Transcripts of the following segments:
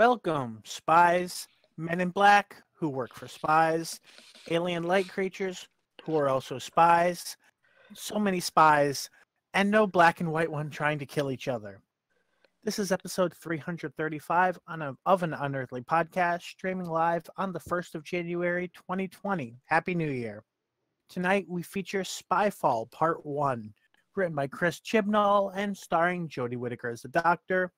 Welcome, spies, men in black who work for spies, alien light creatures who are also spies, so many spies, and no black and white one trying to kill each other. This is episode 335 on a, of an Unearthly podcast, streaming live on the 1st of January 2020. Happy New Year. Tonight we feature Spyfall Part 1, written by Chris Chibnall and starring Jodie Whittaker as the Doctor,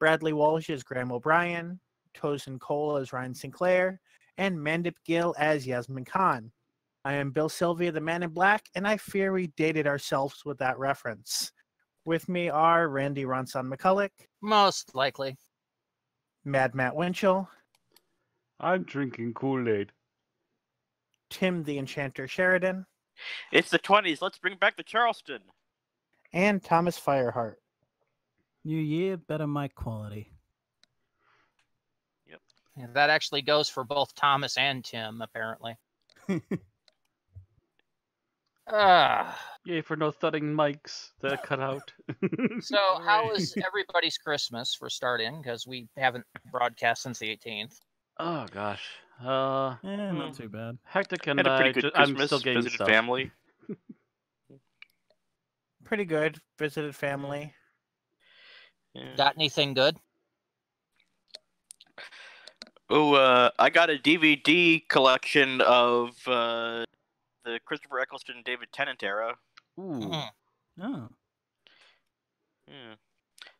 Bradley Walsh as Graham O'Brien, Tosin Cole as Ryan Sinclair, and Mandip Gill as Yasmin Khan. I am Bill Sylvia, the man in black, and I fear we dated ourselves with that reference. With me are Randy Ronson McCulloch, Most likely. Mad Matt Winchell, I'm drinking Kool Aid. Tim the Enchanter Sheridan, It's the 20s. Let's bring back the Charleston. and Thomas Fyrehart. New year, better mic quality. And that actually goes for both Thomas and Tim, apparently. Ah, Yay for no thudding mics that cut out. so how was everybody's Christmas for starting? Because we haven't broadcast since the 18th. oh gosh. Uh, Eh, Hmm. not too bad. hectic and Had a pretty I good ju- I'm still getting visited stuff. family. Pretty good. Visited family. Yeah. Got anything good? Oh, uh, I got a DVD collection of uh, the Christopher Eccleston, David Tennant era. Ooh. Mhm. Oh. Yeah.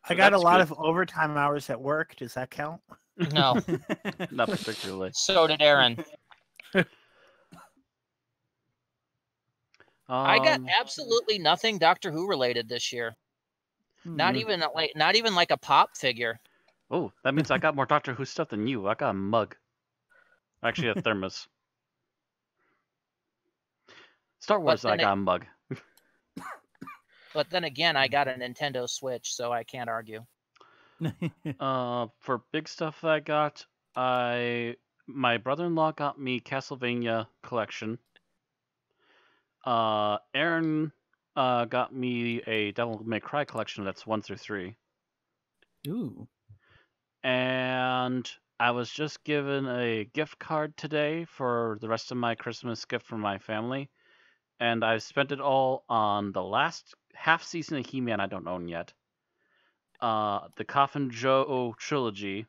I So got a lot good. of overtime hours at work. Does that count? No. Not particularly. so did Aaron. I got Um, absolutely nothing Doctor Who related this year. Not Mm. even like not even like a pop figure. Oh, that means I got more Doctor Who stuff than you. I got a mug. Actually, a thermos. Star Wars, I then it- got a mug. But then again, I got a Nintendo Switch, so I can't argue. Uh, for big stuff that I got, I my brother-in-law got me Castlevania collection. Uh, Aaron uh got me a Devil May Cry collection that's one through three, Ooh. and I was just given a gift card today for the rest of my Christmas gift from my family, and I've spent it all on the last half season of He-Man I don't own yet. Uh, the Coffin Joe trilogy,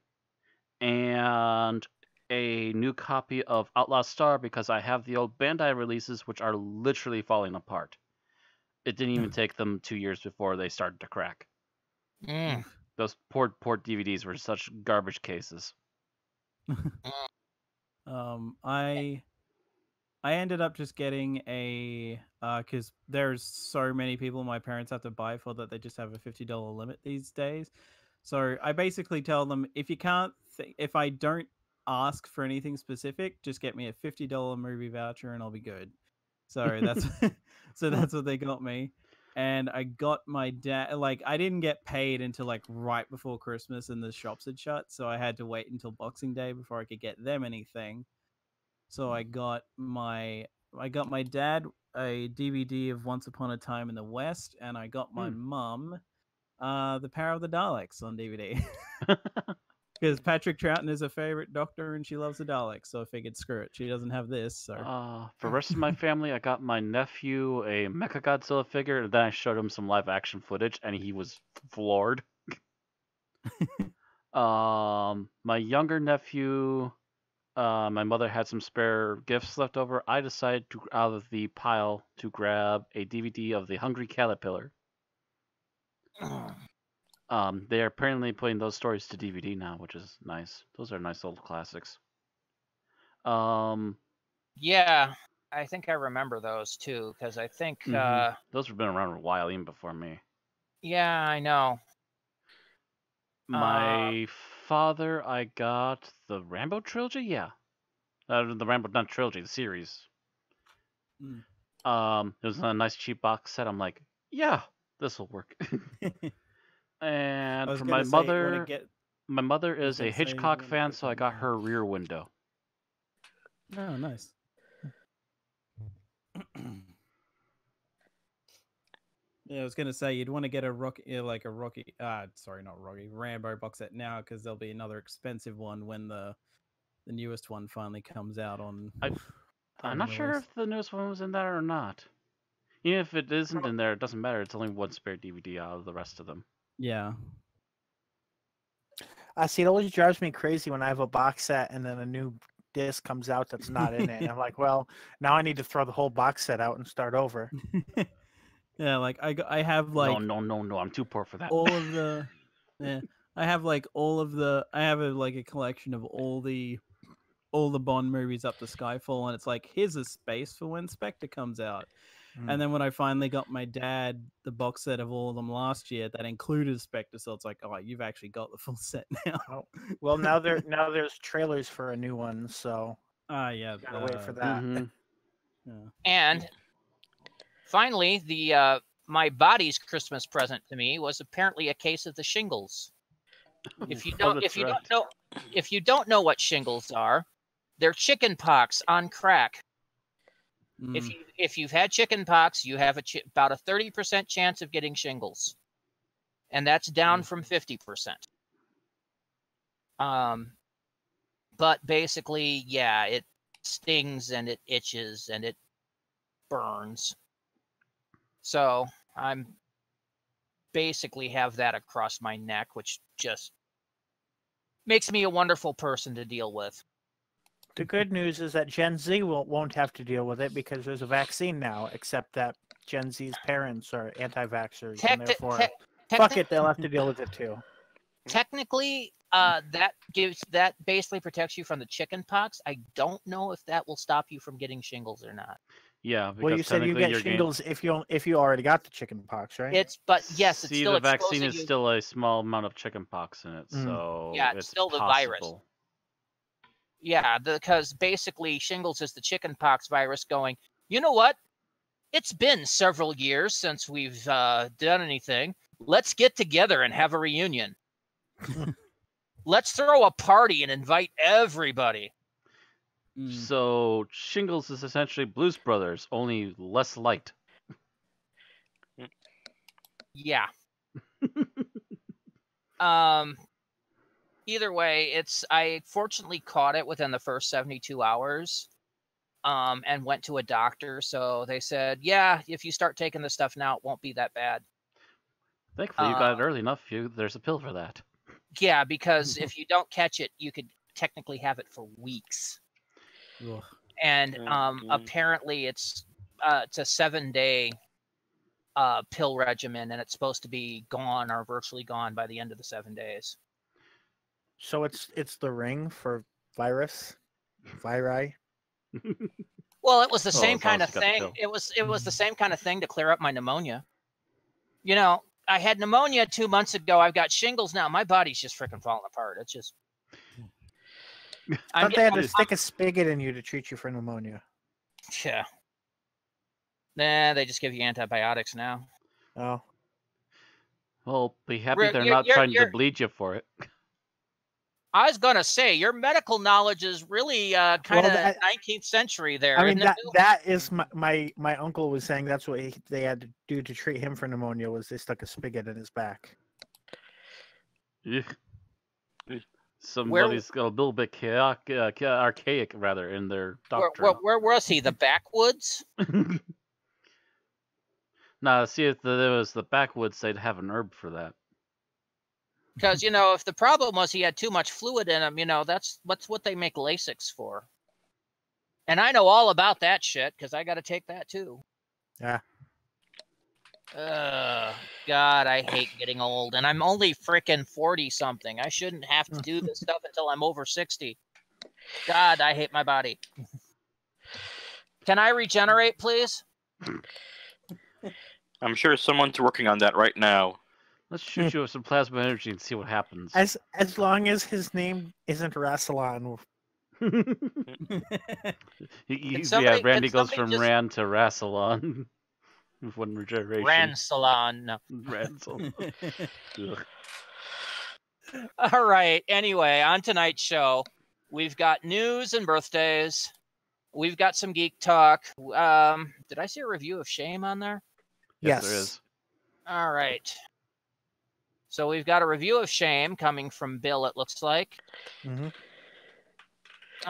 and a new copy of Outlaw Star because I have the old Bandai releases which are literally falling apart. It didn't even take them two years before they started to crack. Mm. Those port port DVDs were such garbage cases. um, I I ended up just getting a because there's so many people my parents have to buy for that they just have a fifty dollar limit these days. So I basically tell them if you can't, th- if I don't ask for anything specific, just get me a fifty dollar movie voucher and I'll be good. So that's so that's what they got me. And I got my dad like I didn't get paid until like right before Christmas and the shops had shut, so I had to wait until Boxing Day before I could get them anything. So I got my I got my dad a DVD of Once Upon a Time in the West, and I got my Hmm. mum uh, The Power of the Daleks on DVD. Because Patrick Troughton is a favorite doctor and she loves the Daleks, so I figured screw it. She doesn't have this, so Uh, for the rest of my family, I got my nephew a Mecha Godzilla figure. and Then I showed him some live action footage, and he was floored. um, my younger nephew, uh, my mother had some spare gifts left over. I decided to, out of the pile, to grab a DVD of The Hungry Caterpillar. Um, they are apparently putting those stories to DVD now, which is nice. Those are nice old classics. Um, Yeah, I think I remember those too, because I think Mhm. uh those have been around a while, even before me. yeah, I know. Uh, My father, I got the Rambo trilogy. Yeah, uh, the Rambo not trilogy, the series. Mm. Um, it was a nice cheap box set. I'm like, yeah, this will work. And for my say, mother, get my mother is a Hitchcock fan, so I got her Rear Window. oh nice. Yeah, I was gonna say you'd want to get a Rocky, like a Rocky. Uh, sorry, not Rocky. Rambo box set now because there'll be another expensive one when the the newest one finally comes out on. I- I'm not sure if the newest one was in there or not. Even if it isn't in there, it doesn't matter. It's only one spare DVD out of the rest of them. Yeah. I see. It always drives me crazy when I have a box set and then a new disc comes out that's not in it. And I'm like, well, now I need to throw the whole box set out and start over. yeah, like I I have like no, no, no, no. I'm too poor for that. all of the yeah i have like all of the i have a like a collection of all the all the bond movies up to skyfall and it's like here's a space for when spectre comes out Mm. and then when i finally got my dad the box set of all of them last year that included spectre so it's like oh you've actually got the full set now Oh, well, now there now there's trailers for a new one, so ah yeah gotta wait for uh, that. Mhm. yeah. And finally, the uh, my body's Christmas present to me was apparently a case of the shingles. If you Oh, don't, that's if you right. don't know, if you don't know what shingles are, they're chicken pox on crack. If Mm. you if you've had chicken pox, you have a chi- about a thirty percent chance of getting shingles, and that's down from fifty percent. Um, but basically, yeah, it stings and it itches and it burns. So I'm basically have that across my neck, which just makes me a wonderful person to deal with. The good news is that Gen Z won't won't have to deal with it because there's a vaccine now. Except that Gen Z's parents are anti-vaxxers, and Tecti- therefore, tec- fuck technic- it, they'll have to deal with it too. technically uh that gives that basically protects you from the chicken pox i don't know if that will stop you from getting shingles or not Yeah, because Well, you said you get you're gain- shingles if you if you already got the chicken pox, right? it's but yes it's See, still the vaccine is you- still a small amount of chickenpox in it, Mm. so Yeah, it's it's still the virus. Possible. yeah because basically shingles is the chicken pox virus going you know what it's been several years since we've uh, done anything let's get together and have a reunion let's throw a party and invite everybody Mm. So shingles is essentially Blues Brothers, only less light. Yeah. um either way, it's I fortunately caught it within the first 72 hours. Um and went to a doctor, so they said, "Yeah, if you start taking this stuff now, it won't be that bad." Thankfully, you got Uh, it early enough. You there's a pill for that. Yeah, because if you don't catch it, you could technically have it for weeks. Ugh. And um apparently it's uh it's a 7-day uh pill regimen and it's supposed to be gone or virtually gone by the end of the 7 days. So it's it's the ring for virus, viri. Well, it was the Oh, same as long kind of you got the thing. It was it was the mm. same kind of thing to clear up my pneumonia. You know, I had pneumonia two months ago. I've got shingles now. My body's just freaking falling apart. It's just. I thought they had getting- to stick a spigot in you to treat you for pneumonia. yeah. Nah, they just give you antibiotics now. Oh, Well, be happy We're- they're you're- not you're- trying you're- to bleed you for it. I was gonna say your medical knowledge is really uh, kind of that- 19th century there. I mean that Bill? that is my, my my uncle was saying that's what he, they had to do to treat him for pneumonia was they stuck a spigot in his back. Ugh. Ugh. Somebody's a little bit chaotic, uh, archaic rather in their where, doctrine. where, where was he? The backwoods? nah, see if there was the backwoods, they'd have an herb for that. Because you know, if the problem was he had too much fluid in him, you know, that's that's what they make Lasix for. And I know all about that shit because I got to take that too. Yeah. Ugh, God, I hate getting old, and I'm only freaking forty something. I shouldn't have to do this stuff until I'm over sixty. God, I hate my body. Can I regenerate, please? I'm sure someone's working on that right now. Let's shoot you with some plasma energy and see what happens. As as long as his name isn't Rassilon, He- he- somebody- yeah, Randy goes from just- Ran to Rassilon. with one regeneration. Ran salon. No. Ransel. All right. Anyway, on tonight's show, we've got news and birthdays. We've got some geek talk. Um, did I see a review of Shame on there? Yes, Yes. there is. All right. So we've got a review of Shame coming from Bill. It looks like. hmm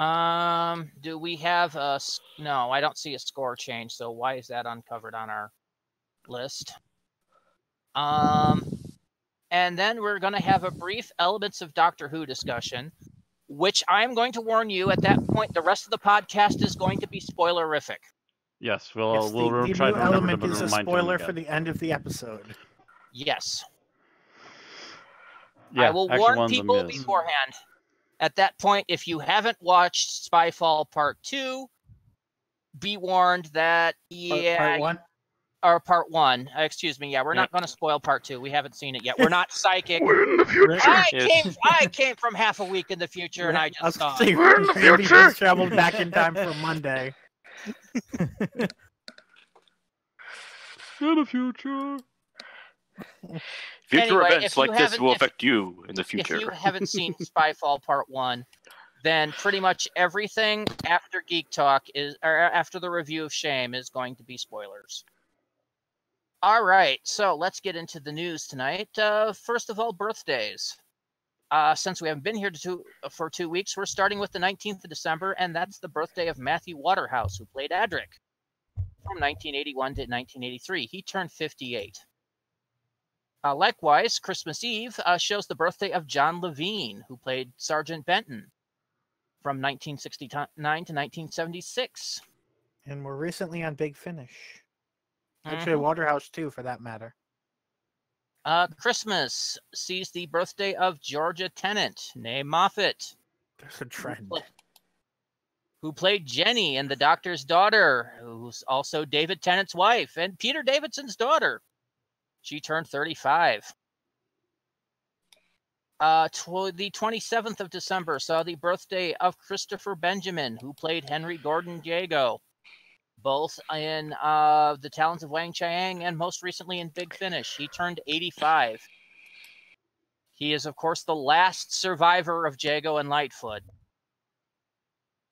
Um, do we have a. No, I don't see a score change. So why is that uncovered on our list? Um, and then we're going to have a brief elements of Doctor Who discussion, which I'm going to warn you. At that point, the rest of the podcast is going to be spoilerific. Yes, we'll Yes, we'll the, re- the try new to remember element to is a spoiler for the end of the episode. Yes, Yeah, I will warn one them people beforehand. At that point, if you haven't watched Spyfall Part Two, be warned that yeah, part one. or part one. uh, Excuse me. Yeah, we're Yeah. not going to spoil part two. We haven't seen it yet. We're not psychic. We're in the future. I Yes. came. I came from half a week in the future, and I I just saw. gonna say, it. We're in the future. just traveled back in time for Monday. In the future. Future Anyway, events like this will if- affect you in the future. If you haven't seen Spyfall Part One, then pretty much everything after Geek Talk is, or after the review of Shame, is going to be spoilers. All right, so let's get into the news tonight. Uh, first of all, birthdays. Uh, since we haven't been here to two, for two weeks, we're starting with the 19th of December, and that's the birthday of Matthew Waterhouse, who played Adric from 1981 to 1983. He turned 58. Uh, likewise, Christmas Eve uh, shows the birthday of John Levene, who played Sergeant Benton from 1969 to 1976. And we're recently on Big Finish. Actually, Mhm. Waterhouse too, for that matter. Uh, Christmas sees the birthday of Georgia Tennant, née Moffat, There's a trend. Who played Jenny in The Doctor's Daughter, who's also David Tennant's wife and Peter Davidson's daughter. She turned 35. Uh, tw- the 27th of December saw the birthday of Christopher Benjamin, who played Henry Gordon Jago, both in uh, The Talons of Weng-Chiang and most recently in Big Finish. He turned 85. He is, of course, the last survivor of Jago and Lightfoot.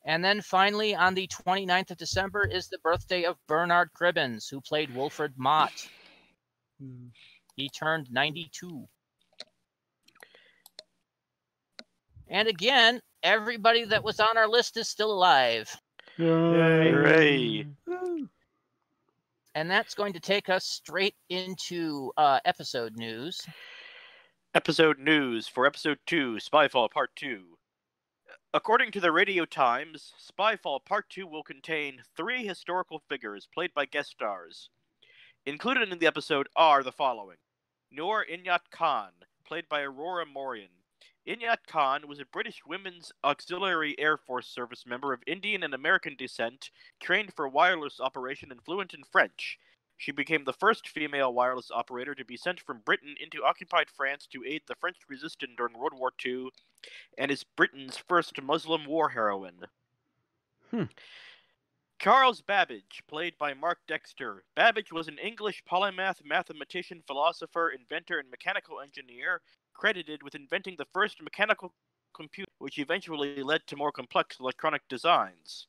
And then finally, on the 29th of December, is the birthday of Bernard Cribbins, who played Wilfred Mott. Hmm. He turned 92. And again, everybody that was on our list is still alive. Hooray. And that's going to take us straight into uh, episode news. Episode news for episode 2, Spyfall Part 2. According to the Radio Times, Spyfall Part 2 will contain three historical figures played by guest stars. Included in the episode are the following Noor Inayat Khan, played by Aurora Marion. Inayat Khan was a British Women's Auxiliary Air Force Service member of Indian and American descent, trained for wireless operation and fluent in French. She became the first female wireless operator to be sent from Britain into occupied France to aid the French resistance during World War II, and is Britain's first Muslim war heroine. Hmm. Charles Babbage, played by Mark Dexter. Babbage was an English polymath, mathematician, philosopher, inventor, and mechanical engineer, credited with inventing the first mechanical computer, which eventually led to more complex electronic designs.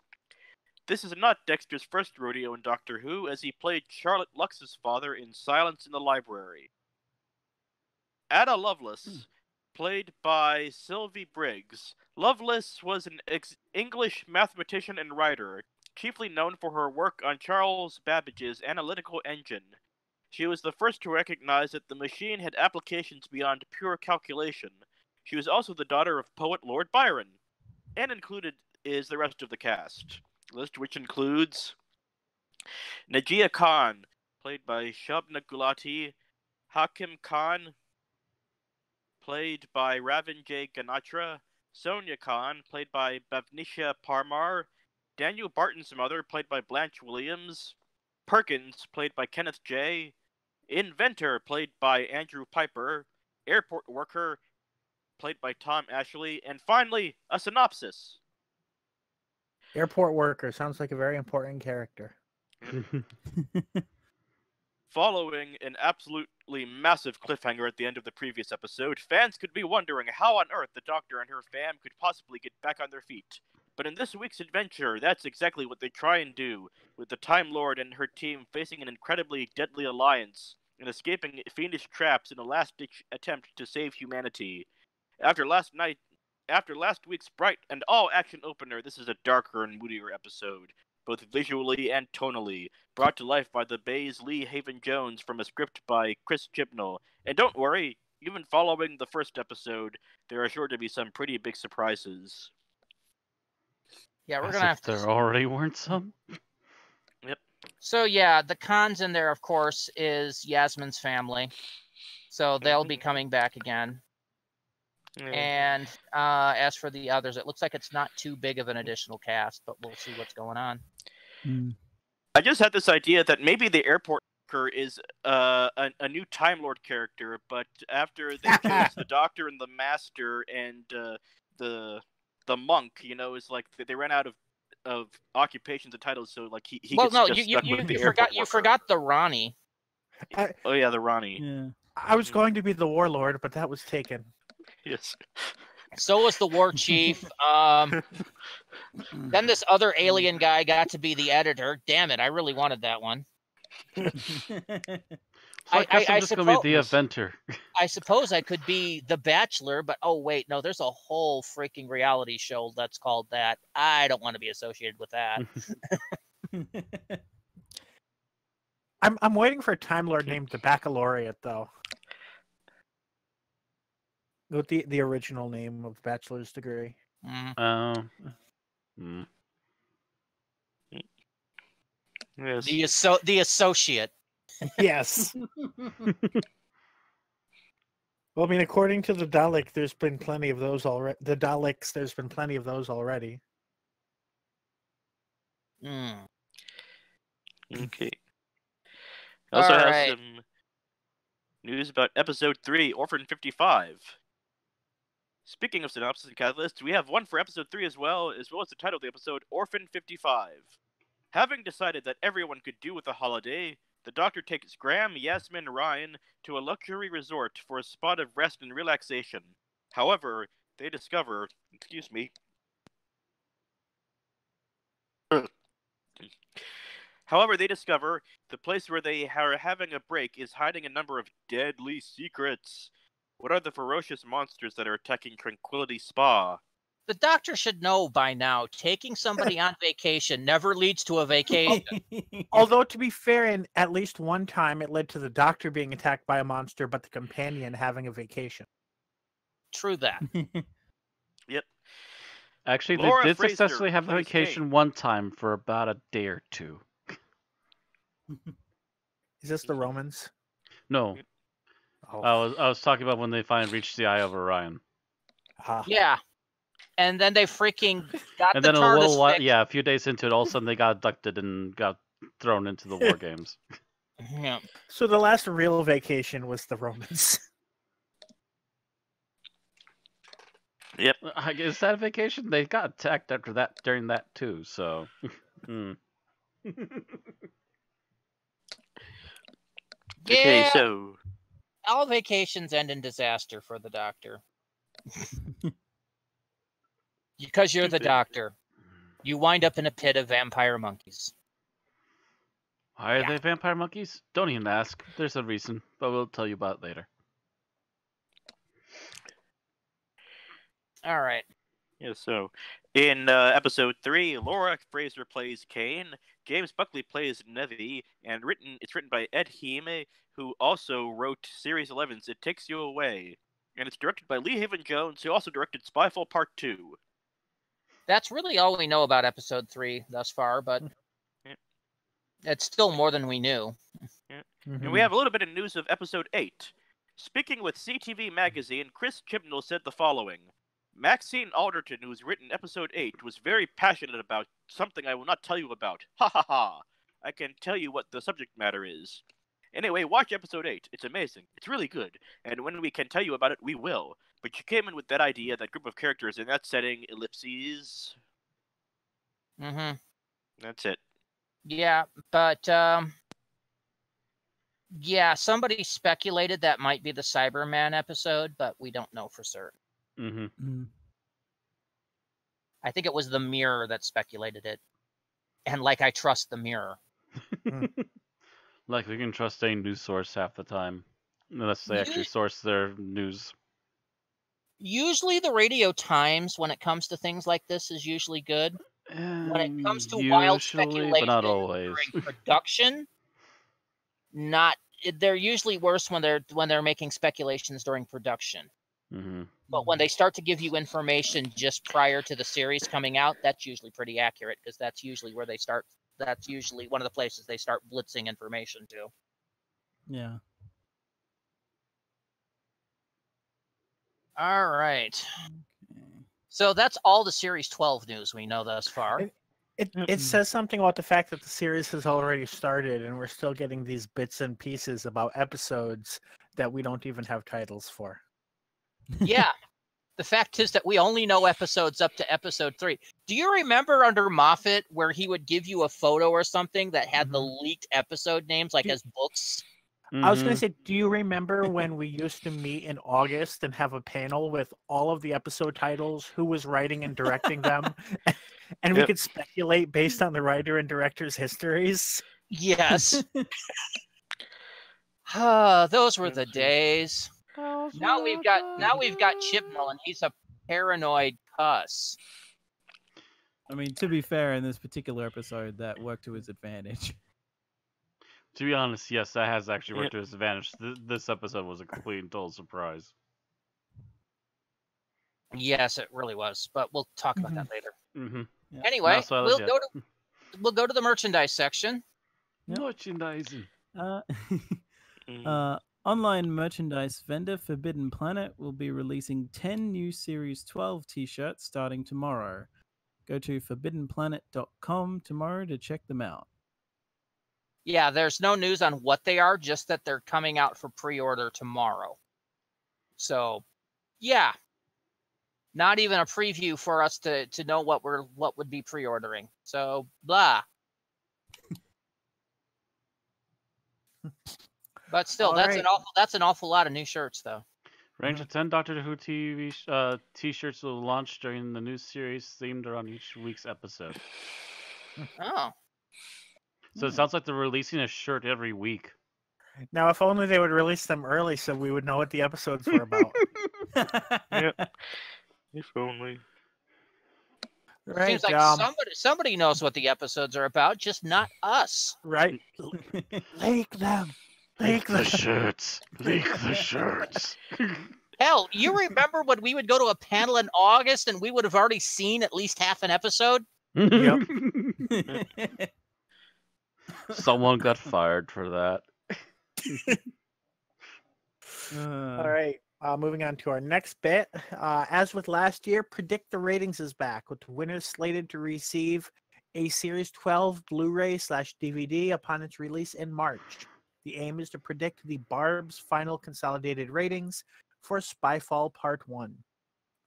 This is not Dexter's first rodeo in Doctor Who, as he played Charlotte Lux's father in Silence in the Library. Ada Lovelace, hmm. played by Sylvie Briggs. Lovelace was an ex- English mathematician and writer, chiefly known for her work on Charles Babbage's analytical engine. She was the first to recognize that the machine had applications beyond pure calculation. She was also the daughter of poet Lord Byron. And included is the rest of the cast. List which includes Najia Khan, played by Shobna Gulati, Hakim Khan, played by Ravin J. Ganatra, Sonia Khan, played by Bhavnisha Parmar, Daniel Barton's mother, played by Blanche Williams, Perkins, played by Kenneth J., Inventor, played by Andrew Piper, Airport Worker, played by Tom Ashley, and finally, a synopsis. Airport worker sounds like a very important character. Following an absolutely massive cliffhanger at the end of the previous episode, fans could be wondering how on earth the Doctor and her fam could possibly get back on their feet. But in this week's adventure, that's exactly what they try and do, with the Time Lord and her team facing an incredibly deadly alliance and escaping fiendish traps in a last-ditch attempt to save humanity. After last night, after last week's bright and all-action opener, this is a darker and moodier episode, both visually and tonally, brought to life by the Bay's Lee Haven Jones from a script by Chris Chibnall. And don't worry, even following the first episode, there are sure to be some pretty big surprises. Yeah, we're As gonna if have to. there already weren't some. Yep. So yeah, the cons in there, of course, is Yasmin's family. So they'll be Mhm. coming back again. Yeah. And uh, as for the others, it looks like it's not too big of an additional cast, but we'll see what's going on. Mm. I just had this idea that maybe the airport worker is uh, a, a new Time Lord character, but after they chose the Doctor and the Master and uh, the the monk, you know, is like they- they ran out of of occupations and titles, so like he, he well, gets no, just you you, stuck you, with the you airport forgot you forgot the Ronnie. Oh yeah, the Ronnie. Yeah. I was going to be the warlord, but that was taken. Yes. So was the war chief. Um, then this other alien guy got to be the editor. Damn it, I really wanted that one. So I, I- guess I- I'm I just gonna be the suppose- inventor. I suppose I could be the Bachelor, but oh wait, no, there's a whole freaking reality show that's called that. I don't want to be associated with that. I'm I'm waiting for a Time Lord named the Baccalaureate though. With the the original name of the bachelor's degree. Mm. Oh. Hmm. Yes. The asso- the associate. Yes. well, I mean, according to the Dalek, there's been plenty of those already. The Daleks, there's been plenty of those already. Mm. Okay. I also have Alright. some news about episode three, Orphan Fifty Five. Speaking of synopsis and catalysts, we have one for episode three as well, as well as the title of the episode, Orphan Fifty Five. Having decided that everyone could do with a holiday, the doctor takes Graham, Yasmin, Ryan to a luxury resort for a spot of rest and relaxation. However, they discover, excuse me, However, they discover the place where they are having a break is hiding a number of deadly secrets. What are the ferocious monsters that are attacking Tranquility Spa? The doctor should know by now. Taking somebody on vacation never leads to a vacation. Although, to be fair, in at least one time, it led to the Doctor being attacked by a monster, but the companion having a vacation. True that. Yep. Actually, Laura they did Fraser successfully have a vacation Kate. one time for about a day or two. Is this the Romans? No, Oh, I was I was talking about when they finally reached the Eye of Orion, ah. Yeah. And then they freaking got and the then a little while, yeah, a few days into it, all of a sudden they got abducted and got thrown into the war games. Yeah. So the last real vacation was the Romans. Uh, Is that a vacation? They got attacked after that during that too. So. Okay, Yeah. so All vacations end in disaster for the doctor. because you're the doctor. You wind up in a pit of vampire monkeys. why are Yeah. they vampire monkeys? Don't even ask. There's a reason, but we'll tell you about it later. All right. yeah, so in uh, episode three, Laura Fraser plays Kane, James Buckley plays Nevi, and written it's written by Ed Hime, who also wrote Series 11's It Takes You Away, and it's directed by Lee Haven Jones, who also directed Spyfall Part Two. That's really all we know about episode three thus far, but mm. Yeah. it's still more than we knew. Mm-hmm. And we have a little bit of news of episode 8. Speaking with CTV Magazine, Chris Chibnall said the following Maxine Alderton, who's written episode 8, was very passionate about something I will not tell you about. Ha ha ha! I can tell you what the subject matter is. Anyway, watch episode 8. It's amazing. It's really good. And when we can tell you about it, we will. But you came in with that idea, that group of characters in that setting, ellipses. Mm-hmm. That's it. Yeah, but um, yeah, somebody speculated that might be the Cyberman episode, but we don't know for certain. hmm Mm. I think it was the Mirror that speculated it, and like I trust the Mirror. Like we can trust a news source half the time, unless they actually source their news. Usually, the Radio Times, when it comes to things like this, is usually good. When it comes to Um, wild usually, speculation but not always. during production, not they're usually worse when they're when they're making speculations during production. hmm But when they start to give you information just prior to the series coming out, that's usually pretty accurate because that's usually where they start. That's usually one of the places they start blitzing information to. Yeah. All right. Okay. So that's all the series 12 news we know thus far. It- It Yep. it says something about the fact that the series has already started and we're still getting these bits and pieces about episodes that we don't even have titles for. yeah. The fact is that we only know episodes up to episode three. Do you remember under Moffat where he would give you a photo or something that had the mm-hmm. leaked episode names, like Do- as books? I was going to say, do you remember when we used to meet in August and have a panel with all of the episode titles, who was writing and directing them, and we Yep. could speculate based on the writer and director's histories? Yes. Ah, those were the Let's days. Now we've got now we've got Chibnall and he's a paranoid cuss. I mean, to be fair, in this particular episode, that worked to his advantage. To be honest, yes, that has actually Yeah. worked to his advantage. Th- this episode was a complete and total surprise. Yes, it really was. But we'll talk about that later. Mm-hmm. Yeah. Anyway, Not so we'll yet. go to we'll go to the merchandise section. Yep. Merchandising. Uh, Mhm. uh, online merchandise vendor Forbidden Planet will be releasing 10 new Series 12 t shirts starting tomorrow. Go to forbiddenplanet.com tomorrow to check them out. Yeah, there's no news on what they are, just that they're coming out for pre-order tomorrow. So, yeah. Not even a preview for us to to know what we're what would be pre-ordering. So, blah. But still, All that's right. an awful that's an awful lot of new shirts though. Range of 10 Doctor Who TV uh, t-shirts will launch during the new series themed around each week's episode. Oh. So it sounds like they're releasing a shirt every week. Now, if only they would release them early so we would know what the episodes were about. Yep. If only. right? Seems like um, somebody somebody knows what the episodes are about, just not us. right? Leak them. Leak them. shirts. Leak the shirts. Hell, you remember when we would go to a panel in August and we would have already seen at least half an episode? Yep. Someone got fired for that. Uh, All right. Uh, moving on to our next bit. Uh, as with last year, Predict the Ratings is back with the winners slated to receive a Series 12 Blu ray slash DVD upon its release in March. The aim is to predict the Barb's final consolidated ratings for Spyfall Part 1.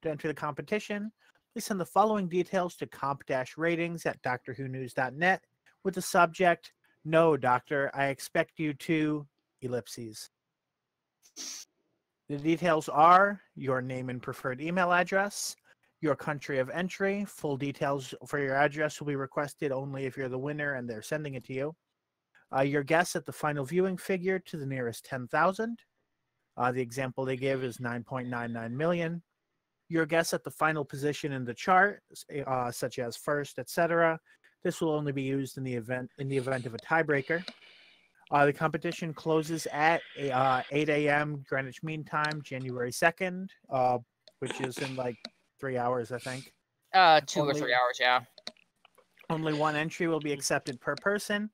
To enter the competition, please send the following details to comp-ratings at doctorwhonews.net with the subject, No, Doctor, I expect you to, ellipses. The details are your name and preferred email address, your country of entry. Full details for your address will be requested only if you're the winner and they're sending it to you. Uh, your guess at the final viewing figure to the nearest 10,000. Uh, the example they give is 9.99 million. Your guess at the final position in the chart, uh, such as first, etc. This will only be used in the event in the event of a tiebreaker. Uh, the competition closes at uh, 8 a.m. Greenwich Mean Time, January 2nd, uh, which is in like three hours, I think. Uh, two or three hours, yeah. Only one entry will be accepted per person.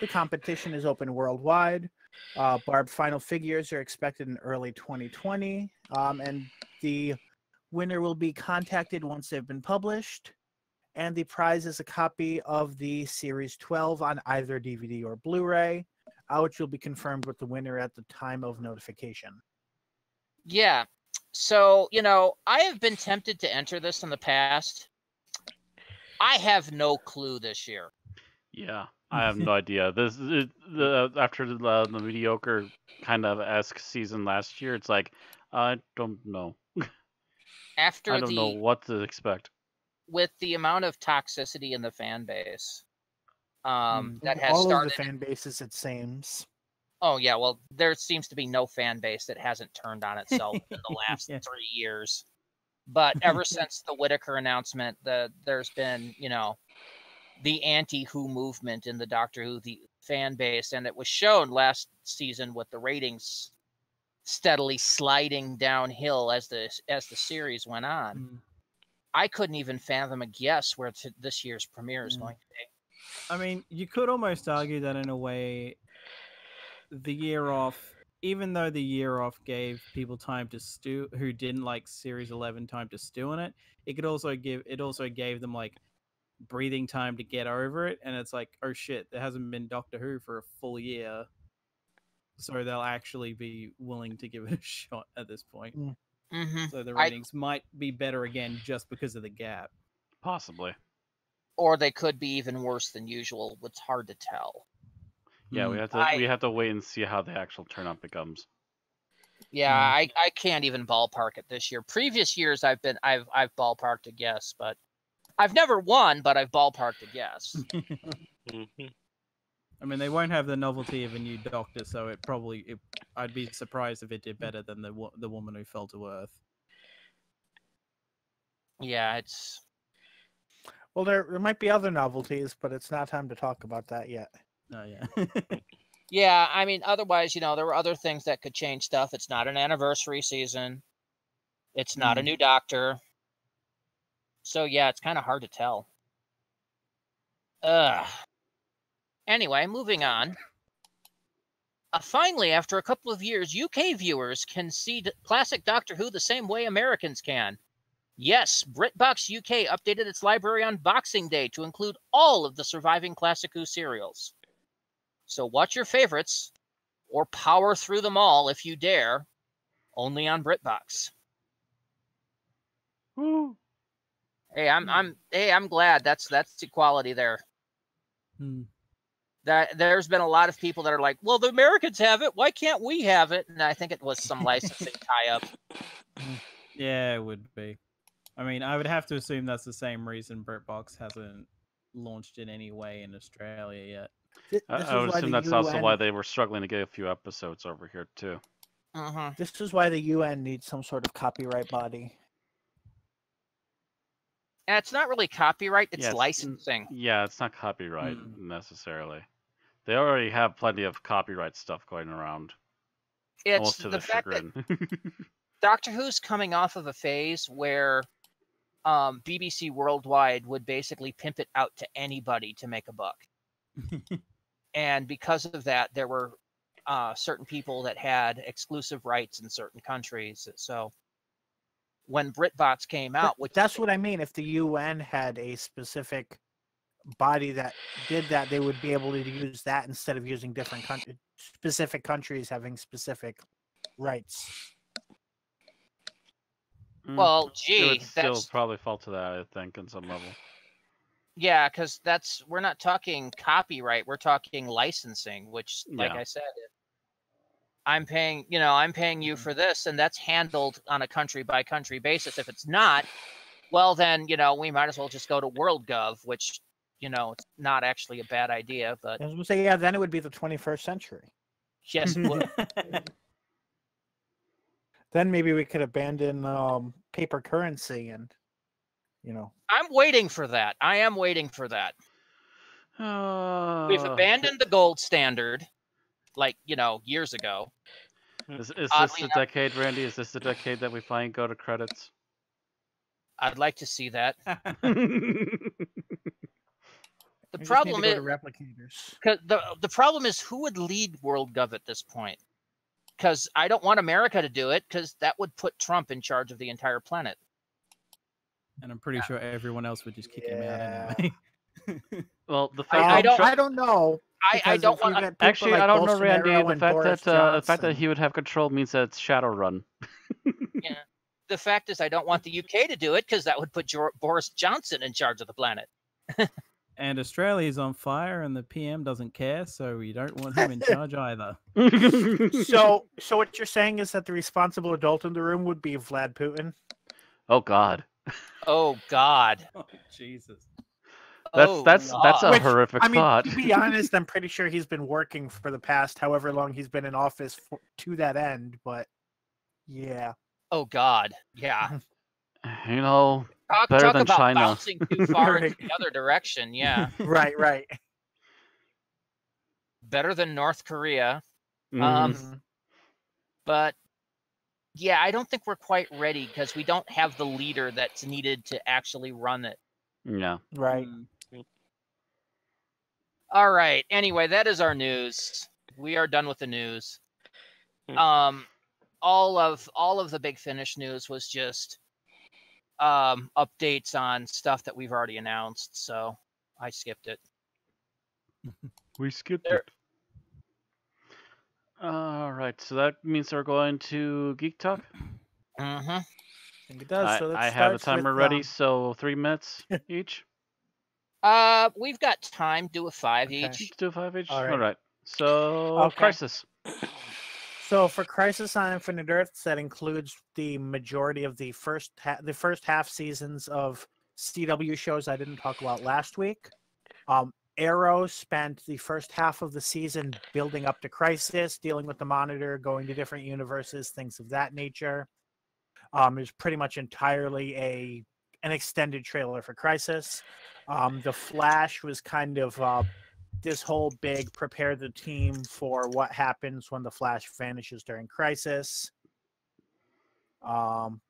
The competition is open worldwide. Uh, Barb final figures are expected in early 2020, um, and the winner will be contacted once they've been published. And the prize is a copy of the Series 12 on either DVD or Blu ray, uh, which will be confirmed with the winner at the time of notification. Yeah. So, you know, I have been tempted to enter this in the past. I have no clue this year. Yeah, I have no idea. This it, the after the, uh, the mediocre kind of esque season last year. It's like I don't know. After I don't the know what to expect. With the amount of toxicity in the fan base um Mm, that has All started of the fan bases, it seems. Oh yeah, well there seems to be no fan base that hasn't turned on itself in the last Yeah. three years. But ever since the Whittaker announcement, the there's been you know the anti-Who movement in the Doctor Who the fan base, and it was shown last season with the ratings steadily sliding downhill as the as the series went on. Mm. I couldn't even fathom a guess where t- this year's premiere is Mm. going to be. I mean, you could almost argue that in a way, the year off, even though the year off gave people time to stew who didn't like Series Eleven time to stew on it, it could also give it also gave them like breathing time to get over it. And it's like, oh shit, there hasn't been Doctor Who for a full year, so they'll actually be willing to give it a shot at this point. Hmm So the I- ratings might be better again just because of the gap. Possibly. Or they could be even worse than usual. It's hard to tell. Yeah, we Mm. have to I- we have to wait and see how the actual turnout becomes. Yeah, Mm. I, I can't even ballpark it this year. Previous years I've been I've I've ballparked a guess, but I've never won, but I've ballparked a guess. I mean, they won't have the novelty of a new Doctor, so it probably. It, I'd be surprised if it did better than the the woman who fell to Earth. yeah, it's Well, there there might be other novelties, but it's not time to talk about that yet. Oh yeah. yeah, I mean otherwise, you know, there were other things that could change stuff. It's not an anniversary season. It's not a Mm. new doctor. So yeah, it's kind of hard to tell. Ugh. Anyway, moving on. Uh, finally, after a couple of years, UK viewers can see d- classic Doctor Who the same way Americans can. Yes, BritBox UK updated its library on Boxing Day to include all of the surviving Classic Who serials. So watch your favorites, or power through them all if you dare, only on BritBox. Woo. Hey, I'm I'm hey, I'm glad that's that's equality there. Hmm. That there's been a lot of people that are like, well, the Americans have it. Why can't we have it? And I think it was some licensing tie up. Yeah, it would be. I mean, I would have to assume that's the same reason BritBox hasn't launched in any way in Australia yet. Thi- I, This I would assume the that's also why they were struggling to get a few episodes over here too. hmm This is why the UN needs some sort of copyright body. And it's not really copyright; it's Yeah, it's- licensing. Yeah, it's not copyright Mm. necessarily. They already have plenty of copyright stuff going around. It's almost to the the fact that. Doctor Who's coming off of a phase where um, BBC Worldwide would basically pimp it out to anybody to make a buck. and because of that, there were uh, certain people that had exclusive rights in certain countries. So when BritBox came out, which that's what I mean. If the UN had a specific body that did that, they would be able to use that instead of using different country, specific countries having specific rights. Mm, well, it gee, would still that's probably fall to that, I think, in some level. yeah, because that's we're not talking copyright, we're talking licensing, which, like Yeah. I said, I'm paying, you know, I'm paying you for this, and that's handled on a country by country basis. If it's not, well, then you know we might as well just go to WorldGov, which you know it's not actually a bad idea, but I was gonna say, yeah, then it would be the 21st century. yes, it would. Then maybe we could abandon um, paper currency and, you know, I'm waiting for that. I am waiting for that. We've Uh, abandoned the gold standard, like you know years ago. Is, is this Oddly the enough- decade, Randy? Is this the decade that we finally go to credits? I'd like to see that. The we just need to problem go is to replicators. 'cause the the problem is who would lead WorldGov at this point? Because I don't want America to do it, because that would put Trump in charge of the entire planet. and I'm pretty sure everyone else would just kick him Yeah. out anyway. well, the fact I that don't- Trump- I don't know. I, I don't want. Actually, like I don't know, Randy. The fact Boris that uh, the fact that he would have control means that it's Shadowrun. The fact is, I don't want the UK to do it because that would put Jor- Boris Johnson in charge of the planet. and Australia's on fire, and the PM doesn't care, so we don't want him in charge either. so, so what you're saying is that the responsible adult in the room would be Vlad Putin. oh God. Oh God. Oh, Jesus. That's Oh, that's that's a Which, horrific I mean, thought. to be honest, I'm pretty sure he's been working for the past however long he's been in office for, to that end. But yeah, Oh God, yeah. you know, Talk, Better talk than about China. bouncing too far in the other direction. Yeah, right, right. better than North Korea. mhm. Um, Mhm. but yeah, I don't think we're quite ready because we don't have the leader that's needed to actually run it. yeah. right. All right. Anyway, that is our news. We are done with the news. Hmm. Um, all of all of the big finish news was just um updates on stuff that we've already announced. So I skipped it. We skipped There- it. All right, so that means we're going to Geek Talk. Mm-hmm. I think it does. I, so I have a starts with, timer ready, um, so three minutes each. Uh, we've got time. Do a five Okay. each. Do a five each. All All right. right. So Okay. Crisis. So for Crisis on Infinite Earths, that includes the majority of the first ha- the first half seasons of CW shows I didn't talk about last week. Um, Arrow spent the first half of the season building up to Crisis, dealing with the Monitor, going to different universes, things of that nature. Um, it was pretty much entirely a an extended trailer for Crisis. Um, the Flash was kind of uh, this whole big prepare the team for what happens when the Flash vanishes during Crisis. Um,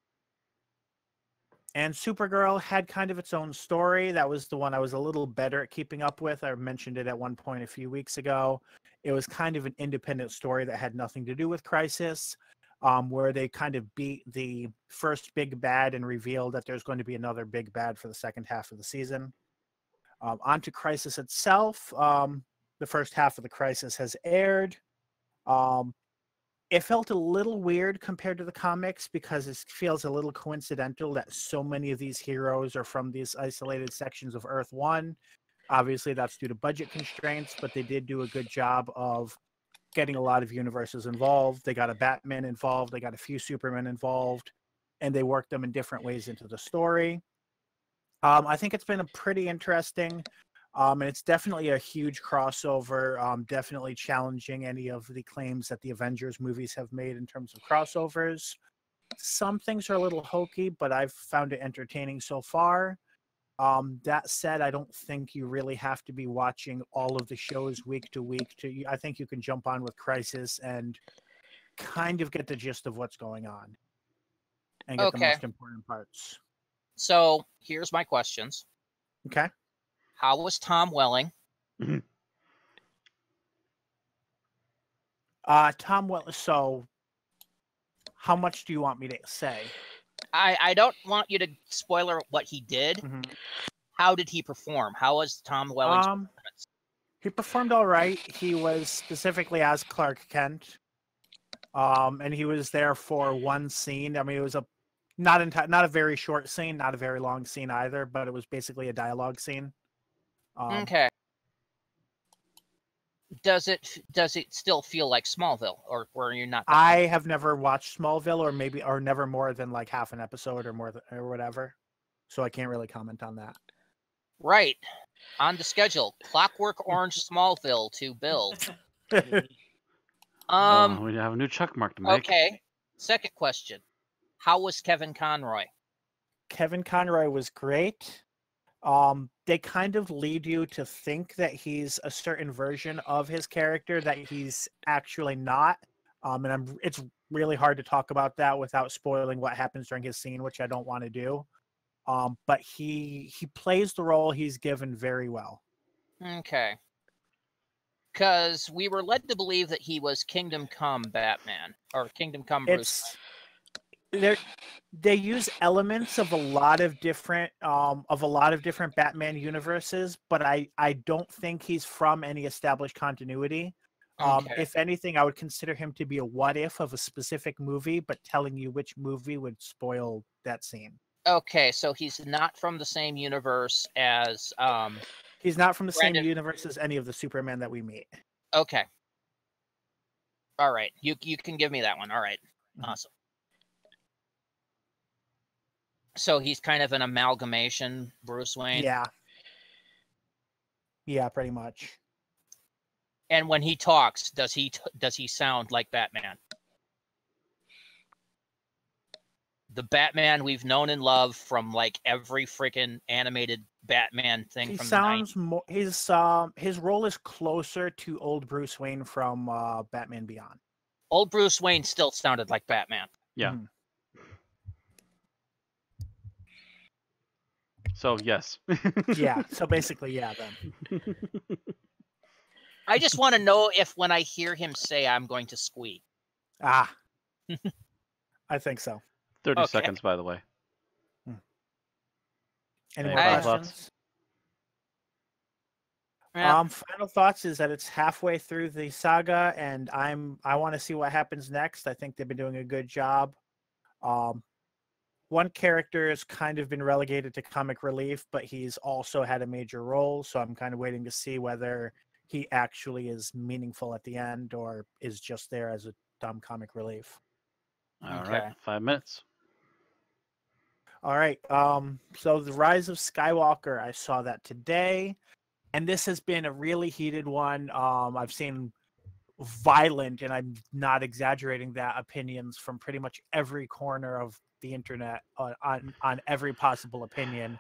and Supergirl had kind of its own story. That was the one I was a little better at keeping up with. I mentioned it at one point a few weeks ago. It was kind of an independent story that had nothing to do with Crisis, um, where they kind of beat the first big bad and revealed that there's going to be another big bad for the second half of the season. Um, on to Crisis itself. Um, the first half of the Crisis has aired. Um, it felt a little weird compared to the comics because it feels a little coincidental that so many of these heroes are from these isolated sections of Earth One. Obviously, that's due to budget constraints, but they did do a good job of getting a lot of universes involved. They got a Batman involved, they got a few Supermen involved, and they worked them in different ways into the story. Um, I think it's been a pretty interesting, um, and it's definitely a huge crossover. Um, definitely challenging any of the claims that the Avengers movies have made in terms of crossovers. Some things are a little hokey, but I've found it entertaining so far. Um, that said, I don't think you really have to be watching all of the shows week to week. To I think you can jump on with Crisis and kind of get the gist of what's going on and get the most important parts. So here's my questions. Okay. How was Tom Welling? Uh, Tom, well, so how much do you want me to say? I I don't want you to spoiler what he did. How did he perform? How was Tom Welling's Um, performance? he performed all right. He was specifically as Clark Kent, um, and he was there for one scene. I mean, it was a not enti- not a very short scene, not a very long scene either, but it was basically a dialogue scene. Um, okay. Does it does it still feel like Smallville, or were you not? that I have never watched Smallville, or maybe, or never more than like half an episode or more, th- or whatever. So I can't really comment on that. Right. On the schedule, Clockwork Orange Smallville to build. Um. oh, we have a new check mark to make. okay. Second question: How was Kevin Conroy? Kevin Conroy was great. Um, they kind of lead you to think that he's a certain version of his character that he's actually not. Um, and I'm it's really hard to talk about that without spoiling what happens during his scene, which I don't want to do. Um, but he he plays the role he's given very well. Okay. Because we were led to believe that he was Kingdom Come Batman or Kingdom Come Bruce. It's they they use elements of a lot of different um of a lot of different Batman universes, but I I don't think he's from any established continuity. Um, Okay. if anything, I would consider him to be a what if of a specific movie, but telling you which movie would spoil that scene. Okay, so he's not from the same universe as um He's not from the Brandon- same universe as any of the Superman that we meet. okay. All right. You you can give me that one. All right. Mhm. Awesome. So he's kind of an amalgamation Bruce Wayne. Yeah, Yeah, pretty much. And when he talks, does he t- does he sound like Batman? The Batman we've known and loved from like every freaking animated Batman thing He from sounds more. His um his role is closer to old Bruce Wayne from uh, Batman Beyond. Old Bruce Wayne still sounded like Batman. Yeah. Mhm. So yes. Yeah. So basically, yeah. Then I just want to know if when I hear him say I'm going to squeak. ah, I think so. Thirty Okay. seconds, by the way. Any Any more final thoughts? questions? Yeah. Um, final thoughts is that it's halfway through the saga, and I'm I want to see what happens next. I think they've been doing a good job. Um, one character has kind of been relegated to comic relief, but he's also had a major role, so I'm kind of waiting to see whether he actually is meaningful at the end or is just there as a dumb comic relief. All right, Okay. five minutes. All right. Um, so the Rise of Skywalker, I saw that today, and this has been a really heated one. Um, I've seen violent, and I'm not exaggerating that opinions from pretty much every corner of the internet on on, on every possible opinion.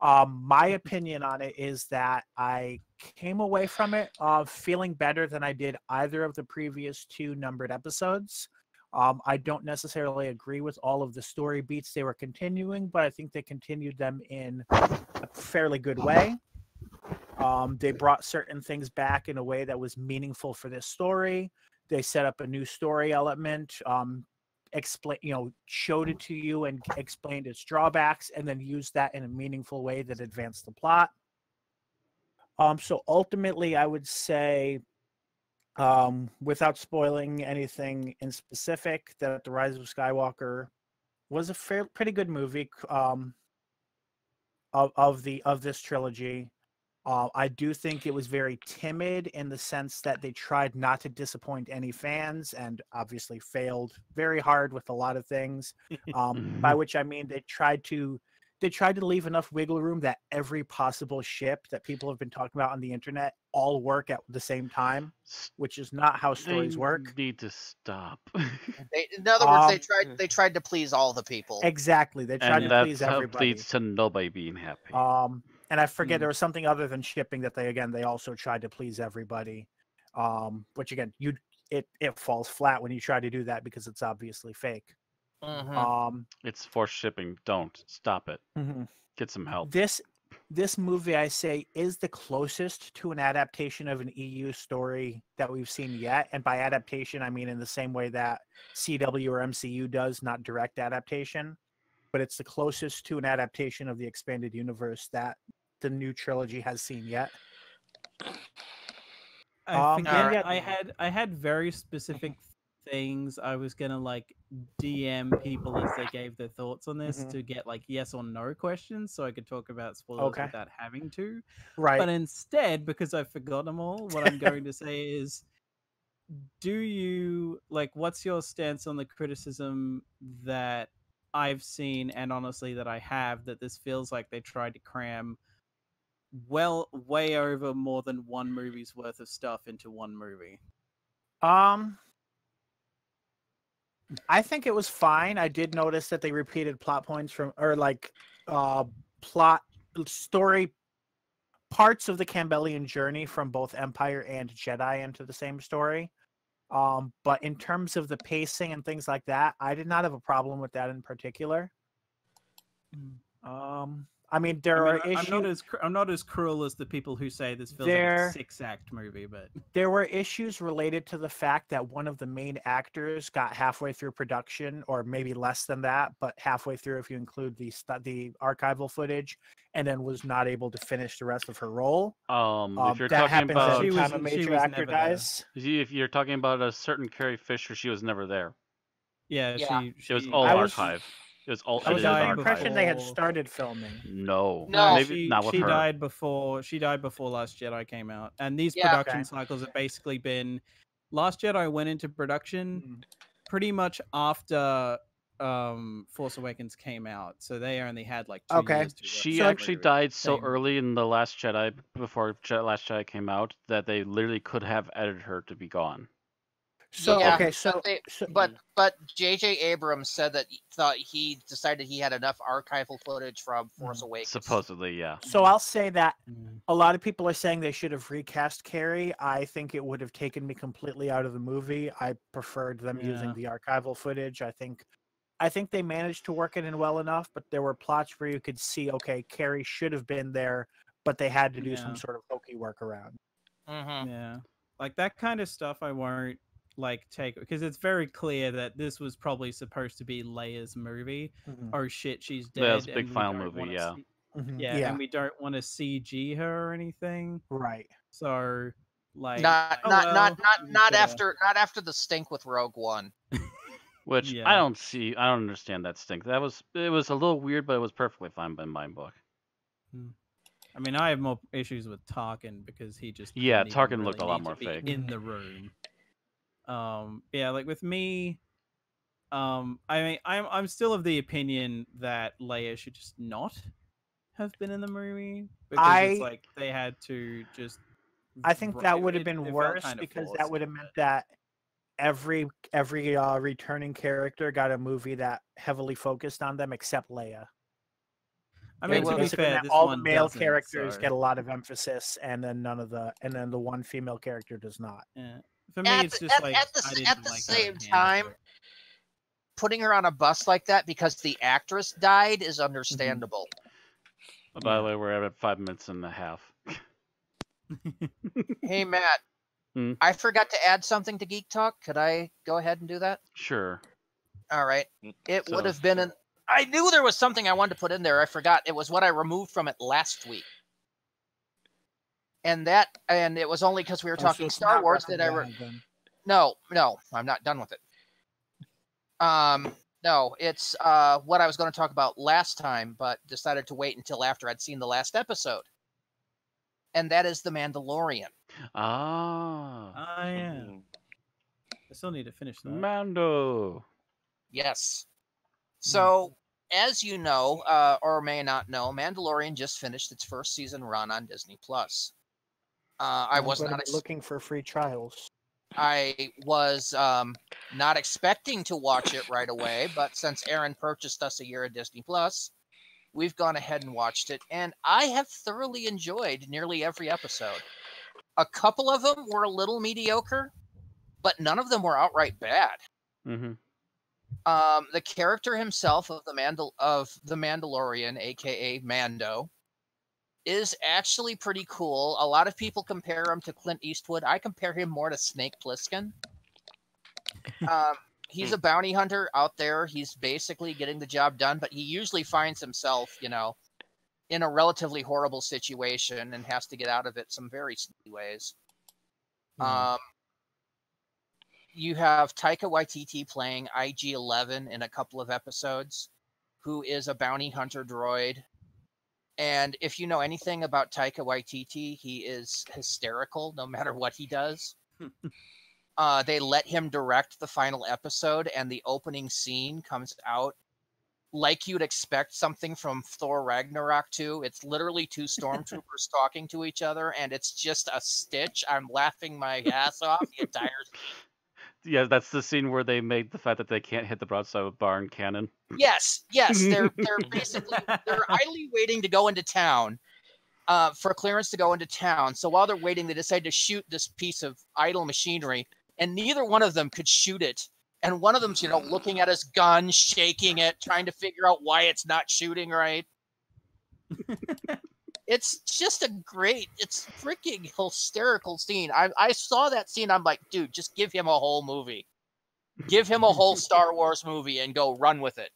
Um, my opinion on it is that I came away from it uh, feeling better than I did either of the previous two numbered episodes. Um, I don't necessarily agree with all of the story beats they were continuing, but I think they continued them in a fairly good way. Um, they brought certain things back in a way that was meaningful for this story. They set up a new story element, um, explain, you know, showed it to you and explained its drawbacks, and then used that in a meaningful way that advanced the plot. Um, so ultimately, I would say um, without spoiling anything in specific, that The Rise of Skywalker was a fair, pretty good movie um, of of the of this trilogy. Uh, I do think it was very timid in the sense that they tried not to disappoint any fans, and obviously failed very hard with a lot of things. Um, by which I mean they tried to they tried to leave enough wiggle room that every possible ship that people have been talking about on the internet all work at the same time, which is not how stories they work. Need to stop. They, in other words, they Um, tried they tried to please all the people. Exactly, they tried and to please that's how everybody. leads to nobody being happy. Um, and I forget Mm. there was something other than shipping that they again they also tried to please everybody. Um, which again you it it falls flat when you try to do that because it's obviously fake. Mhm. Um, it's forced shipping. Don't stop it. mhm. Get some help. this this movie I say is the closest to an adaptation of an EU story that we've seen yet. And by adaptation, I mean in the same way that CW or MCU does, not direct adaptation, but it's the closest to an adaptation of the expanded universe that the new trilogy has seen yet. I Um, forget Alright. I had I had very specific things I was gonna like DM people as they gave their thoughts on this Mhm. to get like yes or no questions so I could talk about spoilers Okay. without having to. Right. But instead, because I've forgotten them all, what I'm going to say is do you like what's your stance on the criticism that I've seen and honestly that I have that this feels like they tried to cram well way over more than one movie's worth of stuff into one movie. Um, I think it was fine. I did notice that they repeated plot points from, or like, uh, plot story parts of the Campbellian journey from both Empire and Jedi into the same story. Um, but in terms of the pacing and things like that, I did not have a problem with that in particular. Um, I mean, there I are mean, I- issues. I'm not as cr- I'm not as cruel as the people who say this feels There- like a six act movie, but there were issues related to the fact that one of the main actors got halfway through production or maybe less than that but halfway through if you include the stu- the archival footage and then was not able to finish the rest of her role Um, Um, if you're that talking happens about, every She time a was- she major actor never there. dies if you're talking about a certain Carrie Fisher, she was never there. yeah, Yeah. she, It was all I was- archive. It was all i was edited under the impression they had started filming No, No. maybe she, not with she her. died before she died before Last Jedi came out, and these Yeah. production Okay. cycles have basically been Last Jedi went into production pretty much after um Force Awakens came out, so they only had like two Okay. years to She on actually movie. died so Same. early in the Last Jedi before Je- Last Jedi came out that they literally could have edited her to be gone. So Yeah, okay, but they- so But but J.J. Abrams said that he thought he decided he had enough archival footage from Force Awakens. Supposedly, yeah. so I'll say that Mm. a lot of people are saying they should have recast Carrie. I think it would have taken me completely out of the movie. I preferred them using the archival footage. I think I think they managed to work it in well enough, but there were plots where you could see, okay, Carrie should have been there, but they had to do Yeah. some sort of hokey workaround. hmm Yeah. Like that kind of stuff I won't like take because it's very clear that this was probably supposed to be Leia's movie. Oh shit, she's dead. Yeah, it's a big and final movie, yeah. see- Mhm. yeah, yeah, and we don't want to CG her or anything. right. So like Not oh, not well, not not not coulda- after not after the stink with Rogue One. Which Yeah. I don't see. I don't understand that stink. That was it was a little weird, but it was perfectly fine in my book. Hmm. I mean, I have more issues with Tarkin because he just Yeah, didn't even Tarkin looked a lot more fake. in the room. Um, yeah, like with me, um, I mean, I'm I'm still of the opinion that Leia should just not have been in the movie because it's I- like they had to just. I think that would have been it worse kinda because that would have meant that every every uh, returning character got a movie that heavily focused on them except Leia. I mean, would to be fair, all the male characters so, get a lot of emphasis, and then none of the and then the one female character does not. Yeah. For me, At it's the- just at- like at the I s- didn't at the like same how they handled time, it. Putting her on a bus like that because the actress died is Mm-hmm. understandable. But by the way, we're at five minutes and a half. Hey Matt, Hmm? I forgot to add something to Geek Talk. Could I go ahead and do that? Sure. All right. It would have been an. I knew there was something I wanted to put in there. I forgot. It was what I removed from it last week. And that, and it was only because we were Oh, talking it's Star Wars that I. Re- then. no, no, I'm not done with it. Um, no, it's uh what I was going to talk about last time, but decided to wait until after I'd seen the last episode. And that is the Mandalorian. Ah. Yeah. Mm. I still need to finish that. Mando. Yes. Hmm. So, as you know, uh, or may not know, Mandalorian just finished its first season run on Disney Plus. Uh, I was not Ex- looking for free trials. I was um, not expecting to watch it right away, but since Aaron purchased us a year of Disney Plus, we've gone ahead and watched it, and I have thoroughly enjoyed nearly every episode. A couple of them were a little mediocre, but none of them were outright bad. Mm-hmm. um, the character himself of the Mandal of the Mandalorian, aka Mando, is actually pretty cool. A lot of people compare him to Clint Eastwood. I compare him more to Snake Plissken. um, he's a bounty hunter out there. He's basically getting the job done, but he usually finds himself, you know, in a relatively horrible situation and has to get out of it some very sneaky ways. Um, you have Taika Waititi playing IG-11 in a couple of episodes, who is a bounty hunter droid. And if you know anything about Taika Waititi, he is hysterical no matter what he does. uh, they let him direct the final episode, and the opening scene comes out like you'd expect something from Thor Ragnarok 2. It's literally two stormtroopers talking to each other, and it's just a stitch. I'm laughing my ass off the entire Yeah, that's the scene where they made the fact that they can't hit the broadside with barn cannon. Yes, yes, they're they're basically they're idly waiting to go into town, uh, for clearance to go into town. So while they're waiting, they decide to shoot this piece of idle machinery, and neither one of them could shoot it. And one of them's, you know, looking at his gun, shaking it, trying to figure out why it's not shooting right. it's just a great, it's freaking hysterical scene. I I saw that scene. I'm like, dude, just give him a whole movie. Give him a whole Star Wars movie and go run with it.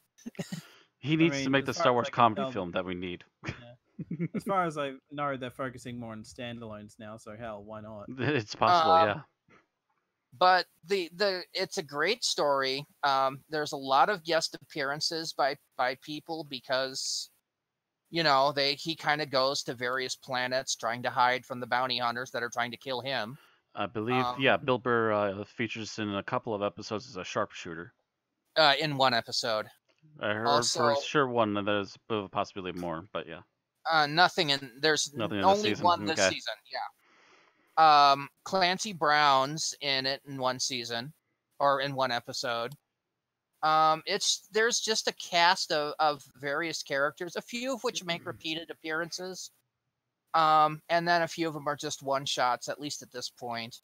He needs to mean, make the Star Wars I can comedy tell- film that we need. as far as I know, they're focusing more on standalones now. So hell, why not? It's possible, Um, yeah. but the the it's a great story um there's a lot of guest appearances by by people because you know they he kind of goes to various planets trying to hide from the bounty hunters that are trying to kill him I believe, um, yeah, Bill Burr uh, features in a couple of episodes as a sharpshooter. uh, in one episode. I heard Also- for sure one that there's a possibility more, but yeah. Uh, nothing in there's Nothing in only one this okay. season. Yeah. Um, Clancy Brown's in it in one season or in one episode. Um, it's there's just a cast of, of various characters, a few of which make repeated appearances. Um, and then a few of them are just one shots, at least at this point.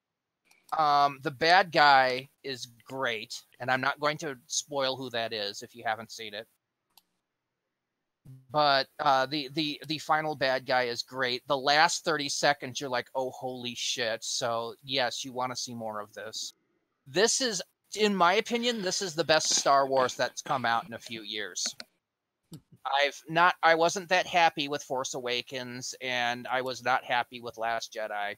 Um, the bad guy is great, and I'm not going to spoil who that is if you haven't seen it but uh, the the the final bad guy is great. The last thirty seconds, you're like, oh holy shit! So yes, you want to see more of this. This is, in my opinion, this is the best Star Wars that's come out in a few years. I've not, I wasn't that happy with Force Awakens, and I was not happy with Last Jedi.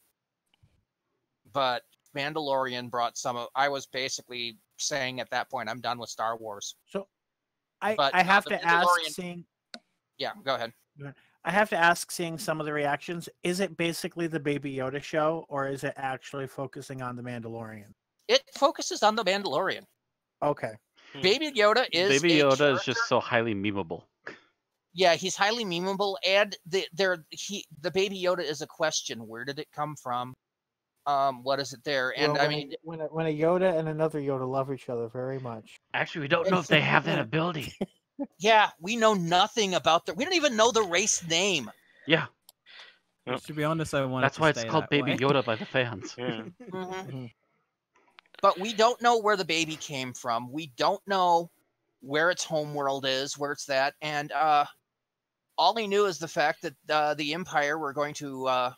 But Mandalorian brought some of. I was basically saying at that point, I'm done with Star Wars. So I, But, I have to ask, seeing Yeah, go ahead. I have to ask, seeing some of the reactions, is it basically the Baby Yoda show, or is it actually focusing on the Mandalorian? It focuses on the Mandalorian. Okay. Hmm. Baby Yoda is Baby a Yoda is just so highly memeable. yeah he's highly memeable and the there he the Baby Yoda is a question where did it come from um what is it there and Well, I mean when a, when a Yoda and another Yoda love each other very much. Actually, we don't know if they have that ability. yeah we know nothing about the we don't even know the race name Yeah, Yep. To be honest, I want. that's why it's called Baby Yoda by the fans. Yeah. Mhm. But we don't know where the baby came from. We don't know where its home world is where it's that and uh all he knew is the fact that uh, the empire were going to uh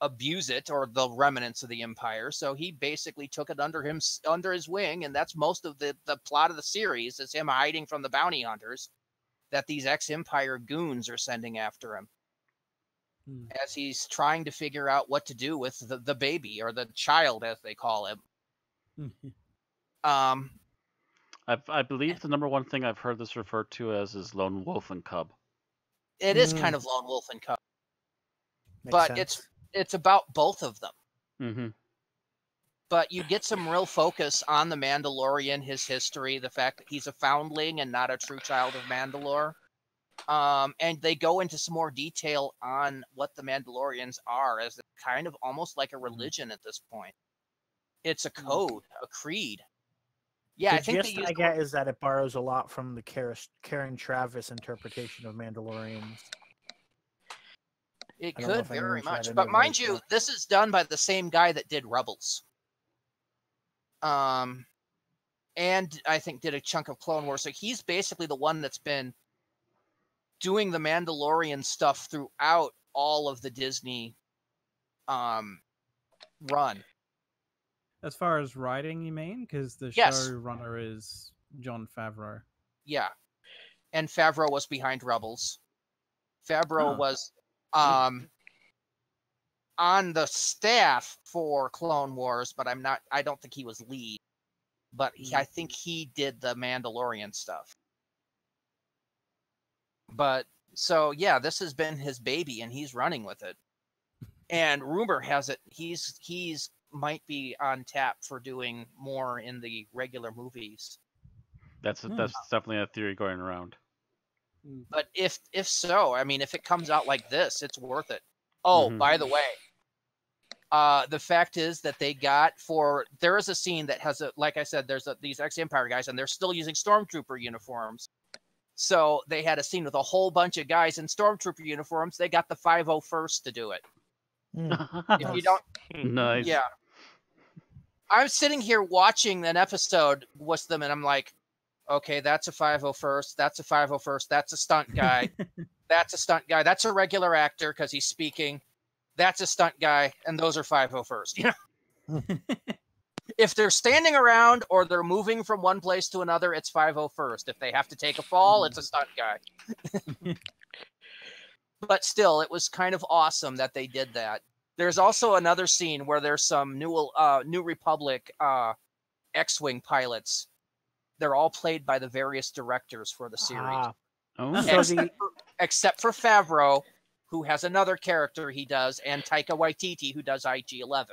abuse it or the remnants of the empire. So he basically took it under him under his wing and that's most of the the plot of the series is him hiding from the bounty hunters that these ex-empire goons are sending after him. Hmm. as he's trying to figure out what to do with the, the baby or the child as they call him um I've, I believe the number one thing I've heard this referred to as is lone wolf and cub. it is Mm. kind of lone wolf and cub Makes but sense. it's it's about both of them hmm but you get some real focus on the Mandalorian, his history, the fact that he's a foundling and not a true child of Mandalore. Um, and they go into some more detail on what the Mandalorians are, as kind of almost like a religion at this point. It's a code, a creed. Yeah, the I think gist I get is that it borrows a lot from the Karen Traviss interpretation of Mandalorians. It I don't know could very much, but mind you, this is done by the same guy that did Rebels. Um, and I think did a chunk of Clone Wars. So he's basically the one that's been doing the Mandalorian stuff throughout all of the Disney um run. As far as writing, you mean? Because the Yes. showrunner is Jon Favreau. Yeah, and Favreau was behind Rebels. Favreau Huh. was um on the staff for Clone Wars, but I'm not. I don't think he was lead. But he, I think he did the Mandalorian stuff. But so yeah, this has been his baby, and he's running with it. And rumor has it he's he's might be on tap for doing more in the regular movies. That's Hmm. that's definitely a theory going around. But if if so, I mean, if it comes out like this, it's worth it. Oh, Mhm. by the way, uh, the fact is that they got for there is a scene that has a like I said, there's a, these ex Empire guys, and they're still using stormtrooper uniforms. So they had a scene with a whole bunch of guys in stormtrooper uniforms. They got the 501st to do it. If you don't, nice. yeah. I'm sitting here watching an episode with them, and I'm like, okay, that's a 501st, that's a 501st, that's a stunt guy, that's a stunt guy, that's a regular actor because he's speaking, that's a stunt guy, and those are 501st. You know, if they're standing around or they're moving from one place to another, it's 501st. If they have to take a fall, it's a mm-hmm. stunt guy. but still, it was kind of awesome that they did that. There's also another scene where there's some new uh, New Republic uh, X-wing pilots. They're all played by the various directors for the series, Ah, Oh, So except, the- for, except for Favreau, who has another character he does, and Taika Waititi, who does IG-11.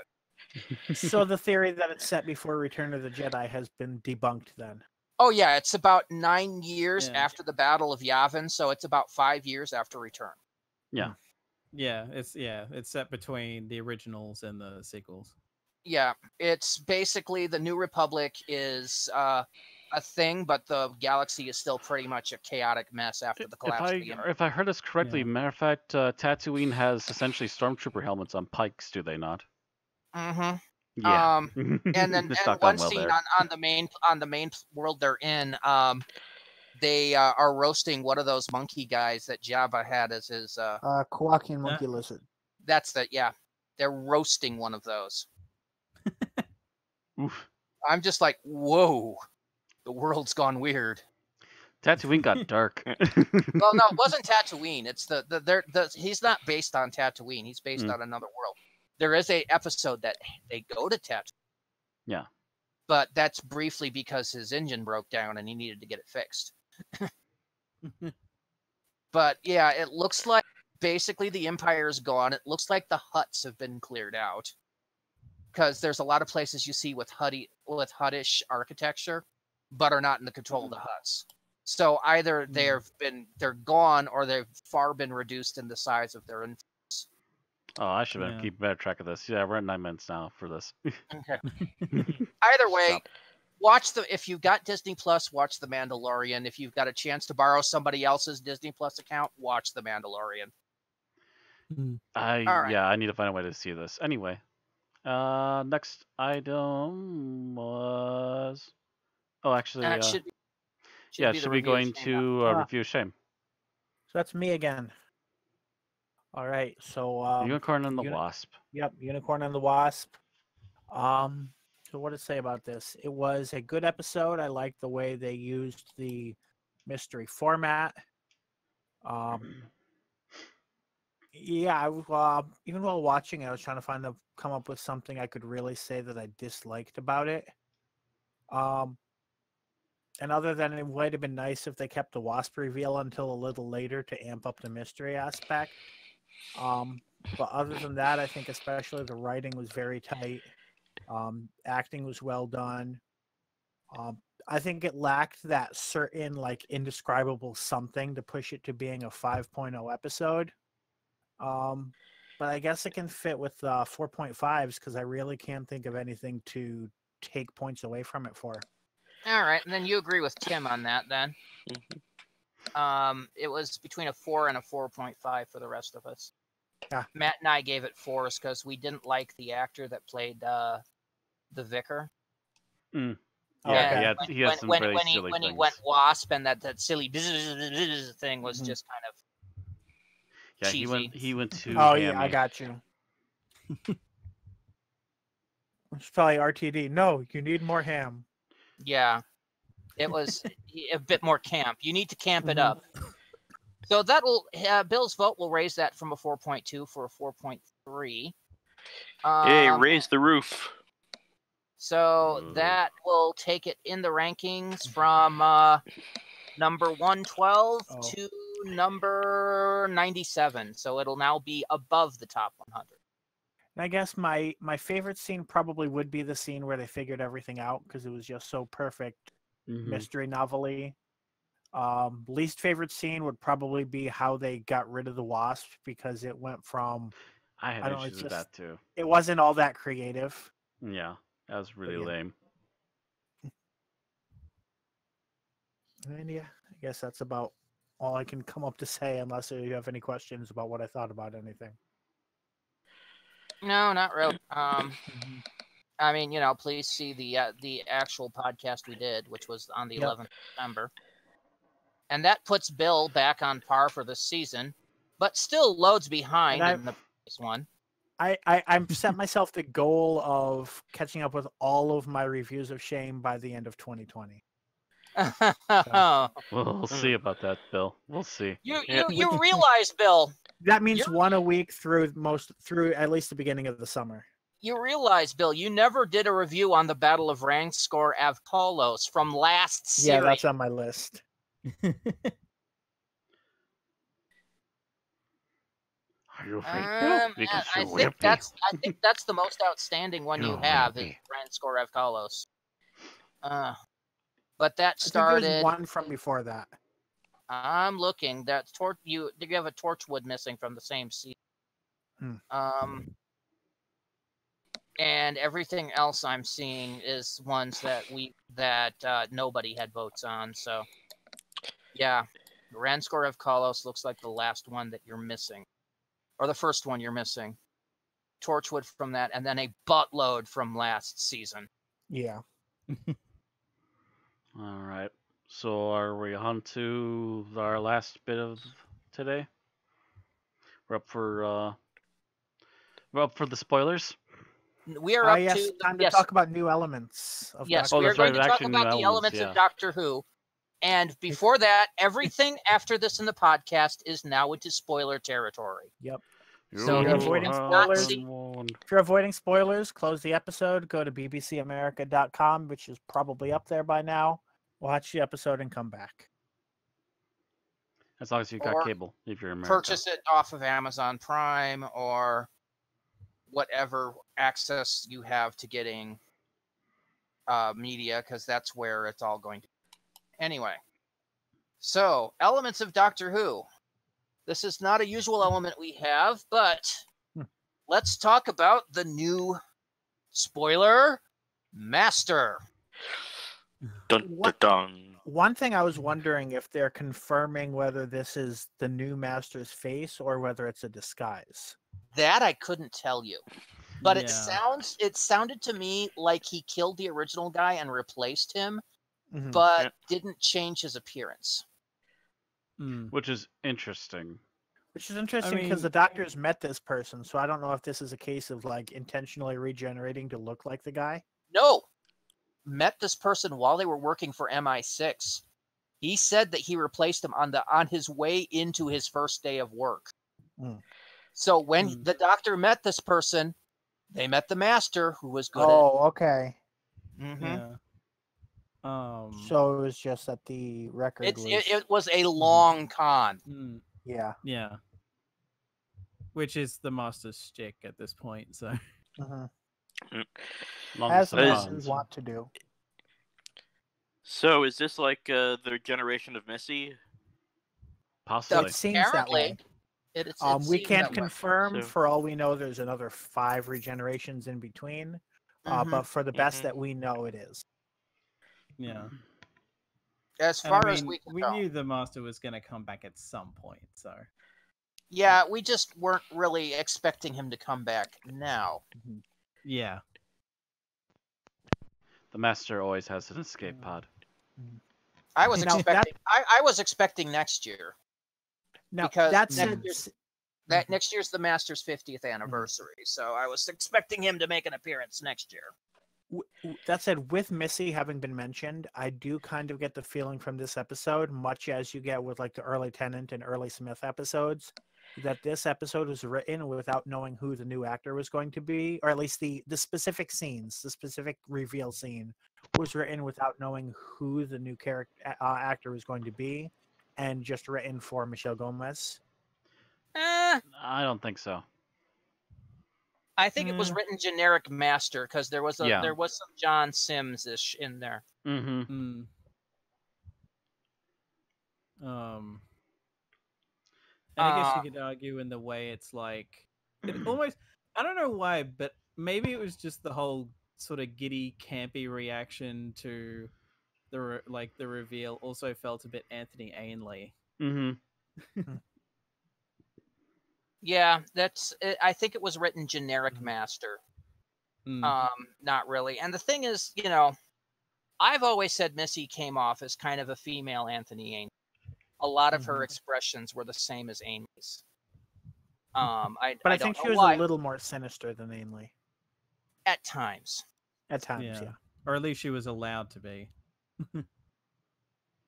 so the theory that it's set before Return of the Jedi has been debunked then. Oh yeah, it's about nine years Yeah. after the Battle of Yavin, so it's about five years after Return. Yeah, it's yeah, it's set between the originals and the sequels. Yeah, it's basically the New Republic is uh, a thing, but the galaxy is still pretty much a chaotic mess after the If collapse. I of the if I heard this correctly, Yeah. matter of fact, uh, Tatooine has essentially stormtrooper helmets on pikes, do they not? Mhm. Yeah. Um, and then and one well scene there. on, on the main on the main world they're in, um, they uh, are roasting one of those monkey guys that Jabba had as his. Uh, Uh, Kowakian monkey lizard. that's the yeah, they're roasting one of those. Oof. I'm just like, whoa, the world's gone weird. Tatooine got dark. Well, no, it wasn't Tatooine. It's the the they're, the he's not based on Tatooine. He's based Mm. on another world. There is a episode that they go to Tatooine. Yeah. But that's briefly because his engine broke down and he needed to get it fixed. But yeah, it looks like basically the empire is gone. It looks like the Hutts have been cleared out because there's a lot of places you see with hutty with huttish architecture, but are not in the control of the Hutts. So either hmm. they've been they're gone or they've far been reduced in the size of their. influence. oh, I should have Yeah. keep better track of this. Yeah, we're at nine minutes now for this. okay. Either way, Stop. Watch the if you've got Disney Plus, watch The Mandalorian. If you've got a chance to borrow somebody else's Disney Plus account, watch The Mandalorian. I All right. yeah, I need to find a way to see this. Anyway, uh, next item was. Oh, actually, And uh, should be, should yeah, be should be review of going to uh, Ah. review Shame. So that's me again. All right. So um, Unicorn and the uni- Wasp. Yep, Unicorn and the Wasp. Um, what to say about this? It was a good episode. I liked the way they used the mystery format. Um, yeah, I, uh, even while watching, it, I was trying to find a, come up with something I could really say that I disliked about it. Um, and other than it would have been nice if they kept the Wasp reveal until a little later to amp up the mystery aspect. Um, but other than that, I think especially the writing was very tight. Um, acting was well done. Um, I think it lacked that certain like indescribable something to push it to being a 5.0 episode. Um, but I guess it can fit with uh, 4.5s because I really can't think of anything to take points away from it for. All right, and then you agree with Tim on that then. Um, it was between a four and a four point five for the rest of us. Yeah. Matt and I gave it fours because we didn't like the actor that played uh, the vicar. Yeah, Okay. he, had, when, he has when, some when, when he silly when he went wasp and that that silly bzz thing was Mhm. just kind of yeah, he went. He went to. Oh yeah, I got you. it's probably RTD. No, you need more ham. yeah. It was a bit more camp. You need to camp it Mhm. up. So that will uh, Bill's vote will raise that from a 4.2 for a 4.3. Hey, Um, raise the roof. So Ooh. that will take it in the rankings from uh, number 112 Oh. to number 97. So it'll now be above the top 100. And I guess my my favorite scene probably would be the scene where they figured everything out because it was just so perfect Mhm. mystery novelty. Um, least favorite scene would probably be how they got rid of the wasp because it went from I had I don't know, issues with just- that too. it wasn't all that creative. Yeah, that was really yeah. lame. And yeah, I guess that's about all I can come up to say unless you have any questions about what I thought about anything. No, not really. Um, I mean, you know, please see the uh, the actual podcast we did, which was on the Yep. 11th of December, and that puts Bill back on par for this season, but still loads behind I- in the previous one. I, I I've set myself the goal of catching up with all of my reviews of Shame by the end of 2020. Well, we'll see about that, Bill. We'll see. you Yeah. you you realize, Bill, That means You're- one a week through most through at least the beginning of the summer. you realize, Bill, you never did a review on the Battle of Ranskoor Av Kolos from last series. Yeah, that's on my list. you Um. I- Because I you're think that's I think that's the most outstanding one you You're have is wimpy. Ranskoor Av Kolos. Uh, But that started. one from before that. I'm looking. That torch. You you have a Torchwood missing from the same season. Hmm. Um, and everything else I'm seeing is ones that we that uh, nobody had votes on. So, yeah, Ranskoor Av Kolos looks like the last one that you're missing, or the first one you're missing. Torchwood from that, and then a buttload from last season. Yeah. All right. So are we on to our last bit of today? We're up for uh we're up for the spoilers. We are Ah, up yes, to time to yes, talk about new elements. Of Yes, Oh, Doctor we are that's right, going to talk about the elements, elements yeah. of Doctor Who. And before that, everything after this in the podcast is now into spoiler territory. Yep. So if you're avoiding spoilers- If you're avoiding spoilers, close the episode, go to bbcamerica.com, which is probably up there by now. Watch the episode and come back. As long as you've got Or cable, if you're American. Purchase it off of Amazon Prime or whatever access you have to getting uh, media, because that's where it's all going to. Anyway, so elements of Doctor Who. This is not a usual element we have, but Hmm. let's talk about the new spoiler master. Dun, dun, dun. One thing I was wondering if they're confirming whether this is the new master's face or whether it's a disguise. That I couldn't tell you. But it sounds it sounded to me like he killed the original guy and replaced him, Mhm. but Yeah. didn't change his appearance. Mm. Which is interesting. Which is interesting because mean- the doctors met this person, so I don't know if this is a case of like intentionally regenerating to look like the guy. No. Met this person while they were working for MI6. He said that he replaced him on the on his way into his first day of work. Mm. So when Mm. the doctor met this person, they met the master who was good Oh, okay. at Mhm. Yeah. Um. So it was just that the record It's was it, it was a long con. mm, yeah. yeah. Which is the master's stick at this point. So. Long As the That is- want to do. So is this like uh, their generation of Missy? Possibly. It seems that way. Apparently, It, it's, Um, it we can't that way. confirm. So- For all we know, there's another five regenerations in between. Uh, Mhm. but for the best Mhm. that we know, it is. Yeah. As And I far as we can we tell. knew the master was going to come back at some point. So. Yeah, we just weren't really expecting him to come back now. Mm-hmm. Yeah. The master always has an escape pod. I was Now, that- expecting I, I was expecting next year. Now Because that next year's- That mm-hmm. next year's the Masters 50th anniversary, mm-hmm. so I was expecting him to make an appearance next year. W- w- that said, with Missy having been mentioned, I do kind of get the feeling from this episode, much as you get with like the early Tennant and early Smith episodes, that this episode was written without knowing who the new actor was going to be, or at least the the specific scenes, the specific reveal scene was written without knowing who the new character uh, actor was going to be, and just written for Michelle Gomez. Eh, I don't think so. I think it was Mm. written generic master because there was a Yeah. there was some John Sims ish in there. Mm-hmm. Mm. Um, and I guess Uh, you could argue in the way it's like it almost. I don't know why, but maybe it was just the whole sort of giddy, campy reaction to the re- like the reveal. Also felt a bit Anthony Ainley. Mm-hmm. Yeah, that's it, I think it was written generic Mhm. master. Mm. Um, not really. And the thing is, you know, I've always said Missy came off as kind of a female Anthony Ainley. A lot of her Mhm. expressions were the same as Amy's. Um, I, But I, don't think she was why. a little more sinister than Ainley at times. at times. Yeah. yeah. or at least she was allowed to be.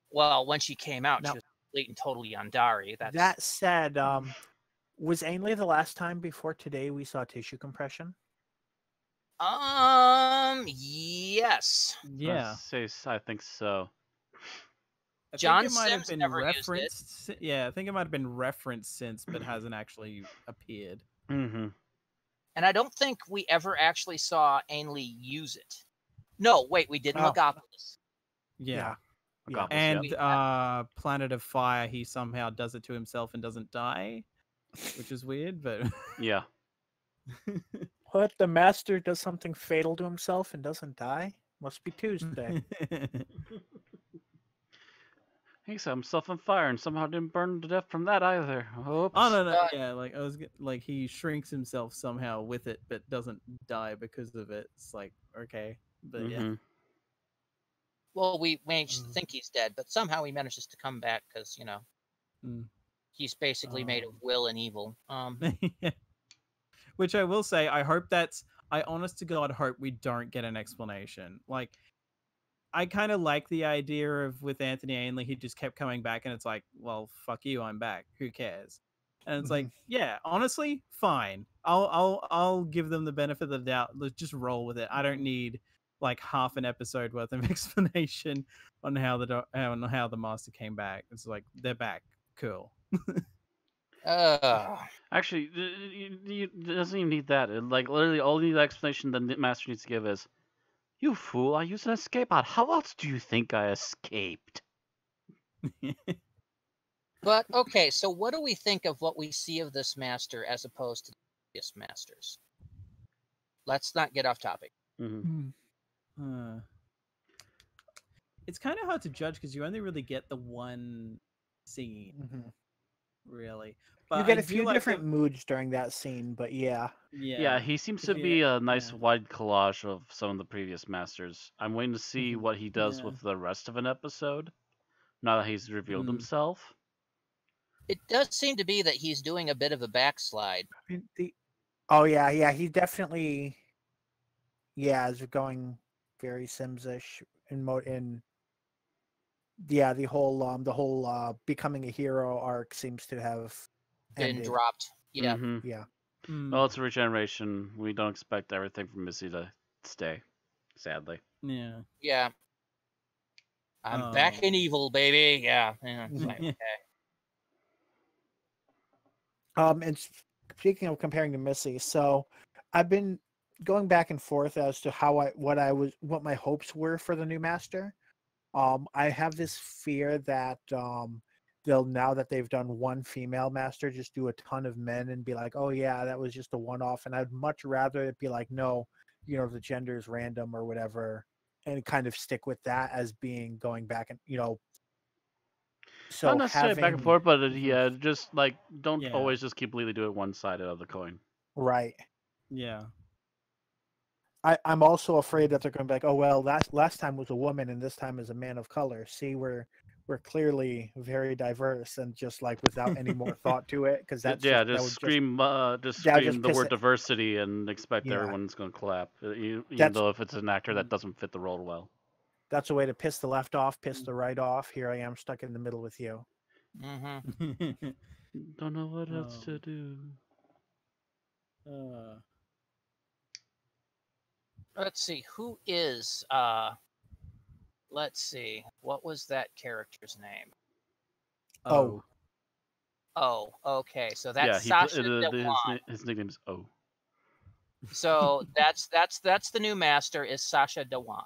Well, when she came out, Now- she was complete and totally Andari. That's That said, um, was Ainley the last time before today we saw tissue compression? um yes. Yeah, Say, s- I think so. I John think it might have been never used it. referenced. Yeah, I think it might have been referenced since, but hasn't actually appeared. Mm-hmm. And I don't think we ever actually saw Ainley use it. No, wait, we did in Oh. Logopolis. Yeah. Regardless, And We- uh Planet of Fire, he somehow does it to himself and doesn't die. Which is weird, but yeah. What? The master does something fatal to himself and doesn't die? Must be Tuesday. He set himself on fire and somehow didn't burn to death from that either. Oops. Oh no no Uh, yeah like I was g- like he shrinks himself somehow with it but doesn't die because of it. It's like okay, but yeah. Mhm. Well, we managed to Mm. think he's dead, but somehow he manages to come back because you know Mm. He's basically made of Um. will and evil. Um, Which I will say, I hope that's. I honest to God hope we don't get an explanation. Like, I kind of like the idea of with Anthony Ainley, he just kept coming back, and it's like, well, fuck you, I'm back. Who cares? And it's like, yeah, honestly, fine. I'll I'll I'll give them the benefit of the doubt. Let's just roll with it. I don't need like half an episode worth of explanation on how the on how the master came back. It's like they're back. Cool. Uh, Actually, y- y- y- it doesn't even need that. It, like literally, all the explanation the master needs to give is, "You fool! I used an escape pod. How else do you think I escaped?" but okay. So, what do we think of what we see of this master as opposed to the previous masters? Let's not get off topic. hmm Uh, it's kind of hard to judge because you only really get the one scene, Mhm. Really. You get I a do few like different the- moods during that scene, but yeah. yeah, Yeah. he seems to If you- be a nice yeah. wide collage of some of the previous masters. I'm waiting to see Mhm. what he does Yeah. with the rest of an episode. Now that he's revealed Mm. himself. It does seem to be that he's doing a bit of a backslide. I mean, the oh yeah, yeah, he definitely yeah is going very Simm-ish in mo in yeah the whole um the whole uh becoming a hero arc seems to have Been ended. dropped. Yeah. Mhm. Yeah, Mm, Well, it's a regeneration. We don't expect everything from Missy to stay. Sadly. yeah. Yeah. I'm back Oh. in evil, baby. Yeah. yeah. like, okay. Um, and speaking of comparing to Missy, so I've been going back and forth as to how I what I was what my hopes were for the new master. Um, I have this fear that um they'll now that they've done one female master, just do a ton of men and be like, oh yeah, that was just a one off. And I'd much rather it be like, no, you know, the gender is random or whatever, and kind of stick with that as being going back and you know. So Not necessarily back and forth, but uh, yeah, just like don't Yeah. always just completely do it one sided of the coin. right? Yeah. I, I'm also afraid that they're going to be like, oh well, last last time was a woman and this time is a man of color. See, we're we're clearly very diverse and just like without any more thought to it, because that's yeah, just, that just would scream, uh, just that would scream just the word it- diversity and expect Yeah. everyone's going to clap, uh, e- even That's- though if it's an actor that doesn't fit the role well. that's a way to piss the left off, piss the right off. Here I am stuck in the middle with you. hmm Don't know what else to Um, do. uh, Let's see. Who is uh let's see. What was that character's name? Oh. Oh, okay. So yeah, that's he, Sacha uh, the- the- his, his nickname is O. So that's that's that's the new master is Sacha Dhawan.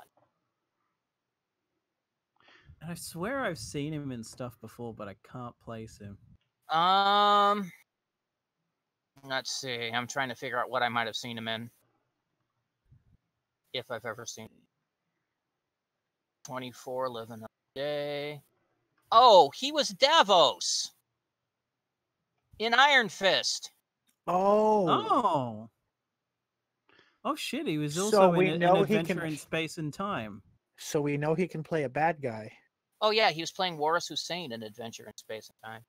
And I swear I've seen him in stuff before, but I can't place him. Um let's see. I'm trying to figure out what I might have seen him in. If I've ever seen 24 living a day. Oh, he was Davos in Iron Fist. Oh, Oh. Oh shit! He was So also we in know an he adventure can- in space and time. so we know he can play a bad guy. Oh yeah, he was playing Waris Hussein in Adventure in Space and Time.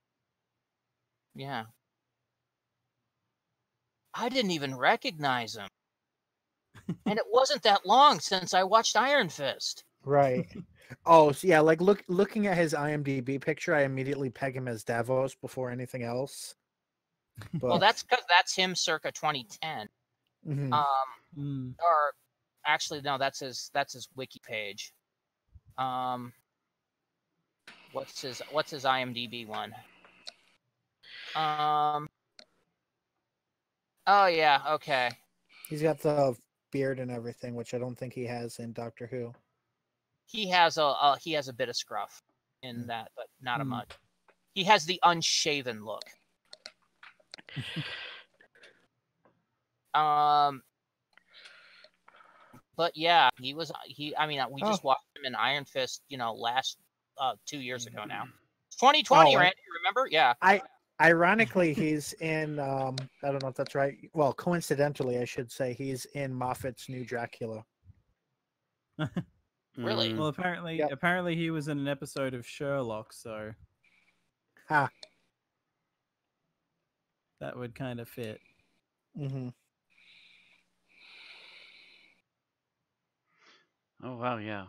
Yeah. I didn't even recognize him. And it wasn't that long since I watched Iron Fist. Right. oh, so yeah. Like look, looking at his IMDb picture, I immediately peg him as Davos before anything else. But, Well, that's because that's him circa 2010. mhm. Um, Mm. or actually, no, that's his that's his wiki page. Um, what's his what's his IMDb one? Um. Oh yeah, okay. he's got the beard and everything, which I don't think he has in Doctor Who. he has a, a he has a bit of scruff in Mm. that, but not a Mm. much. He has the unshaven look. um, but yeah, he was he. I mean, we just watched him in Iron Fist. You know, last uh two years ago now. 2020, Oh, Randy. Remember? Yeah. Ironically, he's in. Um, I don't know if that's right. Well, coincidentally, I should say he's in Moffat's new Dracula. Really? Well, apparently, Yep. apparently he was in an episode of Sherlock, so Ha. that would kind of fit. Mm-hmm. oh wow, yeah.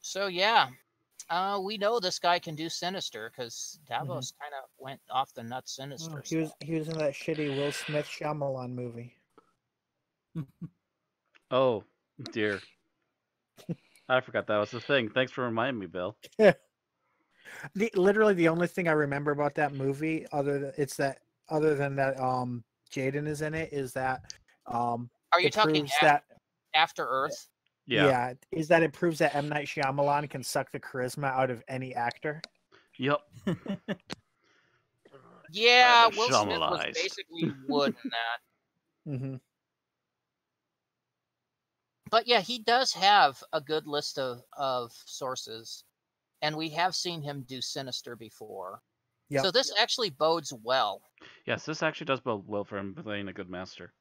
So yeah, uh, we know this guy can do Sinister because Davos kind of went off the nuts Sinister. he was he was in that shitty Will Smith Shyamalan movie. Oh dear. I forgot that was the thing. Thanks for reminding me, Bill. The, literally, the only thing I remember about that movie, other than it's that, other than that, um, Jaden is in it, is that, um, Are you talking proves that After Earth? Yeah. is that it proves that M Night Shyamalan can suck the charisma out of any actor. Yep. Yeah, the Will Smith was basically wood in that. Mm-hmm. But yeah, he does have a good list of of sources, and we have seen him do Sinister before. Yep. So this actually bodes well. Yes, this actually does bode well for him playing a good master.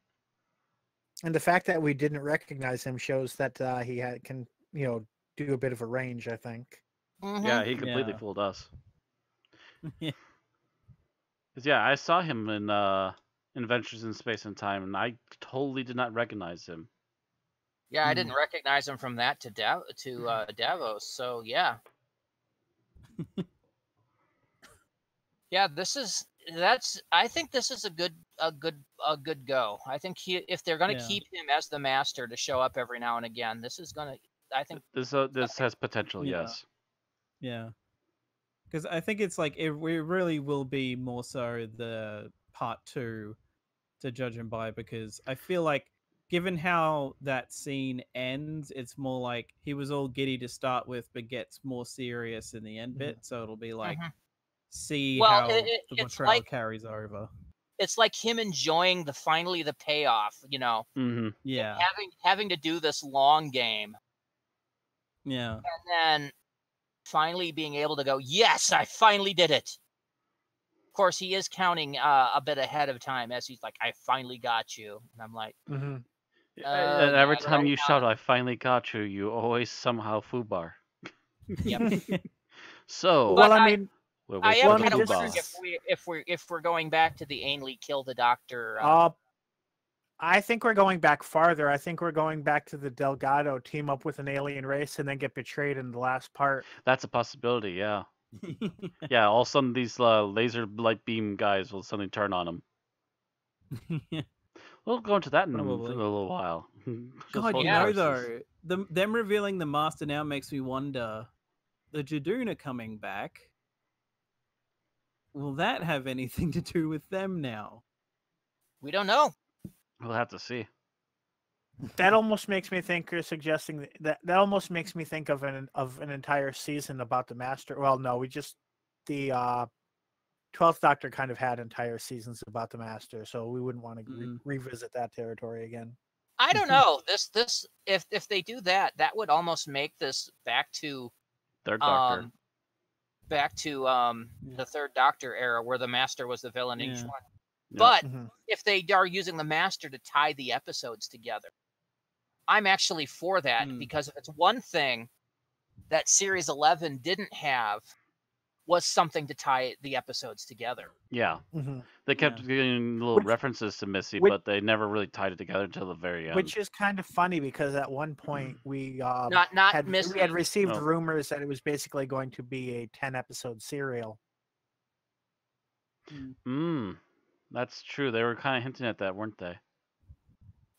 And the fact that we didn't recognize him shows that uh, he had, can, you know, do a bit of a range. I think. Mhm. Yeah, he completely Yeah. fooled us. Yeah. 'Cause, yeah, I saw him in uh, Adventures in Space and Time, and I totally did not recognize him. Yeah, I Hmm. didn't recognize him from that to Dav- to uh, Davos. So yeah. yeah, this is that's. I think this is a good a good a good go. I think he if they're gonna Yeah. keep him as the master to show up every now and again, this is gonna. I think This uh, this has potential, Yeah. yes. Yeah, because I think it's like it, we really will be more so the part two to judge him by because I feel like given how that scene ends, it's more like he was all giddy to start with, but gets more serious in the end bit. So it'll be like Mhm. see Well, how it- it- the it's portrayal like- carries over. It's like him enjoying the finally the payoff. You know, hmm Yeah, having having to do this long game yeah, and then finally being able to go, yes, I finally did it. Of course, he is counting uh, a bit ahead of time as he's like, I finally got you. And I'm like, Mm-hmm. Oh, and every yeah, time right you now- shout, "I finally got you," you always somehow foobar. Yep. So, Well, I I- mean, I waiting am Well, I am kind of wondering if we if we're if we're going back to the Ainley kill the doctor. Uh, uh, I think we're going back farther. I think we're going back to the Delgado team up with an alien race and then get betrayed in the last part. That's a possibility. Yeah. Yeah. All of a sudden, these uh, laser light beam guys will suddenly turn on him. We'll go into that in a, m- Probably. in a little while. God, hold you Yeah. know though, the, them revealing the master now makes me wonder: the Judoon coming back. Will that have anything to do with them now? we don't know. We'll have to see. That almost makes me think you're suggesting that that almost makes me think of an of an entire season about the master. Well, no, we just the uh 12th Doctor kind of had entire seasons about the master, so we wouldn't want to re- Mhm. revisit that territory again. I don't know. This this if if they do that, that would almost make this back to Third Doctor. um back to um the third Doctor era where the Master was the villain in each Yeah. one. Yeah. But Mhm. if they are using the Master to tie the episodes together, I'm actually for that Hmm. because if it's one thing that Series 11 didn't have was something to tie the episodes together. yeah. Mhm. They kept Yeah. getting little Which- references to Missy, which- but they never really tied it together until the very end. Which is kind of funny because at one point we uh, Not not had Missy. we had received No. rumors that it was basically going to be a 10 episode serial. Mm, that's true. They were kind of hinting at that, weren't they?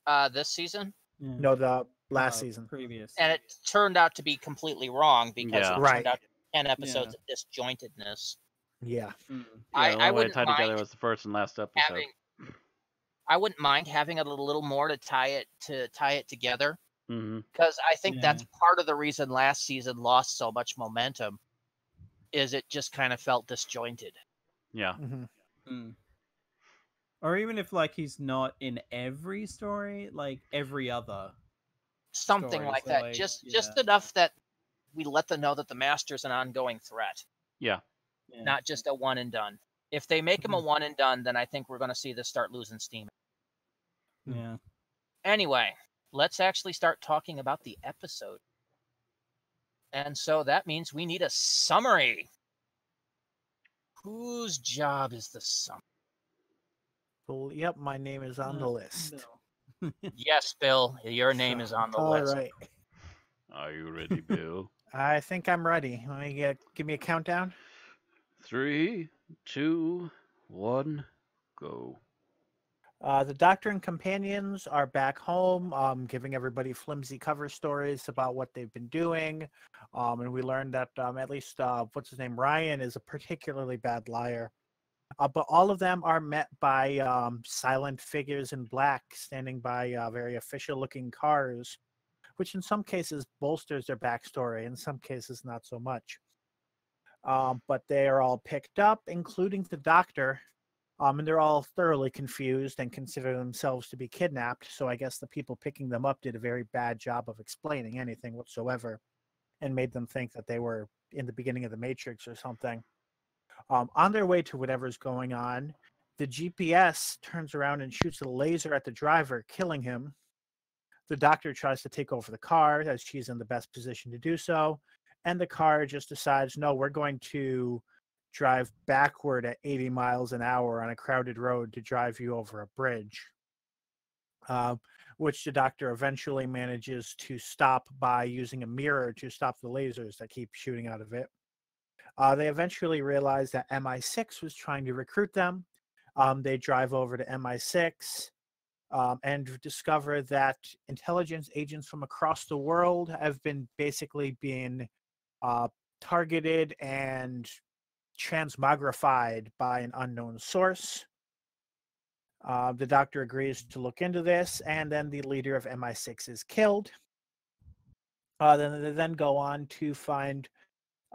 uh, this season, Yeah. No, the last Uh, season. previous. and it turned out to be completely wrong because Yeah. it Right. turned out ten episodes of disjointedness. Yeah. Mm. Yeah, I- the I only way would tie it together was the first and last episode. Having, I wouldn't mind having a little, little more to tie it to tie it together. because I think Yeah. that's part of the reason last season lost so much momentum. Is it just kind of felt disjointed? Yeah. Mm-hmm. Mm. Or even if like he's not in every story, like every other. Something Story, like so, that. like, just just enough that we let them know that the master's an ongoing threat, Yeah. Yeah. not just a one and done. If they make him a Mhm. one and done, then I think we're going to see this start losing steam. Yeah. Anyway, let's actually start talking about the episode. And so that means we need a summary. Whose job is the summary? Well, yep, my name is on the list. no. Yes, Bill, your name is on the All list. right. Are you ready, Bill? I think I'm ready. Let me get give me a countdown. Three, two, one, go. Uh, the Doctor and companions are back home, um, giving everybody flimsy cover stories about what they've been doing. Um, and we learned that um, at least uh, what's his name, Ryan, is a particularly bad liar. Uh, but all of them are met by um, silent figures in black standing by uh, very official looking cars, which in some cases bolsters their backstory, in some cases, not so much. Um, but they are all picked up, including the doctor, um, and they're all thoroughly confused and consider themselves to be kidnapped. So I guess the people picking them up did a very bad job of explaining anything whatsoever and made them think that they were in the beginning of the Matrix or something. Um, on their way to whatever's going on, the GPS turns around and shoots a laser at the driver, killing him. The doctor tries to take over the car as she's in the best position to do so. And the car just decides, no, we're going to drive backward at 80 miles an hour on a crowded road to drive you over a bridge, uh, which the doctor eventually manages to stop by using a mirror to stop the lasers that keep shooting out of it. Uh, they eventually realize that MI6 was trying to recruit them. Um, they drive over to MI6 um, and discover that intelligence agents from across the world have been basically being uh, targeted and transmogrified by an unknown source. Uh, the doctor agrees to look into this, and then the leader of MI6 is killed. Uh, then they then go on to find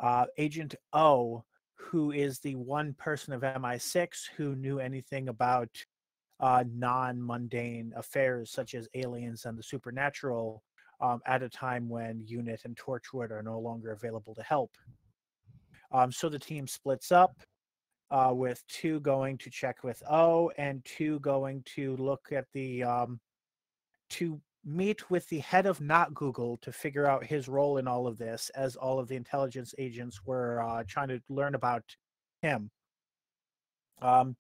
uh, Agent O, who is the one person of MI6 who knew anything about uh, non mundane affairs such as aliens and the supernatural um, at a time when UNIT and Torchwood are no longer available to help. Um, so the team splits up uh, with two going to check with O and two going to look at the um, to meet with the head of not Google to figure out his role in all of this, as all of the intelligence agents were uh, trying to learn about him. Um,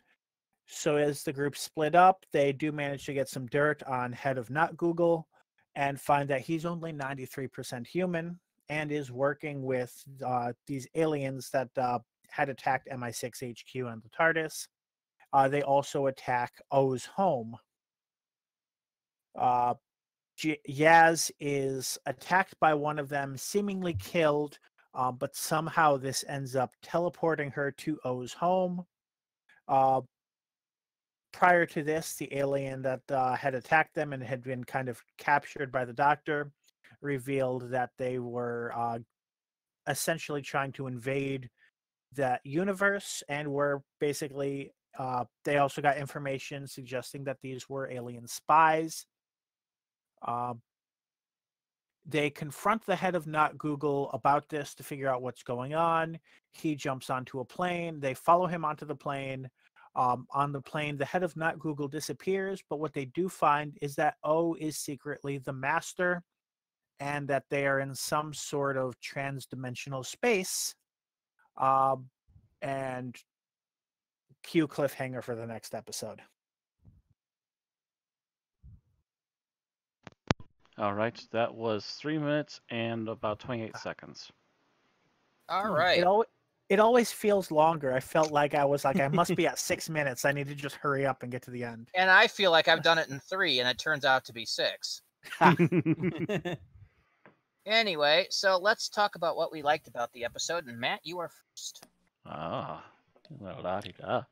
so as the group split up, they do manage to get some dirt on head of not Google and find that he's only 93% human and is working with uh, these aliens that uh, had attacked MI6 HQ and the TARDIS. Uh, they also attack O's home. Uh, Yaz is attacked by one of them, seemingly killed, uh, but somehow this ends up teleporting her to O's home. Prior to this, the alien that uh, had attacked them and had been kind of captured by the doctor revealed that they were uh, essentially trying to invade that universe and were basically uh, they also got information suggesting that these were alien spies. Uh, they confront the head of not google about this to figure out what's going on. He jumps onto a plane. They follow him onto the plane um, on the plane the head of not google disappears but what they do find is that o is secretly the master and that they are in some sort of trans-dimensional space um, and cue cliffhanger for the next episode All right, that was three minutes and about 28 seconds. All Hmm. it, al- it always feels longer i felt like i was like i must be at six minutes i need to just hurry up and get to the end And I feel like I've done it in three, and it turns out to be six. Anyway, so let's talk about what we liked about the episode. And Matt, you are first. ah, la-di-da.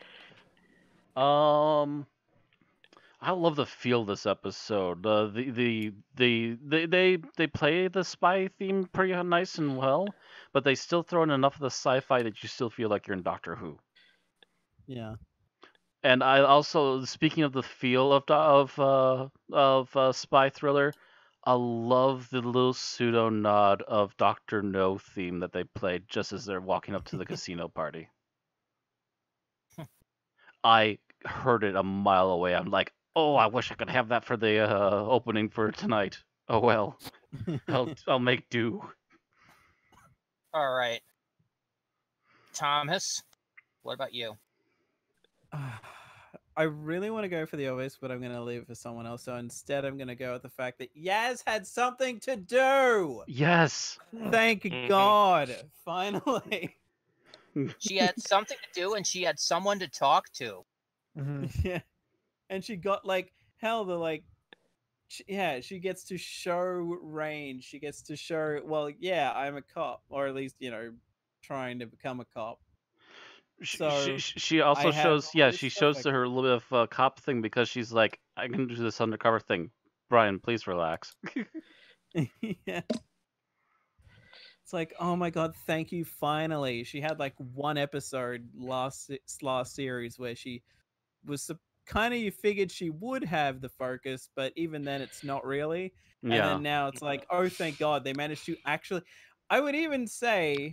Um, I love the feel of this episode. Uh, the, the the they they they play the spy theme pretty nice and well, but they still throw in enough of the sci-fi that you still feel like you're in Doctor Who. Yeah. And I also, speaking of the feel of of uh, of uh, spy thriller, I love the little pseudo nod of Doctor No theme that they played just as they're walking up to the casino party. I heard it a mile away. I'm like, oh, I wish I could have that for the uh, opening for tonight. Oh well, I'll I'll make do. All right. Thomas, what about you? I really want to go for the obvious, but I'm going to leave it for someone else. So instead, I'm going to go with the fact that Yaz had something to do. Yes. Thank Mhm. God, finally. She had something to do and she had someone to talk to. Mhm. yeah, and she got like hell. The like, sh- yeah, she gets to show range. She gets to show. Well, yeah, I'm a cop, or at least you know, trying to become a cop. She, So, she, she also I shows yeah she shows to her a little bit of uh, cop thing because she's like I can do this undercover thing. Brian, please relax. yeah. It's like, oh my god, thank you. Finally, she had like one episode last last series where she was kind of you figured she would have the focus, but even then, it's not really. And yeah. then now it's like, oh, thank God, they managed to actually. I would even say,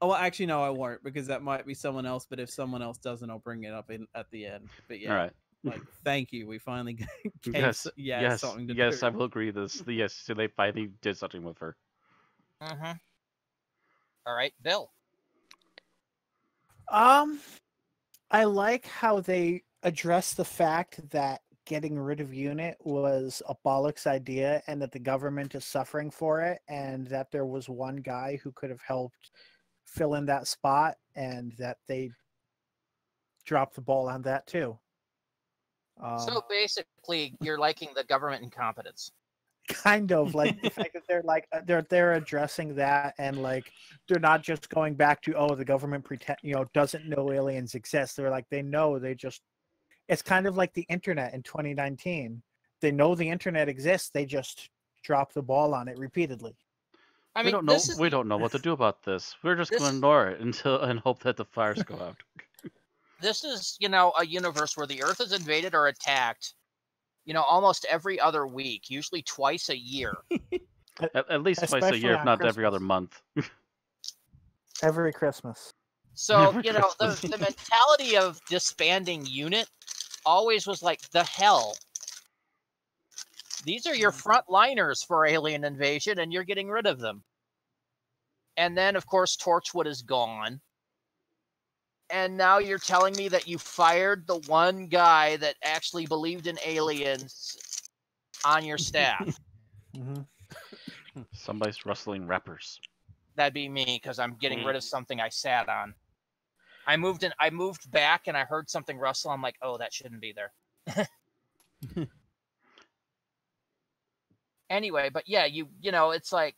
oh, well, actually, no, I won't because that might be someone else. But if someone else doesn't, I'll bring it up in at the end. But yeah, All right. like, thank you. We finally gave Yes. s- yeah yes. something to yes. do. I will agree. This. Yes. So they finally did something with her. Mm-hmm. All right, Bill. Um, I like how they address the fact that getting rid of unit was a bollocks idea and that the government is suffering for it and that there was one guy who could have helped fill in that spot and that they dropped the ball on that too. Um, so basically, you're liking the government incompetence. kind of like the fact that they're like uh, they're they're addressing that and like they're not just going back to oh the government pretend you know doesn't know aliens exist they're like they know they just it's kind of like the internet in 2019 they know the internet exists they just drop the ball on it repeatedly I mean, we mean, don't know. is We don't know what to do about this. We're just this going to ignore it until and hope that the fires go out. this is you know a universe where the Earth is invaded or attacked. You know, almost every other week, usually twice a year. At, at least twice a year, if on not every other month. every christmas So Never you know the, the mentality of disbanding unit always was like the hell. These are your frontliners for alien invasion, and you're getting rid of them. And then, of course, Torchwood is gone. And now you're telling me that you fired the one guy that actually believed in aliens on your staff. Mhm. Somebody's rustling wrappers. That'd be me because I'm getting Mm. rid of something I sat on. I moved in. I moved back and I heard something rustle. I'm like, oh, that shouldn't be there. anyway, but yeah, you you know, it's like,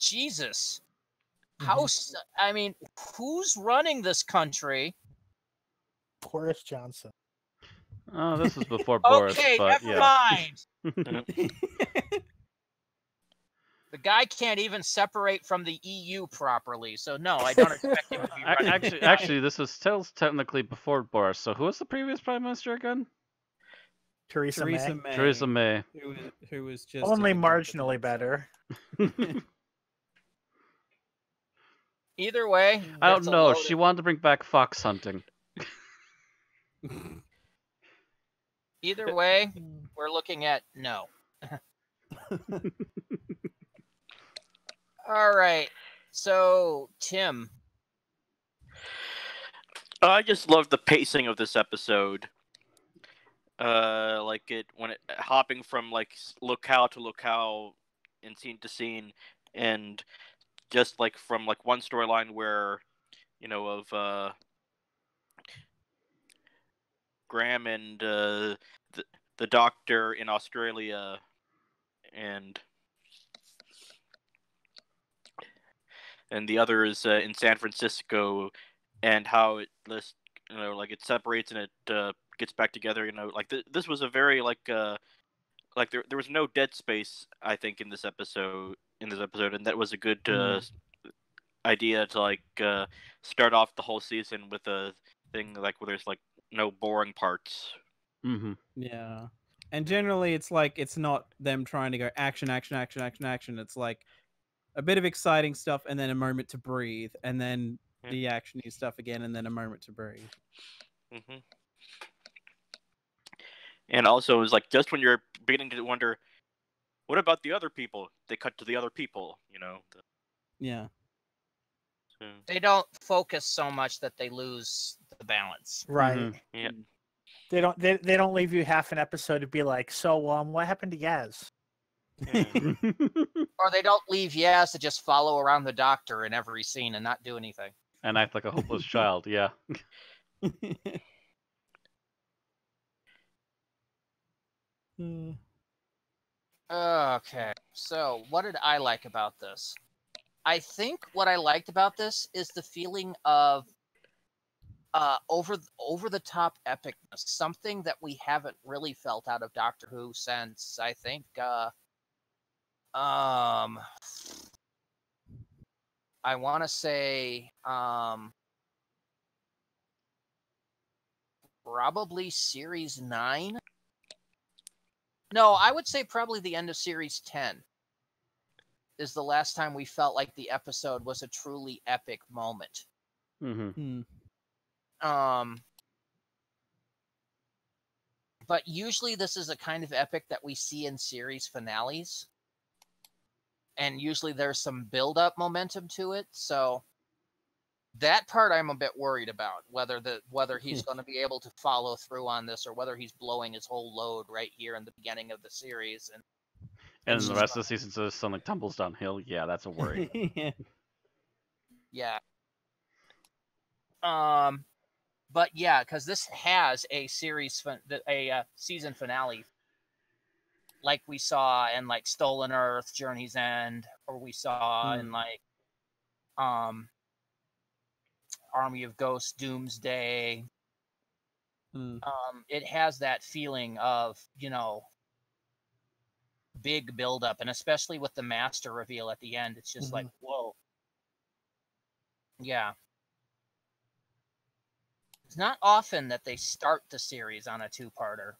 Jesus, how? Mm-hmm. I mean, who's running this country? boris johnson Oh, this is before Boris, okay, but never yeah. mind. The guy can't even separate from the EU properly, so no, I don't expect him to be running. Actually, actually, this was still technically before Boris. So who was the previous prime minister again? theresa, Theresa may May, Theresa May. who was, who was just only marginally better Either way, hmm. I don't know. load She wanted to bring back fox hunting. Either way, hmm. we're looking at no. All right. So, Tim, I just love the pacing of this episode. Uh, like it when it hopping from like locale to locale and scene to scene, and just like from like one storyline where, you know, of uh, Graham and uh, the the doctor in Australia, and and the other is uh, in San Francisco, and how it list you know like it separates and it uh, gets back together. You know, like th- this was a very like uh like there there was no dead space I think in this episode in this episode, and that was a good uh, s- idea to like uh start off the whole season with a thing like where there's like no boring parts. Mm-hmm. Yeah. And generally it's like it's not them trying to go action, action, action, action, action. It's like a bit of exciting stuff and then a moment to breathe and then Yeah. the actiony stuff again and then a moment to breathe. hmm And also, it was like just when you're beginning to wonder, what about the other people? They cut to the other people. You know. The, Yeah. so, They don't focus so much that they lose the balance. Right. Mhm. yeah. They don't they, they don't leave you half an episode to be like, so um what happened to Yaz? Yeah. Or they don't leave yes to just follow around the doctor in every scene and not do anything. and act like a hopeless child. Yeah. Okay, so what did I like about this? I think what I liked about this is the feeling of uh, over over the top epicness, something that we haven't really felt out of Doctor Who since I think uh, um I want to say um probably series 9 no, I would say probably the end of series 10 is the last time we felt like the episode was a truly epic moment. hmm Hmm. Um but usually this is a kind of epic that we see in series finales. And usually there's some build up momentum to it, so that part I'm a bit worried about whether the whether he's going to be able to follow through on this or whether he's blowing his whole load right here in the beginning of the series and And the rest of the season, so suddenly tumbles downhill. Yeah, that's a worry. yeah. Yeah. Um, but yeah, because this has a series, fin- a uh, season finale, like we saw in like Stolen Earth, Journey's End, or we saw in like, um, Army of Ghosts, Doomsday. Hmm. Um, it has that feeling of you know, big buildup, and especially with the master reveal at the end, it's just like whoa. Yeah. It's not often that they start the series on a two-parter.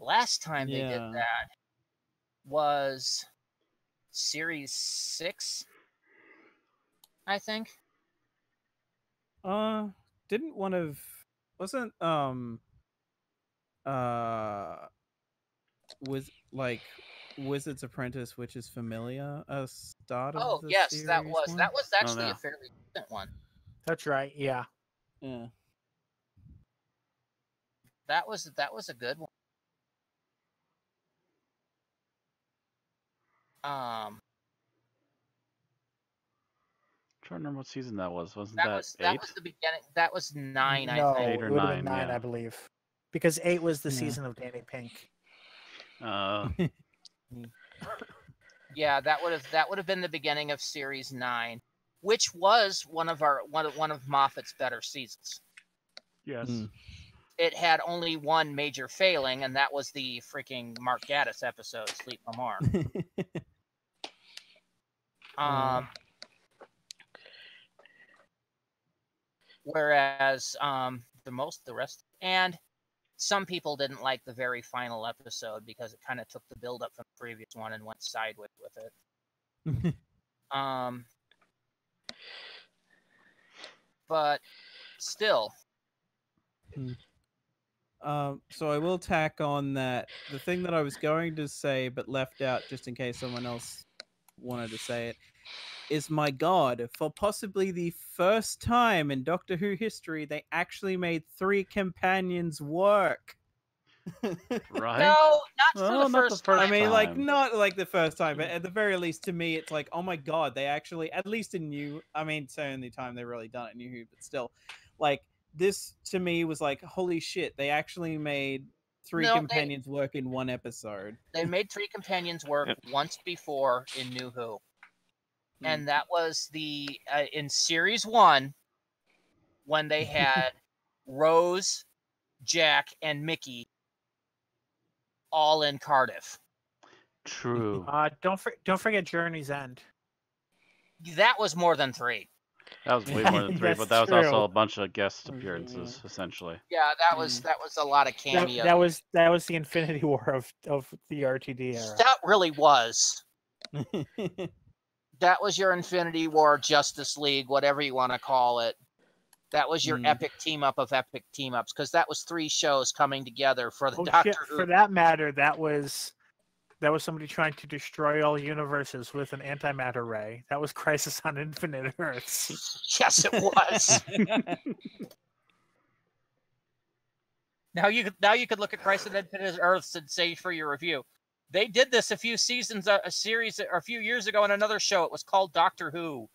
Last time they did that was series 6 I think. Uh, didn't one of wasn't um uh was like Wizard's Apprentice, which is familiar, a start of Oh, the yes, that was one? that was actually yeah. a fairly recent one. That's right. Yeah. Yeah. That was that was a good one. Um trying to remember what season that was. Wasn't that that, was eight? that was the beginning that was 9 no, I think. Eight or it would have nine, been nine, yeah. I believe. Because eight was the Yeah. season of Danny Pink. Uh, Yeah, that would have that would have been the beginning of series 9, which was one of our one of one of Moffat's better seasons. yes. Mm. It had only one major failing and that was the freaking Mark Gatiss episode Sleep No More. Um, whereas um, the most, the rest, and some people didn't like the very final episode because it kind of took the build up from the previous one and went sideways with it. Um, but still, Um, so I will tack on that the thing that I was going to say but left out just in case someone else wanted to say it is my god for possibly the first time in Doctor Who history they actually made three companions work. Right? no, not for Well, the not the first first I mean, like not like the first time, but mm. at the very least, to me, it's like, oh my god, they actually, at least in New, I mean, it's the only time they really done it in New Who, but still, like this to me was like, holy shit, they actually made three No, they- companions work in one episode. they made three companions work Yep. once before in New Who, Hmm. and that was the uh, in series one when they had Rose, Jack, and Mickey all in Cardiff. True. Uh, don't for, don't forget Journey's End. That was more than three. That was way more than three, but that That's was also a bunch of guest appearances, essentially. Yeah, that was that was a lot of That, cameos. that was that was the Infinity War of of the RTD era. that really was. That was your Infinity War, Justice League, whatever you want to call it. That was your Mm. epic team up of epic team ups because that was three shows coming together for the Oh, Doctor shit, Who. For that matter, that was that was somebody trying to destroy all universes with an antimatter ray. That was Crisis on Infinite Earths. Yes, it was. now you could now you could look at Crisis on Infinite Earths and say for your review, they did this a few seasons, a, a series, or a few years ago in another show. It was called Doctor Who.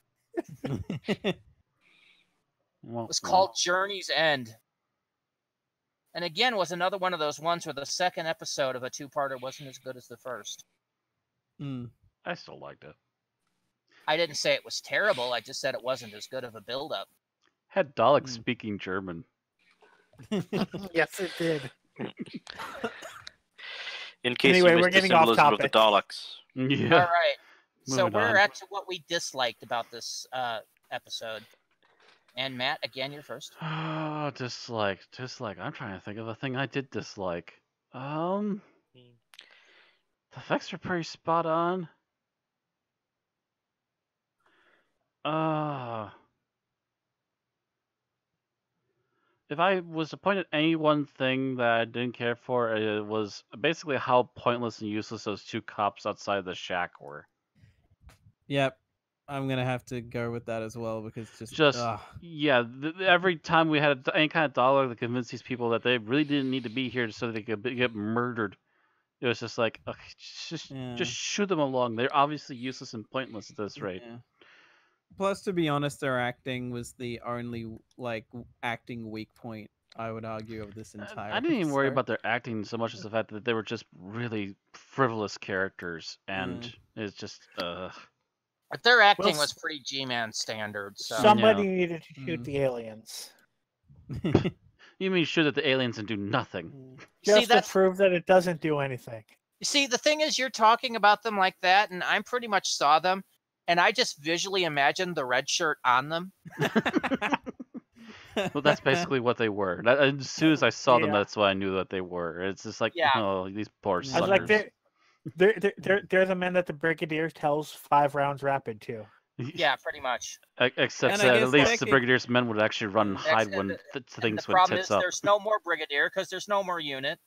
It was called Journey's End. And again, was another one of those ones where the second episode of a two-parter wasn't as good as the first. Mm. I still liked it. I didn't say it was terrible. I just said it wasn't as good of a build-up. Had Dalek Hmm. speaking German. yes, it did. In case Anyway, you we're missed the getting off symbolism of the topic. Daleks. All Yeah. right. So we're on. at what we disliked about this uh, episode. And Matt, again, you're first. Oh, dislike, dislike. I'm trying to think of a thing I did dislike. Um, the effects are pretty spot on. Uh, if I was to point at any one thing that I didn't care for, it was basically how pointless and useless those two cops outside the shack were. Yep. I'm gonna have to go with that as well because just Just- ugh. Yeah, th- every time we had any kind of dialogue to convince these people that they really didn't need to be here so they could be- get murdered, it was just like, okay, just Yeah. just shoot them along. They're obviously useless and pointless at this rate. Yeah. Plus, to be honest, their acting was the only like acting weak point I would argue of this entire. I didn't even worry about their acting so much as the fact that they were just really frivolous characters, and Mm. it's just, uh, But their acting Well, was pretty G-Man standard. So Somebody needed to shoot Mhm. the aliens. you mean shoot at the aliens and do nothing? See, Just to that's- prove that it doesn't do anything. You see, the thing is, you're talking about them like that, and I pretty much saw them, and I just visually imagined the red shirt on them. Well, that's basically what they were. As soon as I saw them, that's what I knew that they were. It's just like, Yeah. oh, these poor I I suckers. was like, they're, they're, they're, they're, they're the men that the Brigadier tells five rounds rapid to. Yeah, pretty much. Except that at least that the could- Brigadier's men would actually run and hide and when the- th- things the went problem tits is, up. there's no more brigadier because there's no more unit.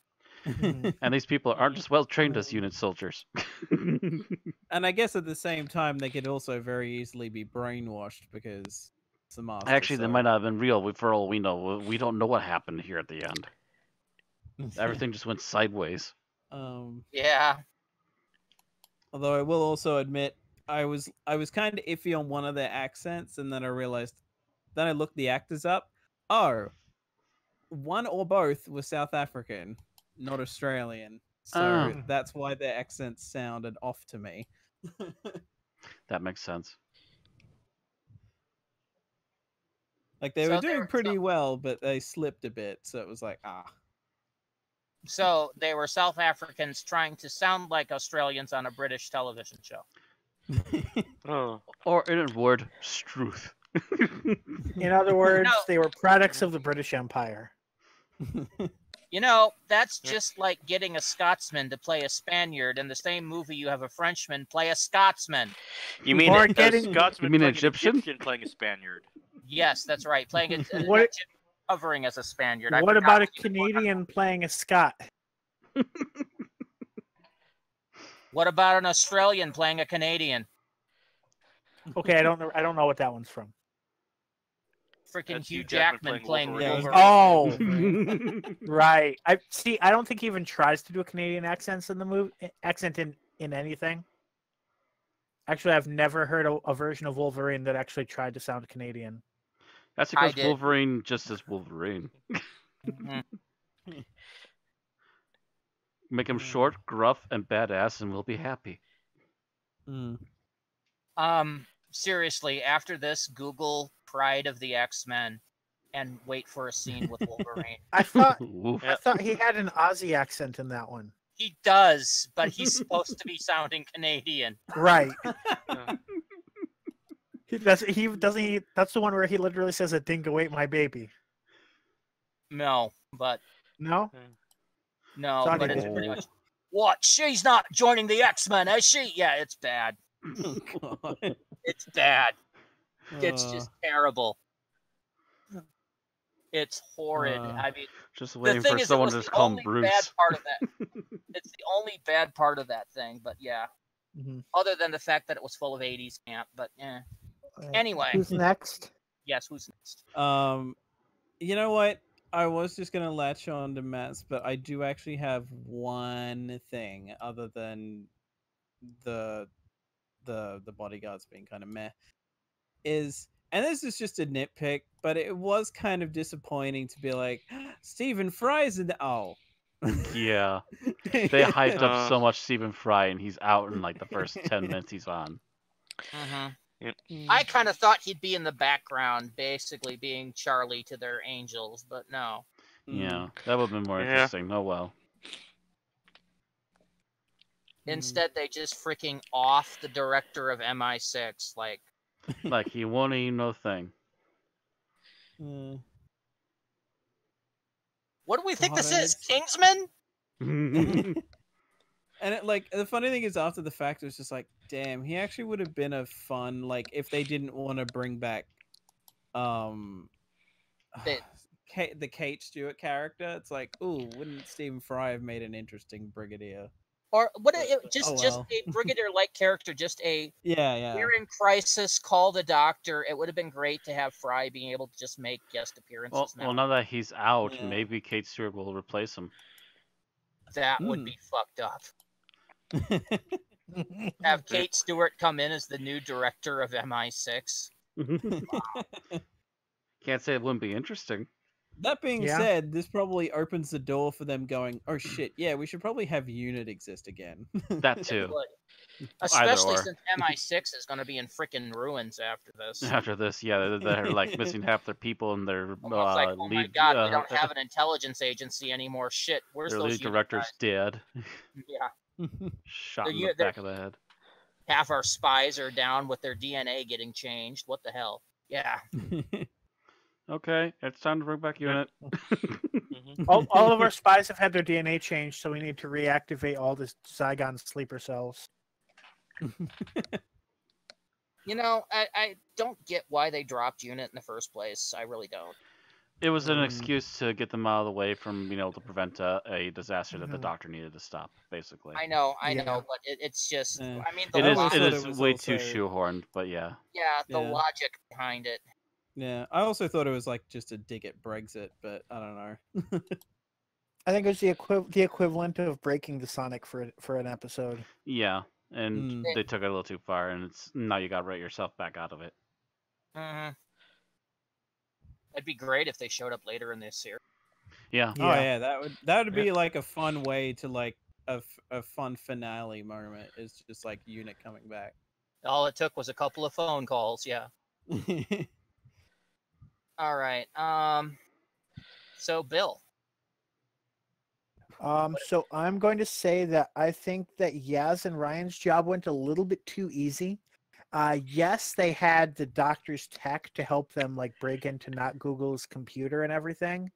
And these people aren't as well trained as unit soldiers. and I guess at the same time, they could also very easily be brainwashed because it's the master. actually, they might not have been real. we- For all we know, we don't know what happened here at the end. Everything just went sideways. um, Yeah. Although I will also admit, I was I was kind of iffy on one of their accents, and then I realized, then I looked the actors up. Oh, one or both were South African, not Australian. So Oh. that's why their accents sounded off to me. That makes sense. Like they So were doing pretty so- well, but they slipped a bit. So it was like, ah. So they were South Africans trying to sound like Australians on a British television show. Oh. Or in a word, struth. In other words, No. they were products of the British Empire. You know, that's just like getting a Scotsman to play a Spaniard in the same movie you have a Frenchman play a Scotsman. You mean Or a getting- Scotsman You mean playing Egyptian? an Egyptian playing a Spaniard? Yes, that's right. Playing a, a What- Egypt- covering as a Spaniard. What forgot about a what you were- Canadian playing a Scot? What about an Australian playing a Canadian? Okay, I don't know. I don't know what that one's from. Freaking Hugh Hugh Jackman Jackman playing playing Wolverine. Wolverine. Oh, right. I see. I don't think he even tries to do a Canadian accent in the movie. Accent in in anything. Actually, I've never heard a, a version of Wolverine that actually tried to sound Canadian. That's I because. Wolverine just is Wolverine. Mhm. Make him short, gruff, and badass, and we'll be happy. Mm. Um, seriously, after this, Google Pryde of the X Men, and wait for a scene with Wolverine. I thought I thought he had an Aussie accent in that one. he does, but he's supposed to be sounding Canadian. Right. Yeah. He does. He doesn't. He, that's the one where he literally says, "A dingo ate my baby." No, but No. no, Thought but it's did. pretty much what she's not joining the X Men, is she? Yeah, it's bad. It's bad. It's Uh, just terrible. It's horrid. Uh, I mean, Just the waiting thing for is, someone to just call him only Bruce. bad part of that. it's the only bad part of that thing. But yeah, Mhm. other than the fact that it was full of '80s camp. But eh. Uh, Anyway, who's next? yes. Who's next? Um, you know what? I was just gonna latch on to Matt's, but I do actually have one thing other than the the the bodyguards being kind of meh. Is and this is just a nitpick, but it was kind of disappointing to be like Stephen Fry's in the oh. Yeah, they hyped up Uh. so much Stephen Fry, and he's out in like the first ten minutes he's on. hmm Mm. I kind of thought he'd be in the background, basically being Charlie to their angels, but no. Mm. Yeah, that would have been more Yeah. interesting. Oh well. Mm. Instead, they just freaking off the director of MI6. Like, Like he won't even know thing. Mm. what do we think this is? it's- Kingsman? And it, like the funny thing is, after the fact, it was just like, damn, he actually would have been a fun like if they didn't want to bring back, um, They- Kate, the Kate Stewart character. It's like, ooh, wouldn't Stephen Fry have made an interesting brigadier? Or what? But- It, just, oh, just a brigadier-like character, just a Yeah, yeah. we're in crisis. Call the doctor. It would have been great to have Fry being able to just make guest appearances. well, now. well, now that he's out, Yeah. maybe Kate Stewart will replace him. that would Hmm. be fucked up. Have Kate Stewart come in as the new director of MI6. Can't say it wouldn't be interesting. that being Yeah. said, this probably opens the door for them going, oh shit, yeah, we should probably have Unit exist again. That too. Especially since MI6 is going to be in freaking ruins after this. After this, yeah, they're, they're like missing half their people and their uh, like, oh my god, uh, we don't have an intelligence agency anymore. Shit, where's their those lead unit director's guys? dead. Yeah, Shot The in the they're- back of the head. half our spies are down with their DNA getting changed. What the hell? Yeah, Okay, it's time to bring back unit. Mhm. all, all of our spies have had their DNA changed, so we need to reactivate all the Zygon sleeper cells. you know, I, I don't get why they dropped Unit in the first place. I really don't. It was an Mm. excuse to get them out of the way from being able to prevent a, a disaster that the Mhm. doctor needed to stop, basically. I know, I Yeah. know, but it, it's just. Yeah. I mean, the It I is. always It thought is way too shoehorned, but yeah. yeah, the Yeah. logic behind it. yeah, I also thought it was like just a dig at Brexit, but I don't know. I think it was the equi- the equivalent of breaking the Sonic for for an episode. Yeah, and Mm. they took it a little too far, and it's now you got to write yourself back out of it. hmm It'd be great if they showed up later in this series. Yeah, Oh yeah, that would that would Yeah. be like a fun way to like a, f- a fun finale moment is just like unit coming back. All it took was a couple of phone calls. Yeah. All right. Um. So Bill. Um, so I'm going to say that I think that Yaz and Ryan's job went a little bit too easy. Uh, yes, they had the doctor's tech to help them like break into not Google's computer and everything.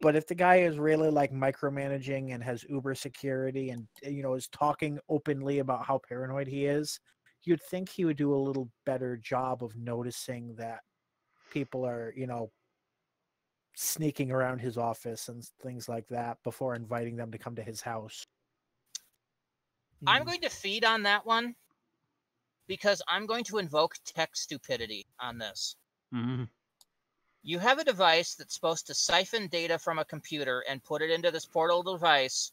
But if the guy is really like micromanaging and has Uber security and uh, you know is talking openly about how paranoid he is, you'd think he would do a little better job of noticing that people are you know sneaking around his office and things like that before inviting them to come to his house. I'm Mm. going to feed on that one because I'm going to invoke tech stupidity on this. hmm You have a device that's supposed to siphon data from a computer and put it into this portal device,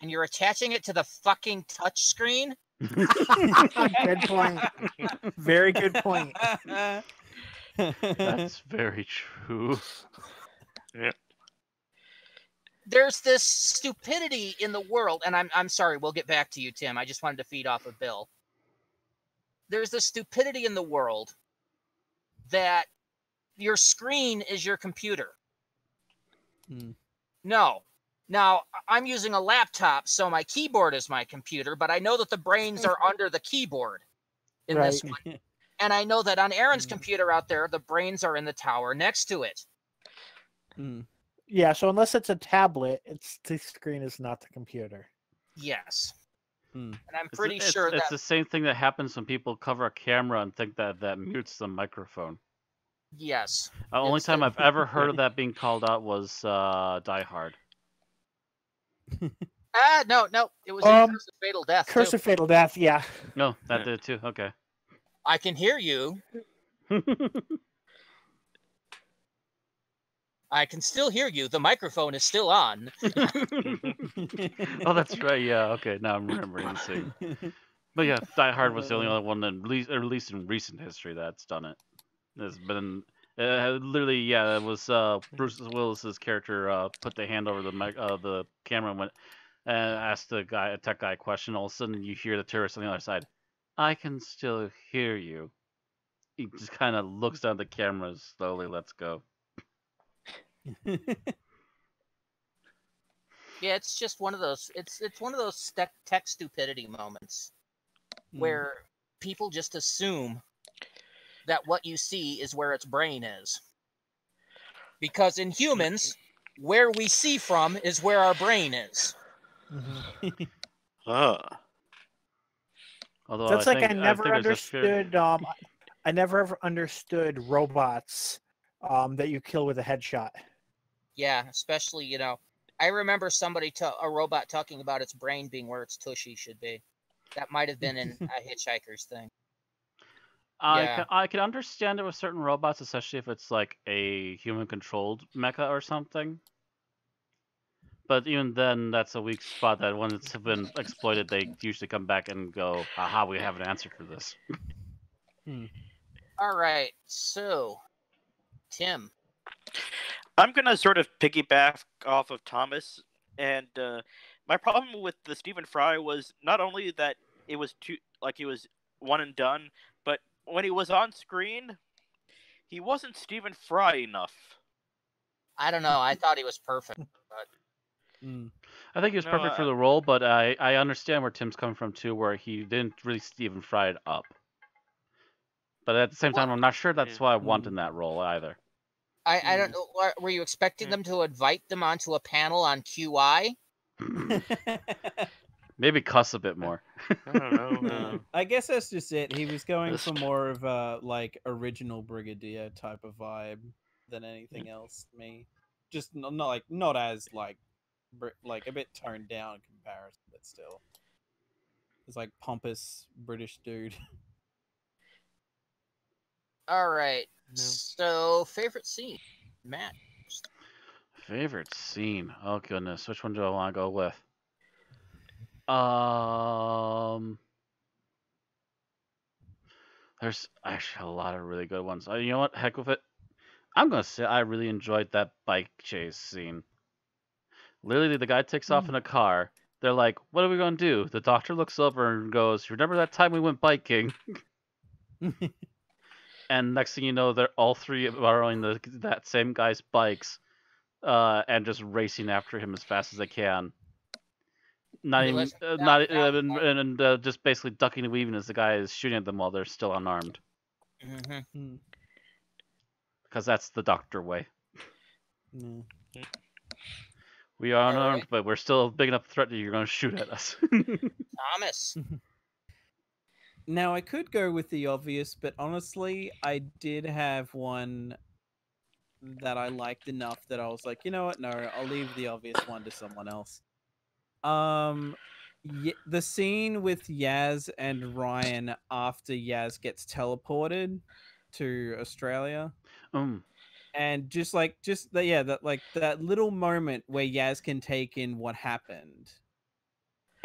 and you're attaching it to the fucking touch screen. good point. Very good point. That's very true. Yeah. There's this stupidity in the world, and I'm I'm sorry, we'll get back to you, Tim. I just wanted to feed off of Bill. There's this stupidity in the world that your screen is your computer. Hmm. No. Now I'm using a laptop, so my keyboard is my computer, but I know that the brains are under the keyboard in this one. And I know that on Aaron's Mm. computer out there, the brains are in the tower next to it. Hmm. Yeah, so unless it's a tablet, it's the screen is not the computer. Yes. Hmm. And I'm pretty it's, sure it's that the same thing that happens when people cover a camera and think that that mutes the microphone. yes. The only time a- I've ever heard of that being called out was uh, Die Hard. Ah, no, no. It was Um, in Curse of Fatal Death. too. Curse of Fatal Death, yeah. No, that Yeah. did too. Okay. I can hear you. I can still hear you. The microphone is still on. oh, that's right. Yeah. Okay. Now I'm remembering the scene. But yeah, Die Hard was the only Uh. other one that released, at least in recent history that's done it. There's been uh, literally, yeah, it was uh, Bruce Willis's character uh, put the hand over the mic, uh, the camera and went and asked the guy, a tech guy, a question. All of a sudden, you hear the terrorist on the other side. I can still hear you. He just kind of looks down at the camera, and slowly lets go. Yeah, it's just one of those. It's it's one of those tech, tech stupidity moments Hmm. where people just assume that what you see is where its brain is. Because in humans, where we see from is where our brain is. Ah. Although That's I like think, I never think there's a fair- understood. Um, I never ever understood robots um, that you kill with a headshot. Yeah, especially you know, I remember somebody ta- a robot talking about its brain being where its tushy should be. That might have been in a Hitchhiker's thing. I Yeah. can I can understand it with certain robots, especially if it's like a human controlled mecha or something. But even then, that's a weak spot. That when it's been exploited, they usually come back and go, "Aha, we have an answer for this." Hmm. All right, so Tim, I'm gonna sort of piggyback off of Thomas, and uh, my problem with the Stephen Fry was not only that it was too like he was one and done, but when he was on screen, he wasn't Stephen Fry enough. I don't know. I thought he was perfect. Hmm. I think he was No, perfect for the role, but I I understand where Tim's coming from too, where he didn't really Stephen Fry it up. But at the same time, Well- I'm not sure that's what I want Mm. in that role either. I, I don't mm. know. were- Were you expecting Hmm. them to invite them onto a panel on QI? Mm. Maybe cuss a bit more. I don't know. No, I guess that's just it. He was going for more of a like original Brigadier type of vibe than anything mm. else. Me, just not, not like not as like Bri- like a bit toned down in comparison, but still, it's like pompous British dude. All right. No. So, favorite scene, Matt. Favorite scene? Oh goodness, which one do I want to go with? Um, there's actually a lot of really good ones. Uh, you know what? Heck with it. I'm gonna say I really enjoyed that bike chase scene. Literally, the guy takes off in a car. They're like, "What are we gonna do?" The doctor looks over and goes, "Remember that time we went biking?" and next thing you know, they're all three borrowing the that same guy's bikes, uh, and just racing after him as fast as they can. Not Hey, even, uh, not now- uh, and, and uh, just basically ducking and weaving as the guy is shooting at them while they're still unarmed, hmm Hmm. because that's the doctor way. Yeah. We are All unarmed, right. but we're still a big enough threat that you're going to shoot at us. Thomas. Now I could go with the obvious, but honestly, I did have one that I liked enough that I was like, you know what? No, I'll leave the obvious one to someone else. Um, y- the scene with Yaz and Ryan after Yaz gets teleported to Australia, um, and just like just the, yeah, that like that little moment where Yaz can take in what happened,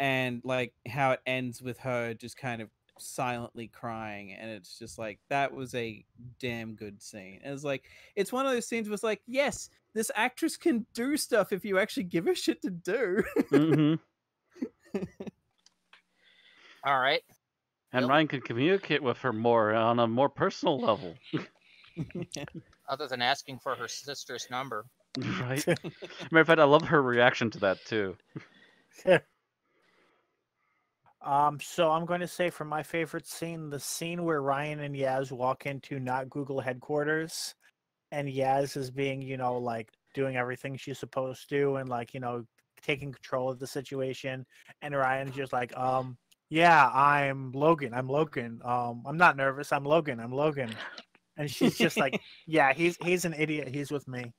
and like how it ends with her just kind of silently crying and it's just like that was a damn good scene it was like it's one of those scenes was like yes this actress can do stuff if you actually give her shit to do mhm. All right. And Yep. Ryan can communicate with her more on a more personal level. other than asking for her sister's number. right. Matter of fact, I love her reaction to that too. Um, so I'm going to say for my favorite scene, the scene where Ryan and Yaz walk into not Google headquarters, and Yaz is being, you know, like doing everything she's supposed to, and like, you know, taking control of the situation, and Ryan's just like, um, yeah, I'm Logan. I'm Logan. Um, I'm not nervous. I'm Logan. I'm Logan. And she's just like, yeah, he's he's an idiot. He's with me.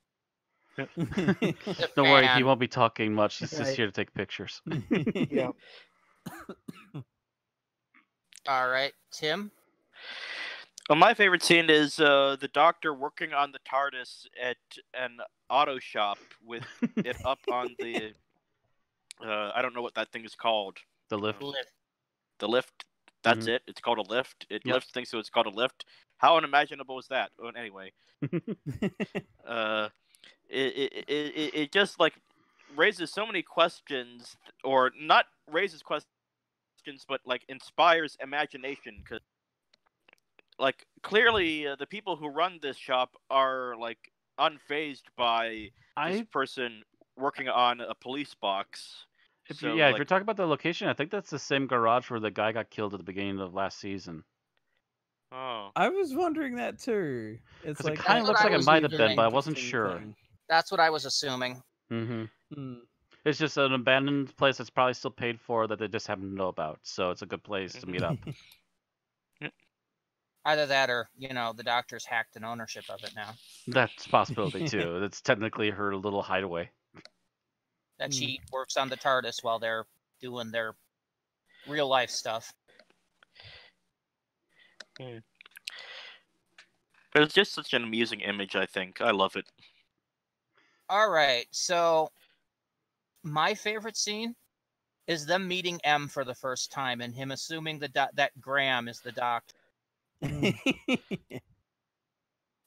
The Don't worry, he won't be talking much. He's just here to take pictures. Yeah. All right, Tim. Well, my favorite scene is uh, the doctor working on the TARDIS at an auto shop with it up on the. Uh, I don't know what that thing is called. The lift. Lift. The lift. That's Mhm. it. It's called a lift. It Yep. lifts things, so it's called a lift. How unimaginable is that? Well, anyway, uh, it, it, it, it, it just like raises so many questions, or not raises questions, but like inspires imagination. Because, like, clearly uh, the people who run this shop are like unfazed by this person working on a police box. if So, you, yeah, if like- you're talking about the location, I think that's the same garage where the guy got killed at the beginning of last season. Oh, I was wondering that too. It's 'Cause it like kind of looks like it was might have been, but I wasn't sure. thing. That's what I was assuming. Mm-hmm. Hmm. It's just an abandoned place that's probably still paid for that they just happen to know about. So it's a good place to meet up. Either that or, you know, the doctor's hacked an ownership of it now. That's a possibility too. That's technically her little hideaway. That Hmm. she works on the TARDIS while they're doing their real life stuff. but it's just such an amusing image. I think I love it. All right, so my favorite scene is them meeting M for the first time and him assuming the do- that Graham is the doctor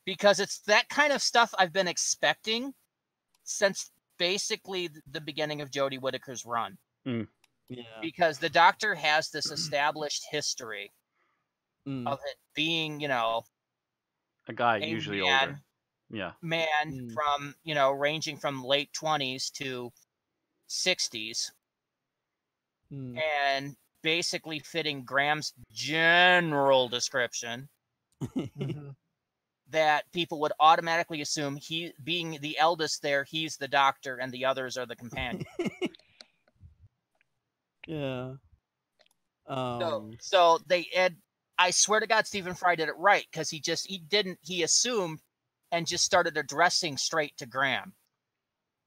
because it's that kind of stuff I've been expecting since basically the beginning of Jodie Whittaker's run yeah. because the doctor has this established history Mm. of it being, you know, A guy, a usually man, older. Yeah. man Mm. from, you know, ranging from late 20s to 60s Mm. and basically fitting Graham's general description Mhm. that people would automatically assume he being the eldest there he's the doctor and the others are the companions yeah. so, Um, so they and i swear to god stephen fry did it right because he just he didn't he assumed and just started addressing straight to graham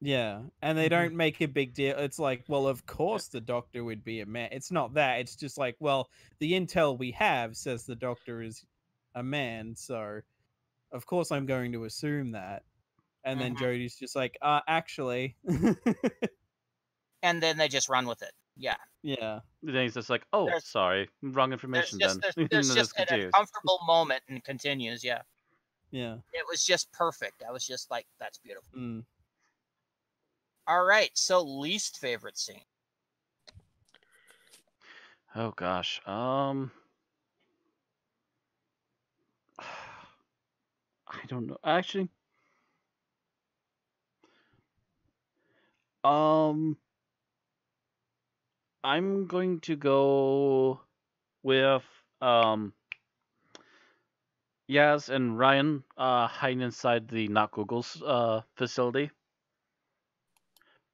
yeah, and they Mhm. don't make a big deal. It's like, well, of course the doctor would be a man. It's not that. It's just like, well, the intel we have says the doctor is a man, so of course I'm going to assume that. And then Mhm. Jodie's just like, uh, actually, and then they just run with it yeah yeah, Then he's just like, "Oh, There's- sorry, wrong there's information." just then there's, there's just it's an confused. uncomfortable moment and continues yeah yeah. it was just perfect i was just like that's beautiful Mm. All right so least favorite scene Oh gosh. Um I don't know. Actually Um I'm going to go with um Yaz and Ryan uh hiding inside the not Google's uh facility.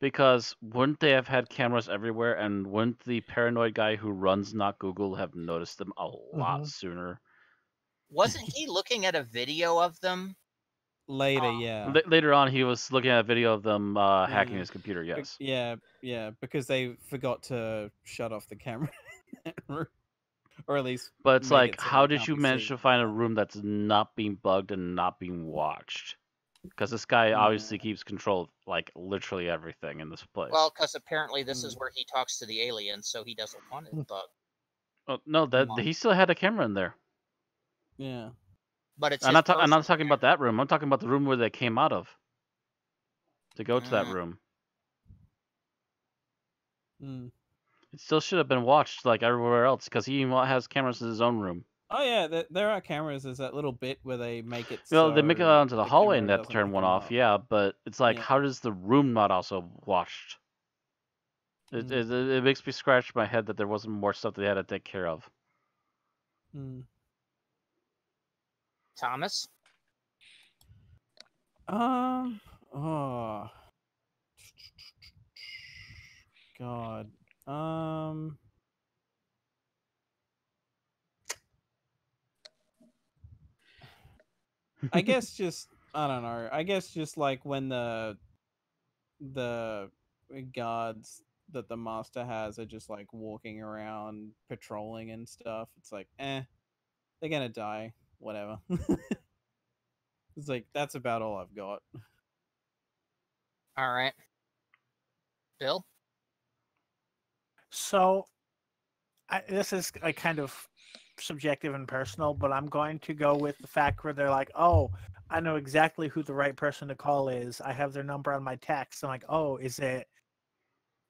Because wouldn't they have had cameras everywhere, and wouldn't the paranoid guy who runs Not Google have noticed them a lot Mhm. sooner? wasn't he looking at a video of them Later, Oh. yeah. La- later on, he was looking at a video of them uh, hacking Yeah. his computer. Bec- Yes, Yeah, yeah, because they forgot to shut off the camera, or at least. but it's like, it so how did you manage seen. to find a room that's not being bugged and not being watched? Because this guy Yeah. obviously keeps control of like literally everything in this place. Well, because apparently this is Mm. where he talks to the aliens, so he doesn't want it. But Oh, no, that he still had a camera in there. Yeah. but it's I'm not. Ta- I'm not talking about that room. I'm talking about the room where they came out of. To go to that Mm. room, Mm. it still should have been watched like everywhere else because he has cameras in his own room. Oh yeah, th- there are cameras. There's that little bit where they make it. Well, they make it out onto the hallway and they have to turn one them off. up. Yeah, but it's like, Yeah. how does the room not also watched? It, Mm. it, it it makes me scratch my head that there wasn't more stuff they had to take care of. Mm. Thomas. Um. Oh. God. Um. I guess just I don't know. I guess just like when the the guards that the master has are just like walking around patrolling and stuff. It's like, eh, they're gonna die. Whatever. it's like that's about all I've got. All right. Bill. So, I, this is like kind of subjective and personal, but I'm going to go with the fact where they're like, "Oh, I know exactly who the right person to call is. I have their number on my text." I'm like, "Oh, is it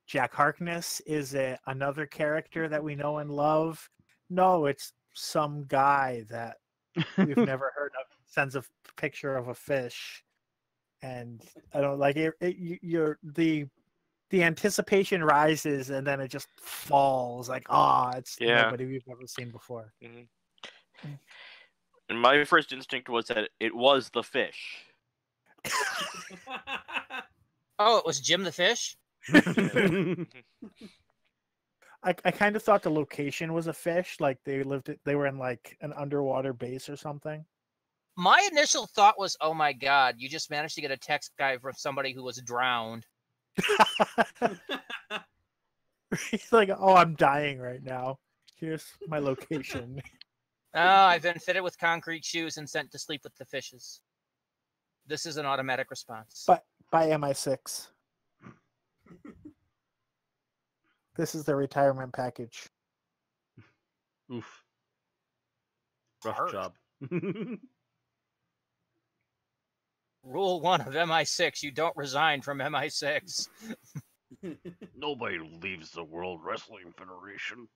Jack Harkness? Is it another character that we know and love?" No, it's some guy that we've never heard of. Sends a picture of a fish, and I don't like it. it you- you're the the anticipation rises and then it just falls like ah it's Yeah. nobody we've ever seen before Mhm. And my first instinct was that it was the fish. Oh, it was Jim the Fish. I, I kind of thought the location was a fish like they lived it they were in like an underwater base or something My initial thought was, "Oh my God, you just managed to get a text guy from somebody who was drowned." He's like oh i'm dying right now here's my location Oh, I've been fitted with concrete shoes and sent to sleep with the fishes. This is an automatic response. but by mi6 this is the retirement package Oof. Rough Hard. job. Rule one of MI6: you don't resign from MI6. Nobody leaves the World Wrestling Federation.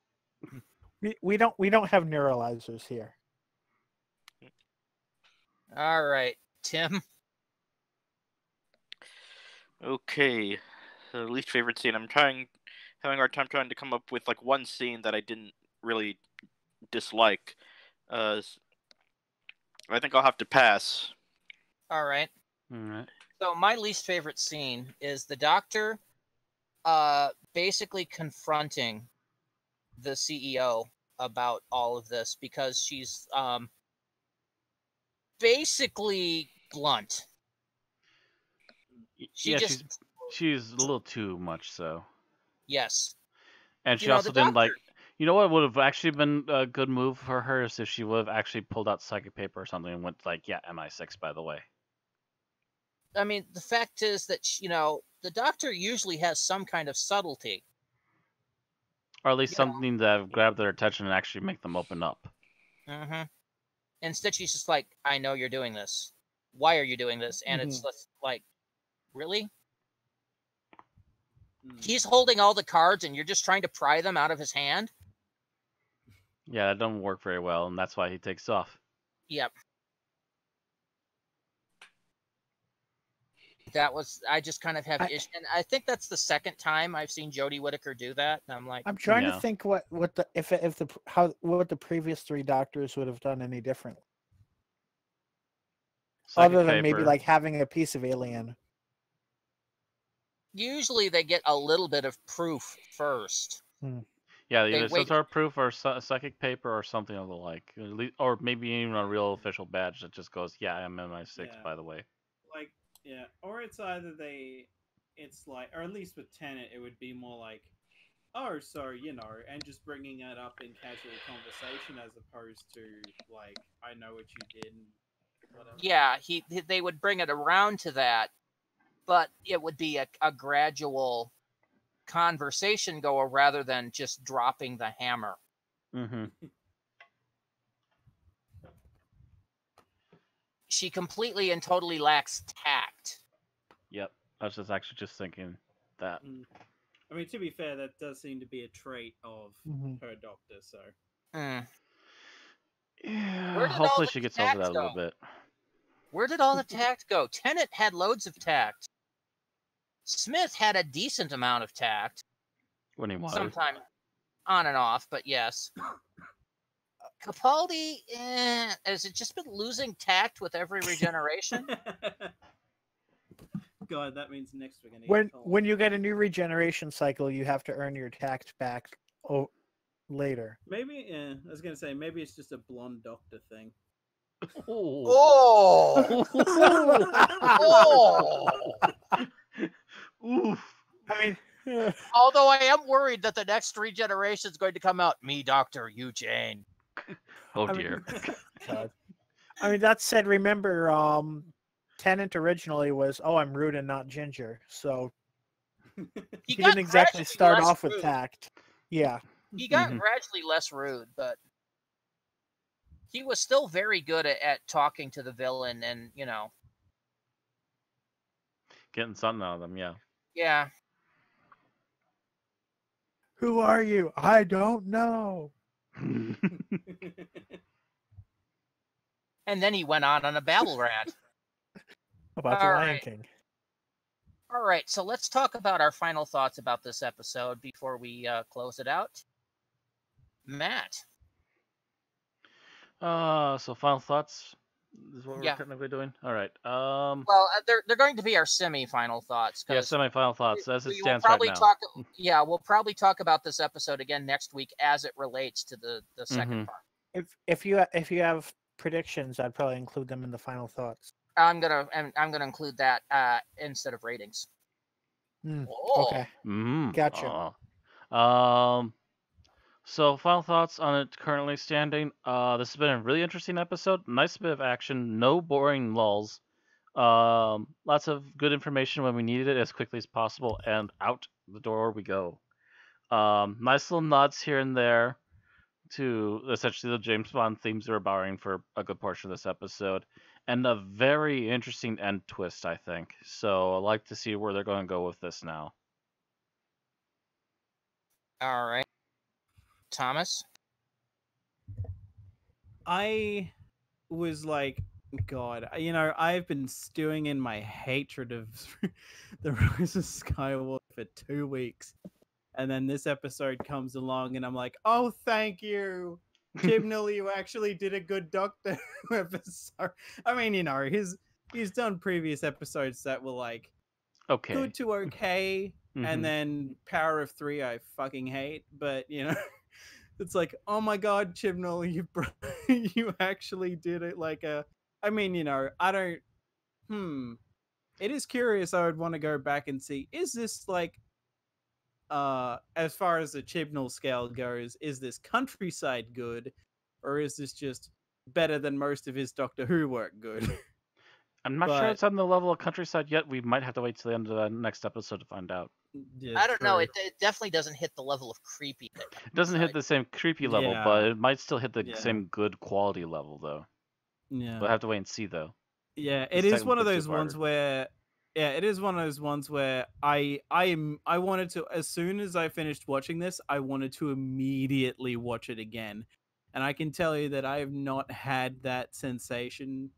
we, we don't we don't have neuralizers here All right, Tim. Okay. So least favorite scene. I'm trying having a hard time trying to come up with like one scene that I didn't really dislike. Uh s- I think I'll have to pass. All right. All right. So my least favorite scene is the doctor uh basically confronting the CEO about all of this because she's um basically blunt. She yeah, just she's she's a little too much so, yes. and she You know, also didn't like. You know what would have actually been a good move for her is if she would have actually pulled out psychic paper or something and went like, "Yeah, MI6, by the way." I mean, the fact is that you know the doctor usually has some kind of subtlety. Or at least Yeah. something that would grab their attention and actually make them open up. Mm-hmm. Instead, she's just like, "I know you're doing this. Why are you doing this?" And it's just like, really? Mm. He's holding all the cards, and you're just trying to pry them out of his hand. Yeah, that doesn't work very well, and that's why he takes off. Yep. That was I just kind of have I- ish, and I think that's the second time I've seen Jodie Whittaker do that. And I'm like, i'm trying Yeah. to think what what the if if the how what the previous three doctors would have done any differently Psychic other than maybe like having a piece of alien usually they get a little bit of proof first. Hmm. Yeah, They either some wait- sort of proof or psy- psychic paper or something of the like, or maybe even a real official badge that just goes, "Yeah, I'm MI6, Yeah. by the way." like yeah or it's either they it's like or at least with Tennant it would be more like oh so you know and just bringing it up in casual conversation as opposed to like i know what you did and whatever Yeah, he he- they would bring it around to that, but it would be a, a gradual conversation goer rather than just dropping the hammer. Mm-hmm. She completely and totally lacks tact. Yep. I was just actually just thinking that. Mm. i mean to be fair that does seem to be a trait of Mhm. her doctor so Mm. Yeah, Where did all hopefully she gets over that a little bit. Where did all the tact go? Tennant had loads of tact. Smith had a decent amount of tact, When he wanted. sometime on and off, but yes. Capaldi, eh, has it just been losing tact with every regeneration? God, that means next we're gonna. When told. when you get a new regeneration cycle, you have to earn your tact back oh, later. maybe, yeah, I was gonna say maybe it's just a blonde doctor thing. Oh. Oh! oh! Oof. I mean, Although I am worried that the next regeneration is going to come out, me, Doctor Eugene. Oh I mean- dear. God. I mean that said, remember, um, Tennant originally was, "Oh, I'm rude and not ginger," so He, he didn't exactly start less off with tact. Yeah, He got Mhm. gradually less rude, but he was still very good at, at talking to the villain and, you know, Getting something out of them, yeah. yeah. who are you? I don't know. And then he went on on a babble rant. About the All Lion right. King. All right, so let's talk about our final thoughts about this episode before we uh, close it out. Matt, uh, so final thoughts. Is what Yeah. we're technically doing. All right. Um, well, uh, they're they're going to be our semi-final thoughts. yeah, 'cause semi-final thoughts as it we will stands probably right now. talk. Yeah, we'll probably talk about this episode again next week as it relates to the the 2nd Mhm. part. If if you if you have predictions, I'd probably include them in the final thoughts. I'm gonna I'm, I'm gonna include that uh, instead of ratings. Oh, Okay. Mm, Gotcha. aw. Um, so final thoughts on it currently standing. Uh, this has been a really interesting episode. Nice bit of action, no boring lulls. Um, lots of good information when we needed it as quickly as possible, and out the door we go. Um, nice little nods here and there to essentially the James Bond themes they were borrowing for a good portion of this episode, and a very interesting end twist, I think. So I like to see where they're going to go with this now. all right. Thomas, I was like, God, you know, I've been stewing in my hatred of the Rise of Skywalker for two weeks, and then this episode comes along, and I'm like, oh, thank you, Chibnall, you actually did a good Doctor Who episode. I mean, you know, he's he's done previous episodes that were like Okay. good to okay, Mhm. and then Power of Three I fucking hate, but you know, it's like, oh my god, Chibnall, you you actually did it like a. I mean, you know, I don't. Hmm. It is curious. I would want to go back and see. Is this like, uh, as far as the Chibnall scale goes, is this Countrycide good, or is this just better than most of his Doctor Who work good? I'm not sure it's on the level of Countrycide yet. We might have to wait till the end of the next episode to find out. Yeah, I don't know. It, it definitely doesn't hit the level of creepy. It doesn't hit the same creepy level, but it might still hit the Yeah. same good quality level, though. Yeah. We'll have to wait and see, though. Yeah, It's one of those ones where yeah, it is one of those ones where I I am I wanted to as soon as I finished watching this, I wanted to immediately watch it again. And I can tell you that I have not had that sensation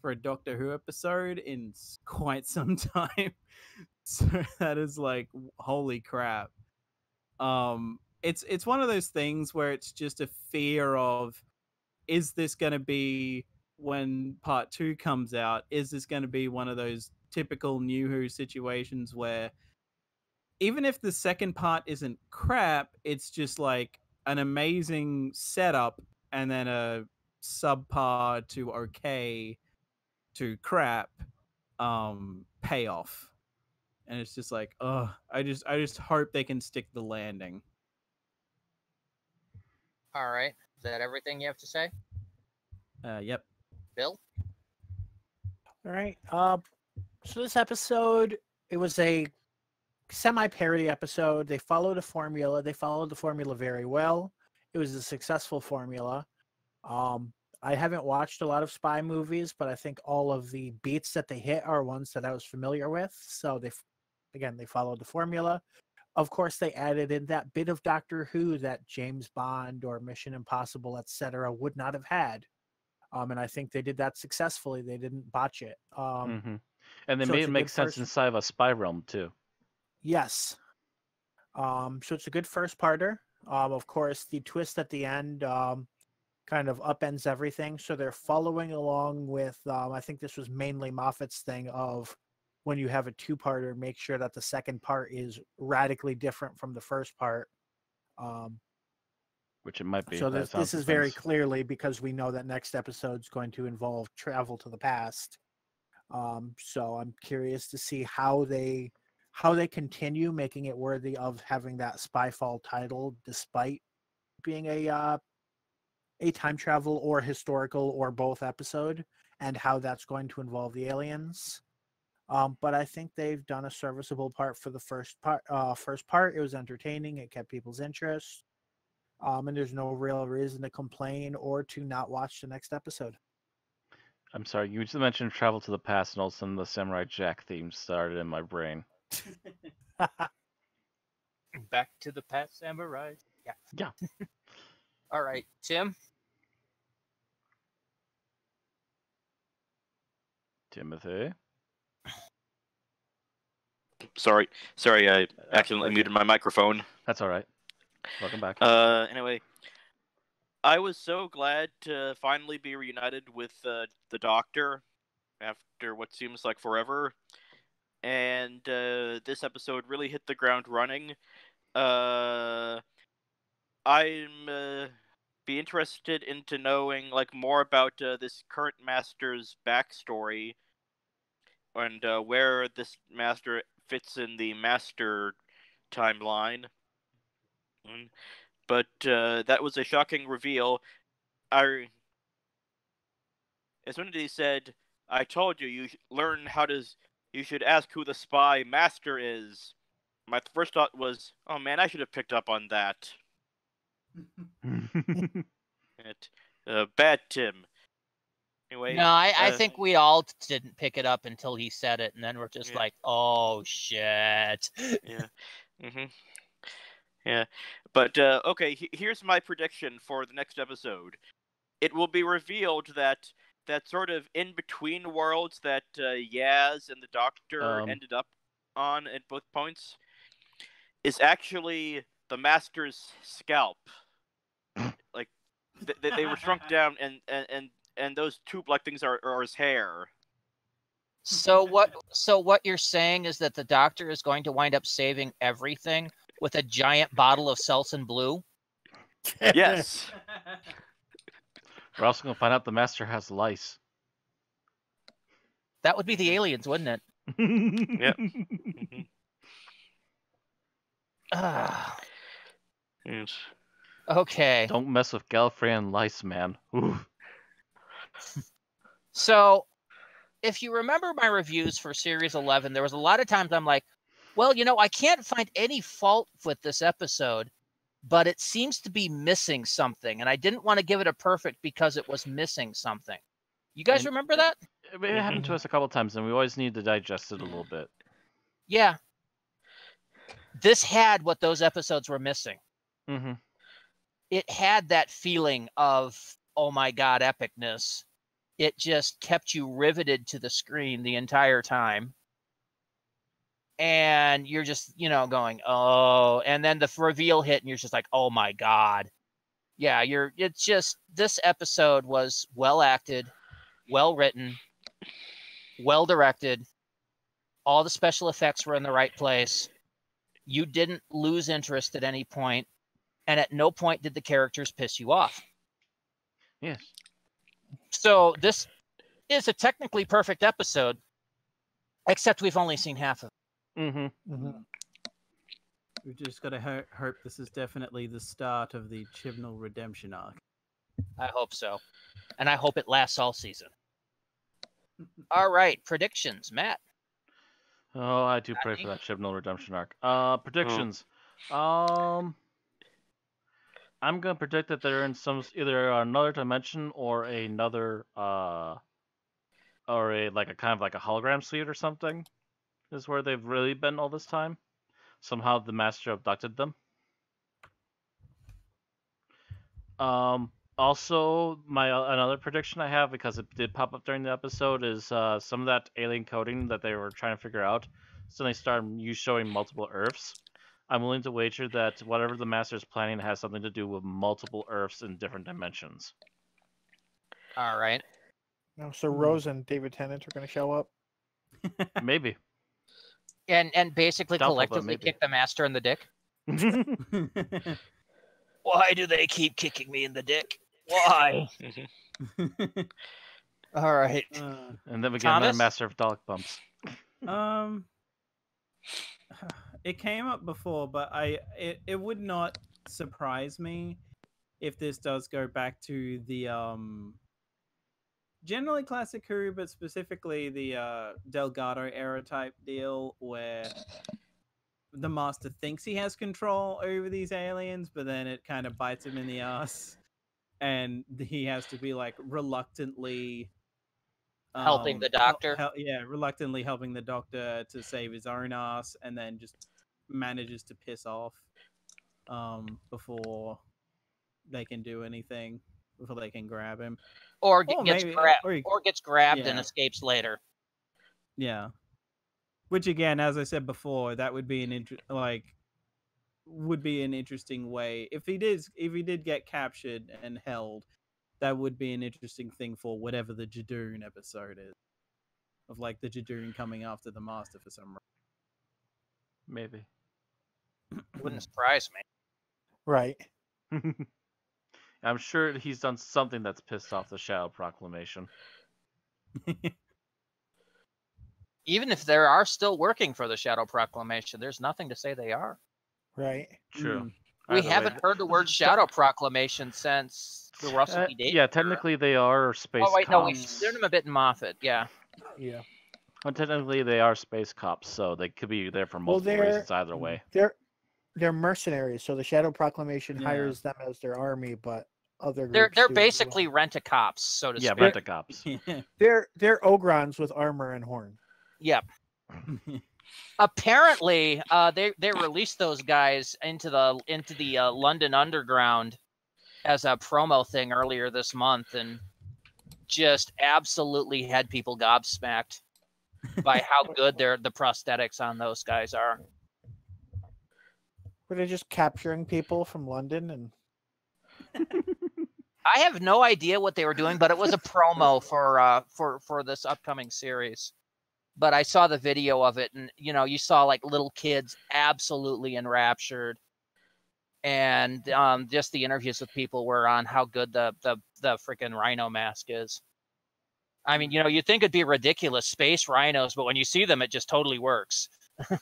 for a Doctor Who episode in quite some time. so that is like holy crap. Um it's it's one of those things where it's just a fear of is this going to be when part two comes out, is this going to be one of those typical New Who situations where even if the second part isn't crap, it's just like an amazing setup and then a subpar to okay to crap um payoff. And it's just like, oh, I just I just hope they can stick the landing. All right. Is that everything you have to say, Uh yep. Bill? All right. Uh, so this episode, it was a semi-parody episode. They followed a formula. They followed the formula very well. It was a successful formula. Um, I haven't watched a lot of spy movies, but I think all of the beats that they hit are ones that I was familiar with. So they, again, they followed the formula. of course, they added in that bit of Doctor Who that James Bond or Mission Impossible, etc., would not have had. Um, and I think they did that successfully. They didn't botch it. Um, hmm And they so made it a make sense first- inside of a spy realm too. Yes. Um, so it's a good first parter. Um, of course, the twist at the end um, kind of upends everything. So they're following along with, um, I think this was mainly Moffat's thing of when you have a two parter, make sure that the second part is radically different from the first part. Um, Which it might be. so this, this is very clearly because we know that next episode's going to involve travel to the past. Um, so I'm curious to see how they how they continue making it worthy of having that Spyfall title, despite being a uh, a time travel or historical or both episode, and how that's going to involve the aliens. Um, but I think they've done a serviceable part for the first part. Uh, first part, it was entertaining. It kept people's interest um, and there's no real reason to complain or to not watch the next episode. I'm sorry, you just mentioned travel to the past, and all of a sudden the Samurai Jack theme started in my brain. Back to the past samurai. Yeah. Yeah. All right, Tim. Timothy. Sorry, sorry, I Uh, accidentally okay. muted my microphone. That's all right. Welcome back. Uh, anyway, I was so glad to finally be reunited with uh, the Doctor after what seems like forever, and uh, this episode really hit the ground running. Uh, I'm uh, be interested into knowing like more about uh, this current master's backstory and uh, where this master fits in the master timeline. But uh, that was a shocking reveal. I, as soon as he said, "I told you, you learn how to, you should ask who the spy master is." My first thought was, "Oh man, I should have picked up on that." It, uh, bad Tim. Anyway, no, I, I uh, think we all didn't pick it up until he said it, and then we're just Yeah. like, "Oh shit!" yeah. hmm Yeah. But uh, okay, he- here's my prediction for the next episode. It will be revealed that that sort of in between worlds that uh, Yaz and the Doctor Um. ended up on at both points is actually the Master's scalp. like th- th- they were shrunk down, and and and, and those two black things are, are his hair. So what? So what you're saying is that the Doctor is going to wind up saving everything with a giant bottle of Selsun Blue. Yes. We're also gonna find out the master has lice. That would be the aliens, wouldn't it? yep. Ah, Yes. okay. Don't mess with Gallifreyan lice, man. Ooh. So, if you remember my reviews for Series 11, there was a lot of times I'm like, well, you know, I can't find any fault with this episode, but it seems to be missing something. And I didn't want to give it a perfect because it was missing something. You guys And- remember that? It it happened to us a couple times, and we always need to digest it a little bit. Yeah. This had what those episodes were missing. Mm-hmm. It had that feeling of, oh my God, epicness. It just kept you riveted to the screen the entire time. And you're just, you know, going, oh, and then the reveal hit, and you're just like, oh my God. Yeah, you're, it's just, this episode was well acted, well written, well directed. All the special effects were in the right place. You didn't lose interest at any point, and at no point did the characters piss you off. Yes. So this is a technically perfect episode, except we've only seen half of it. Mm-hmm. Mhm. We've just got to ho- hope this is definitely the start of the Chibnall redemption arc. I hope so. And I hope it lasts all season. All right, predictions, Matt. Oh, I do pray Johnny? for that Chibnall redemption arc. Uh, predictions. Um, I'm gonna predict that they're in some either another dimension or another uh, or a like a kind of like a hologram suite or something, is where they've really been all this time. somehow the master abducted them. Um, also, my uh, another prediction I have because it did pop up during the episode is uh, some of that alien coding that they were trying to figure out. So they started you showing multiple Earths. I'm willing to wager that whatever the master is planning has something to do with multiple Earths in different dimensions. All right. No, so. Rose and David Tennant are going to show up. Maybe. And and basically Doubtful, collectively maybe. kick the master in the dick. Why do they keep kicking me in the dick? Why? All right. Uh, and then we get another master of dog bumps. Um, it came up before, but I it, it would not surprise me if this does go back to the um generally classic Kuru, but specifically the uh Delgado era type deal where the master thinks he has control over these aliens, but then it kind of bites him in the ass, and he has to be like reluctantly Helping the doctor? hel- yeah, reluctantly helping the doctor to save his own ass, and then just manages to piss off um, before they can do anything, before they can grab him. Or g- Or gets maybe- grabbed, or he- or gets grabbed and escapes later. Yeah. Which again, as I said before, that would be an inter- like would be an interesting way if he did if he did get captured and held. That would be an interesting thing for whatever the Judoon episode is, of like the Judoon coming after the Master for some reason. Maybe. Wouldn't surprise me. Right. I'm sure he's done something that's pissed off the Shadow Proclamation. Even if they are still working for the Shadow Proclamation, there's nothing to say they are. Right. True. Mm. We Either haven't heard the word Shadow Proclamation since the Russell Uh, T Davies. yeah, era. technically they are space Oh wait, no, we cops. learned them a bit in Moffat. Yeah. Yeah. Well, technically they are space cops, so they could be there for Well, multiple they're- reasons either way. They're they're mercenaries, so the Shadow Proclamation Yeah. hires them as their army, but other They're they're do as well. basically rent a cops, so to Yeah, speak. rent a cops. They're they're ogrons with armor and horn. Yep. Apparently, uh, they they released those guys into the into the uh, London Underground as a promo thing earlier this month, and just absolutely had people gobsmacked by how good their the prosthetics on those guys are. Were they just capturing people from London and I have no idea what they were doing, but it was a promo for uh for for this upcoming series. But I saw the video of it, and you know, you saw like little kids absolutely enraptured, and um, just the interviews with people were on how good the the the freaking rhino mask is. I mean, you know, you think it'd be ridiculous space rhinos, but when you see them, it just totally works.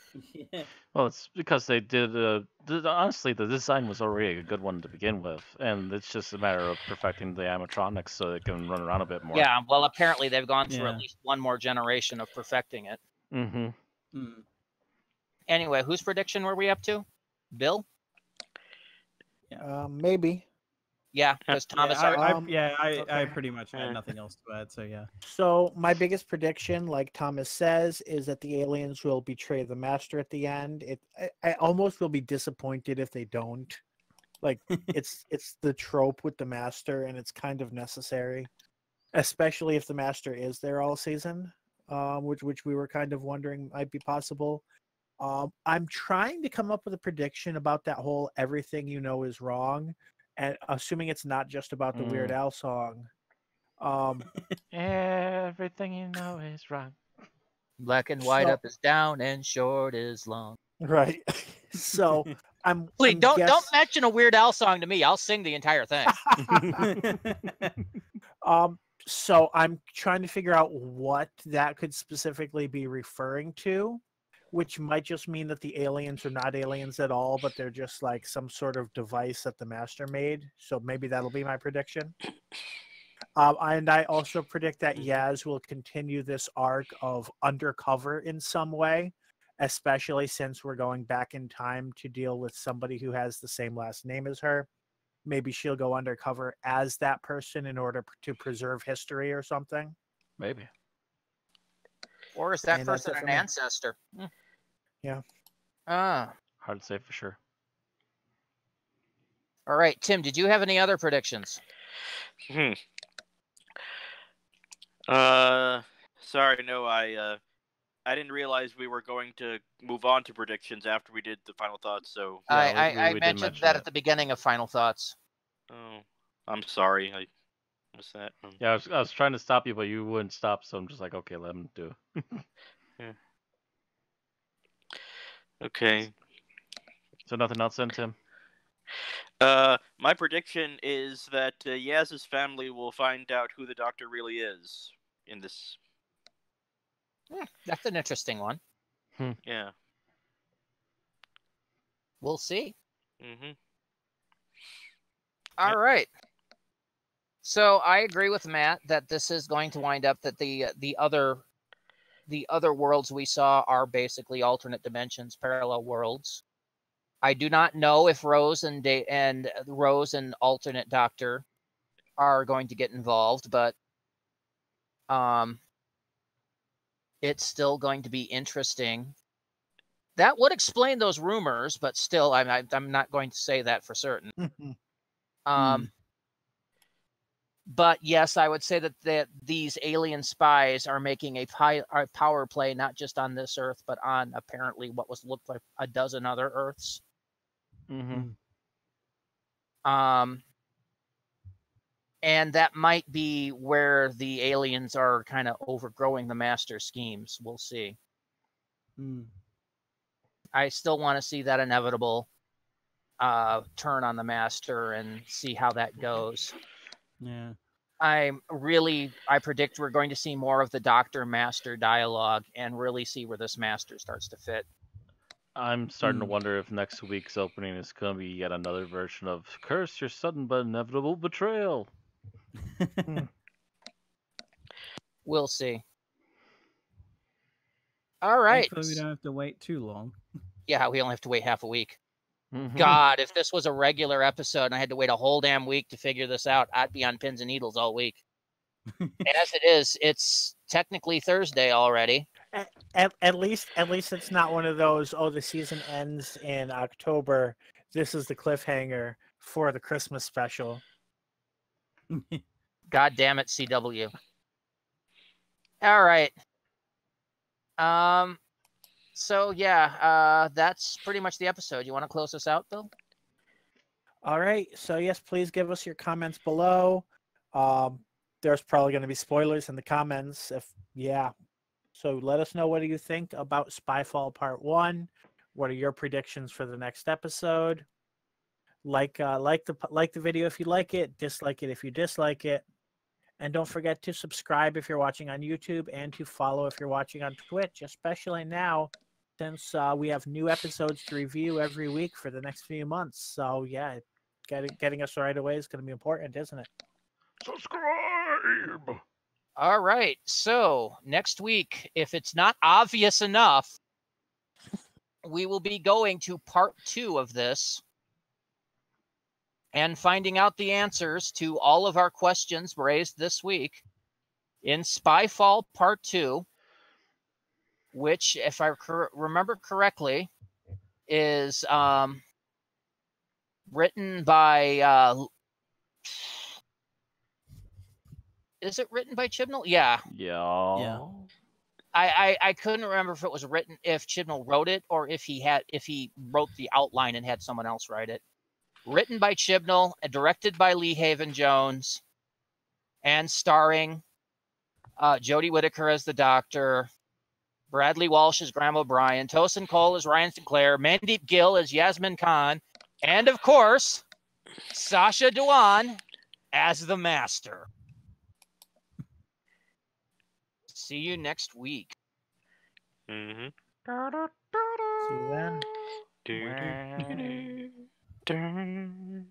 Yeah. Well, it's because they did. Uh, th- honestly, the design was already a good one to begin with, and it's just a matter of perfecting the animatronics so they can run around a bit more. Yeah, well, apparently they've gone through Yeah. at least one more generation of perfecting it. Mm-hmm. Mm. Anyway, whose prediction were we up to? Bill? um, maybe. Yeah, because Thomas. yeah, I, I, Um, yeah, I, I pretty much had nothing else to add. So yeah. So my biggest prediction, like Thomas says, is that the aliens will betray the master at the end. It I, I almost will be disappointed if they don't. Like it's it's the trope with the master and it's kind of necessary. Especially if the master is there all season. Um, which which we were kind of wondering might be possible. Um, I'm trying to come up with a prediction about that whole everything you know is wrong, and assuming it's not just about the Weird Al song. Um, Everything you know is wrong. Black and white So- up is down and short is long. Right. so I'm. Please I'm don't don't mention a Weird Al song to me. I'll sing the entire thing. um. So I'm trying to figure out what that could specifically be referring to, which might just mean that the aliens are not aliens at all, but they're just like some sort of device that the master made. So maybe that'll be my prediction. Um, and I also predict that Yaz will continue this arc of undercover in some way, especially since we're going back in time to deal with somebody who has the same last name as her. Maybe she'll go undercover as that person in order to preserve history or something. Maybe. Or is that And person an ancestor? Hmm. Yeah. Ah, Hard to say for sure. All right, Tim, did you have any other predictions? Hmm. Uh, sorry, no, I uh, I didn't realize we were going to move on to predictions after we did the final thoughts. So, Yeah, I, we- I, we- I we did mentioned mention that that. at the beginning of Final Thoughts. oh, I'm sorry. I what's that? Um, Yeah, I was, I was trying to stop you, but you wouldn't stop, so I'm just like, okay, let him do. it. Okay. So nothing else then, Tim? Uh, my prediction is that uh, Yaz's family will find out who the Doctor really is in this. Hmm, that's an interesting one. Yeah. We'll see. Mm-hmm. All right. So I agree with Matt that this is going to wind up that the the other the other worlds we saw are basically alternate dimensions, parallel worlds. I do not know if Rose and da- and Rose and alternate Doctor are going to get involved, but um, it's still going to be interesting. That would explain those rumors, but still, I'm I, I'm not going to say that for certain. Um, but yes, I would say that that these alien spies are making a, pi- a power play not just on this Earth, but on apparently what was looked like a dozen other Earths. Mm-hmm. Um, and that might be where the aliens are kind of overgrowing the master schemes. We'll see. Mm. I still want to see that inevitable uh, turn on the master and see how that goes. Yeah. I'm really, I predict we're going to see more of the Doctor Master dialogue and really see where this master starts to fit. I'm starting to Hmm. wonder if next week's opening is going to be yet another version of "Curse Your Sudden but Inevitable Betrayal." We'll see. All right. Hopefully we don't have to wait too long. Yeah, we only have to wait half a week. Mhm. God, if this was a regular episode and I had to wait a whole damn week to figure this out, I'd be on pins and needles all week. And as it is, it's technically Thursday already. at, at least at least it's not one of those oh the season ends in october this is the cliffhanger for the christmas special God damn it, CW. All right. Um. So yeah, uh, that's pretty much the episode. You want to close us out, Bill? all right. So yes please give us your comments below. Um there's probably going to be spoilers in the comments if yeah. So let us know what do you think about spyfall part one. What are your predictions for the next episode? Like uh like the like the video if you like it dislike it if you dislike it. And don't forget to subscribe if you're watching on youtube and to follow if you're watching on twitch especially now since uh, we have new episodes to review every week for the next few months so yeah getting getting us right away is going to be important isn't it Subscribe. All right. So next week, if it's not obvious enough, we will be going to part two of this and finding out the answers to all of our questions raised this week in Spyfall Part Two, which, if I cor- remember correctly, is um, written by. Uh, is it written by Chibnall? Yeah, Yeah. I, I I couldn't remember if it was written if Chibnall wrote it or if he had if he wrote the outline and had someone else write it. Written by Chibnall and directed by Lee Haven Jones, and starring uh, Jodie Whittaker as the Doctor, Bradley Walsh as Graham O'Brien, Tosin Cole as Ryan Sinclair, Mandip Gill as Yasmin Khan, and of course Sacha Dhawan as the Master. See you next week. Mm-hmm. see you then